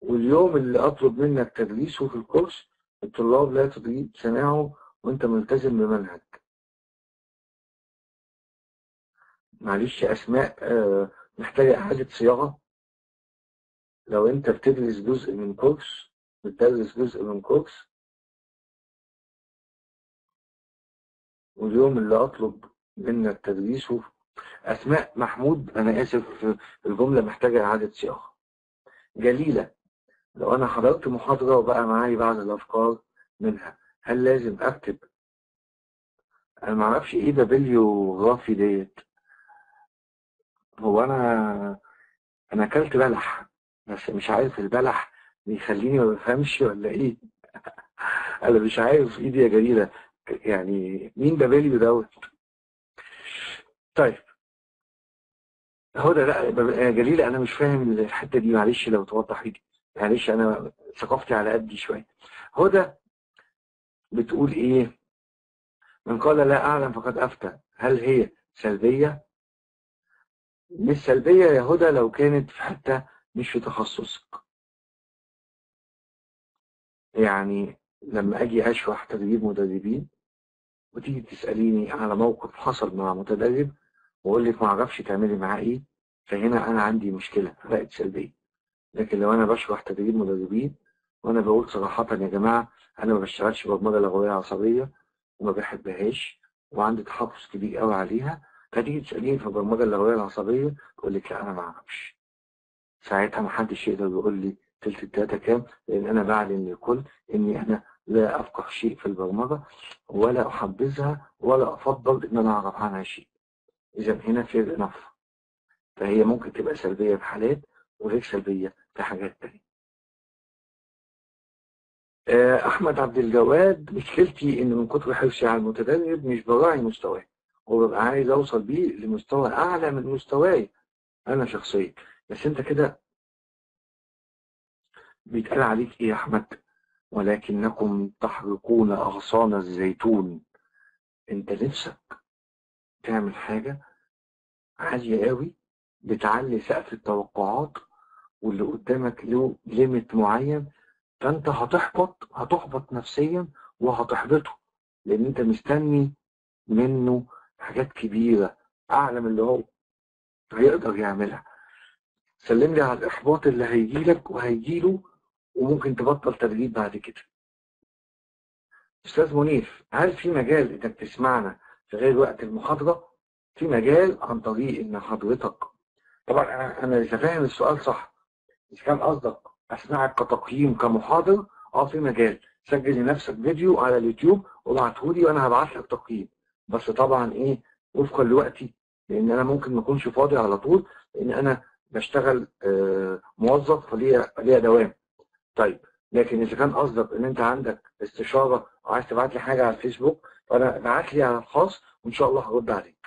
S2: واليوم اللي أطلب منك تدريسه في الكورس الطلاب لا تريد سماعه وأنت ملتزم بمنهج. معلش أسماء آه، محتاجة إعادة صياغة؟ لو أنت بتدرس جزء من كورس بتدرس جزء من كورس واليوم اللي أطلب منك تدريسه أسماء محمود أنا آسف الجملة محتاجة إعادة صياغة. جليلة لو أنا حضرت محاضرة وبقى معاي بعض الأفكار منها هل لازم أكتب؟ أنا معرفش إيه بابليوغرافي ديت. هو أنا أنا أكلت بلح بس مش عارف البلح بيخليني ما بفهمش ولا إيه؟ أنا مش عارف ايدي يا جليلة؟ يعني مين بابليو دوت؟ طيب. هدى لا يا جليلة أنا مش فاهم الحتة دي معلش لو توضح لي. معلش أنا ثقافتي على قدي شوية. هدى بتقول إيه؟ من قال لا أعلم فقد أفتى. هل هي سلبية؟ مش سلبية يا هدى لو كانت في حتة مش في تخصصك. يعني لما أجي اشرح تدريب مدربين وتيجي تسأليني على موقف حصل مع متدرب واقول لك ما أعرفش تعملي معاه إيه فهنا أنا عندي مشكلة بقت سلبية. لكن لو أنا بشرح تدريب مدربين وأنا بقول صراحة يا جماعة أنا ما بشتغلش برمجة لغوية عصبية وما بحبهاش وعندي تحفظ كبير قوي عليها فتيجي تسأليني في البرمجة اللغوية العصبية أقول لك لا أنا ما أعرفش. ساعتها ما حدش يقدر يقول لي تلت الداتا كام لأن أنا بعلن للكل إني أنا لا أفقه شيء في البرمجة ولا أحبذها ولا أفضل إن أنا أعرف عنها شيء. إذا هنا فير انف فهي ممكن تبقى سلبية في حالات وغير سلبية في حاجات تانية. آه، أحمد عبد الجواد مشكلتي إن من كتر حرصي على المتدرب مش براعي مستواه وببقى عايز أوصل بيه لمستوى أعلى من مستواي أنا شخصيا. بس أنت كده بيتقال عليك إيه يا أحمد؟ ولكنكم تحرقون أغصان الزيتون. أنت نفسك تعمل حاجة عالية قوي بتعلي سقف التوقعات واللي قدامك له ليميت معين فأنت هتحبط هتحبط نفسيا وهتحبطه لأن أنت مستني منه حاجات كبيرة أعلى من اللي هو هيقدر يعملها. سلم لي على الإحباط اللي هيجيلك وهيجيله وممكن تبطل تدريب بعد كده. أستاذ منير هل في مجال إنك تسمعنا في غير وقت المحاضرة في مجال عن طريق إن حضرتك. طبعا أنا لسه فاهم السؤال صح إذا كان قصدك أسمعك كتقييم كمحاضر آه في مجال. سجل لنفسك فيديو على اليوتيوب وابعته لي وأنا هبعت لك تقييم. بس طبعا إيه وفقا لوقتي لأن أنا ممكن ما أكونش فاضي على طول لأن أنا بشتغل آه، موظف فليا ليا دوام. طيب لكن إذا كان قصدك إن أنت عندك استشارة أو عايز تبعت لي حاجة على الفيسبوك فانا ابعت لي على الخاص وإن شاء الله هرد عليك.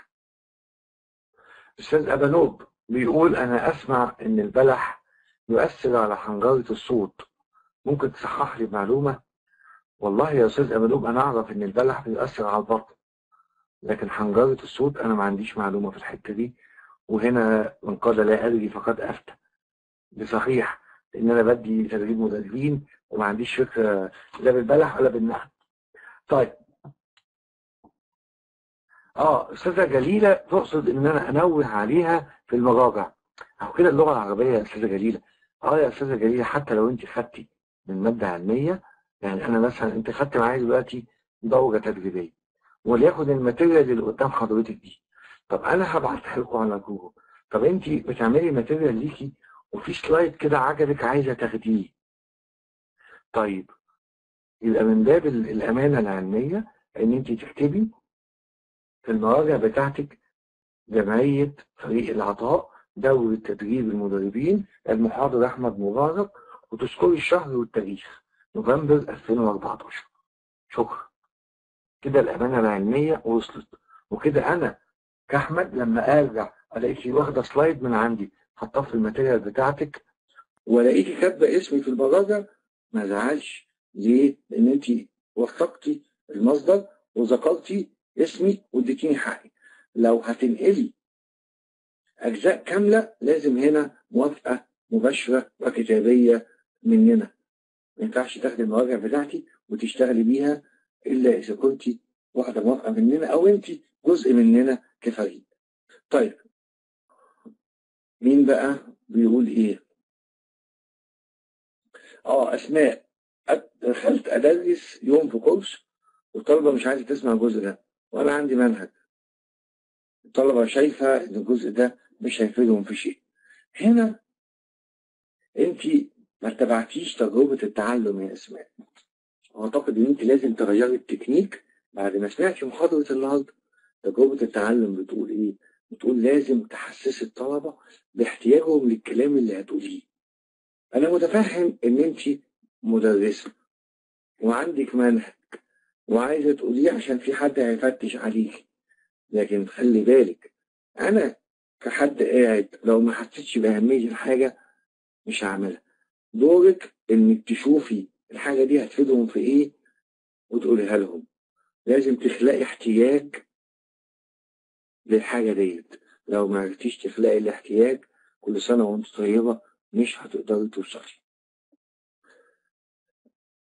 S2: أستاذ أبانوب بيقول أنا أسمع إن البلح يؤثر على حنجرة الصوت. ممكن تصحح لي معلومه والله يا أستاذ أبانوب أنا أعرف إن البلح بيؤثر على البطن لكن حنجرة الصوت أنا ما عنديش معلومة في الحتة دي وهنا من قال لا أدري فقد أفتى. بصحيح لأن أنا بدي تدريب مدربين وما عنديش فكرة لا بالبلح ولا بالنحل طيب آه أستاذة جليلة تقصد إن أنا أنوه عليها في المراجع أو كده اللغة العربية يا أستاذة جليلة. آه يا أستاذة جليلة حتى لو أنت خدتي من ماده علميه يعني أنا مثلا أنت خدت معايا دلوقتي دوره تدريبية وليكن الماتيريال اللي قدام حضرتك دي. طب أنا هبعتها لكم على جوجل. طب أنت بتعملي material ليكي وفي slide كده عجبك عايزة تاخديه. طيب يبقى من باب ال- الأمانة العلمية إن أنت تكتبي في المراجع بتاعتك جمعية فريق العطاء دورة تدريب المدربين المحاضر أحمد مبارك وتذكري الشهر والتاريخ نوفمبر 2014 شكرا. كده الأمانة العلمية وصلت. وكده أنا كأحمد لما أرجع الاقيكي واخدة سلايد من عندي حطاه في الماتيريال بتاعتك والاقيكي كاتبة اسمي في المراجع ما زعلش. ليه؟ لأن انت وثقتي المصدر وذكرتي اسمي واديتيني حقي. لو هتنقلي أجزاء كاملة لازم هنا موافقة مباشرة وكتابية مننا. ما ينفعش تاخدي المراجع بتاعتي وتشتغلي بيها إلا إذا كنت واخدة موافقة مننا أو انت جزء مننا كفريق. طيب مين بقى بيقول إيه؟ آه أسماء. دخلت ادرس يوم في كورس والطلبة مش عايزة تسمع الجزء ده. وأنا عندي منهج. الطلبة شايفة إن الجزء ده مش هيفيدهم في شيء. هنا انت ما اتبعتيش تجربة التعلم يا أسماء. أعتقد إن انت لازم تغيري التكنيك بعد ما سمعتي محاضرة النهارده. تجربة التعلم بتقول إيه؟ بتقول لازم تحسسي الطلبة باحتياجهم للكلام اللي هتقوليه. أنا متفهم إن انت مدرسة وعندك منهج. وعايزه تقوليه عشان في حد هيفتش عليك. لكن خلي بالك أنا كحد قاعد لو ما حسيتش بأهمية الحاجة مش هعملها. دورك إنك تشوفي الحاجة دي هتفيدهم في إيه وتقوليها لهم. لازم تخلقي احتياج للحاجة ديت. لو ما عرفتيش تخلقي الاحتياج كل سنة وأنت طيبة مش هتقدري توصلي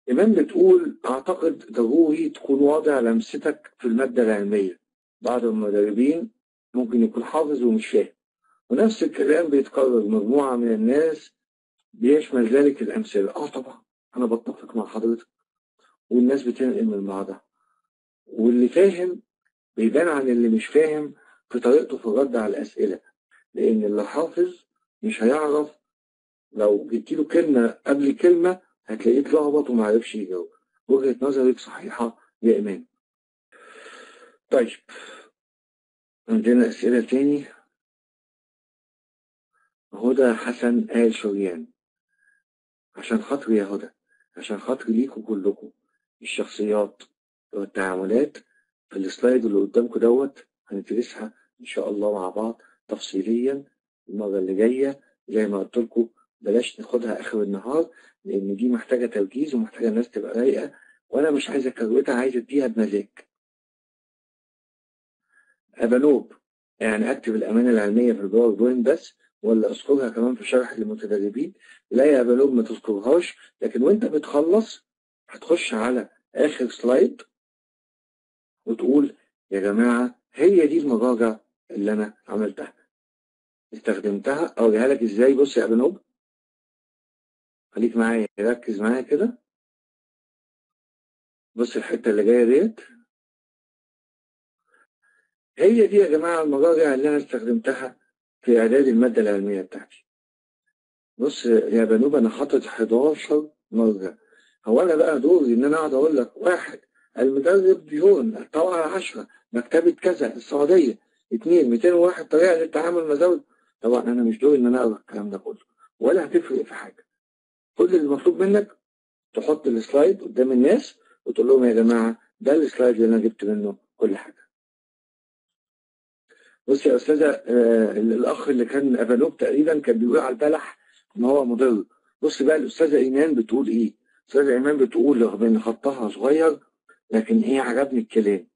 S2: إيمان بتقول أعتقد ضروري تكون واضع لمستك في المادة العلمية. بعض المدربين ممكن يكون حافظ ومش فاهم. ونفس الكلام بيتكرر مجموعة من الناس بيشمل ذلك الأمثلة. آه طبعا أنا بتفق مع حضرتك. والناس بتنقل من بعضها. واللي فاهم بيبان عن اللي مش فاهم في طريقته في الرد على الأسئلة. لأن اللي حافظ مش هيعرف لو جبت له كلمة قبل كلمة هتلاقيه اتلخبط وما عرفش يجاوب وجهة نظرك صحيحة يا إيمان. طيب عندنا أسئلة تاني. هدى حسن آل شريان. عشان خاطري يا هدى عشان خاطري ليكوا كلكم الشخصيات والتعاملات في السلايد اللي قدامكم دوت هندرسها إن شاء الله مع بعض تفصيليا المرة اللي جاية. زي ما قلت لكم بلاش ناخدها آخر النهار لأن دي محتاجة تركيز ومحتاجة الناس تبقى رايقة وأنا مش عايز أكروتها عايز أديها بمزاج. أبانوب يعني أكتب الأمانة العلمية في ال PowerPoint بس ولا أذكرها كمان في شرح للمتدربين؟ لا يا أبانوب ما تذكرهاش لكن وأنت بتخلص هتخش على آخر slide وتقول يا جماعة هي دي المراجع اللي أنا عملتها. استخدمتها أوريها لك إزاي بص يا أبانوب خليك معايا ركز معايا كده. بص الحتة اللي جاية ديت. هي دي يا جماعة المراجع اللي أنا استخدمتها في إعداد المادة العلمية بتاعتي. بص يا بنوب أنا حاطط 11 مرجع هو أنا بقى دوري إن أنا أقعد أقول لك واحد المدرب ديون طبعا 10 مكتبة كذا السعودية اثنين 201 طريقة للتعامل مع طبعا أنا مش دوري إن أنا أقرأ الكلام ده كله ولا هتفرق في حاجة. كل اللي مطلوب منك تحط السلايد قدام الناس وتقول لهم يا جماعة ده السلايد اللي أنا جبت منه كل حاجة. بص يا أستاذة آه الأخ اللي كان أفانوب تقريبا كان بيقول على البلح إن هو مضر بص بقى الأستاذة إيمان بتقول إيه؟ الأستاذة إيمان بتقول رغم إن خطها صغير لكن هي عجبني الكلام.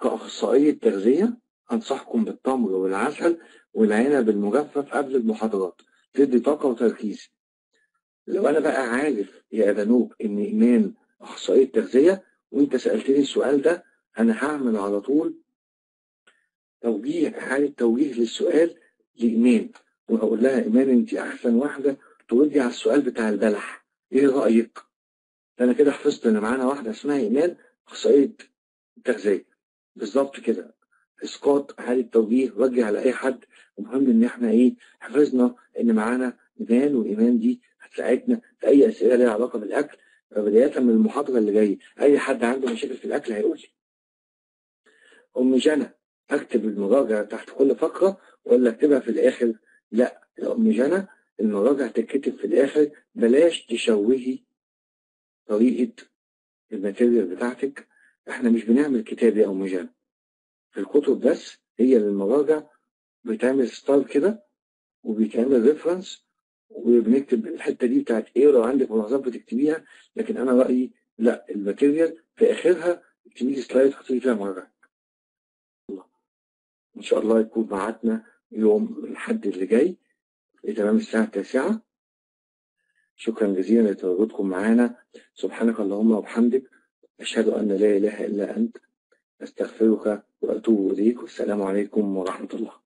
S2: كأخصائية تغذية أنصحكم بالتمر والعسل والعنب المجفف قبل المحاضرات. تدي طاقة وتركيز. لو أنا بقى عارف يا أبانوب إن إيمان أخصائية تغذية وأنت سألتني السؤال ده أنا هعمل على طول توجيه إعادة توجيه للسؤال لإيمان وهقول لها إيمان أنت أحسن واحدة تردي على السؤال بتاع البلح. إيه رأيك؟ أنا كده حفظت إن معانا واحدة اسمها إيمان أخصائية تغذية بالظبط كده. إسقاط إعادة توجيه وجه على أي حد. المهم إن إحنا إيه حفظنا إن معانا إيمان وإيمان دي هتساعدنا في أي أسئلة ليها علاقة بالأكل بداية من المحاضرة اللي جاية. أي حد عنده مشاكل في الأكل هيقول لي. أم جنى أكتب المراجع تحت كل فقرة ولا أكتبها في الآخر؟ لا. يا أم جنى المراجع تتكتب في الآخر بلاش تشوهي طريقة ال material بتاعتك. إحنا مش بنعمل كتاب يا أم جنى. في الكتب بس هي للمراجع بتعمل star كده وبيتعمل reference وبنكتب الحتة دي بتاعت إيه ولو عندك ملاحظات بتكتبيها لكن أنا رأيي لا ال material في آخرها اكتبي لي slide حطي فيها مراجع إن شاء الله يكون معادنا يوم الحد اللي جاي تمام الساعة التاسعة. شكرا جزيلا لتواجدكم معنا سبحانك اللهم وبحمدك. أشهد أن لا إله إلا أنت. أستغفرك وأتوب إليك. والسلام عليكم ورحمة الله.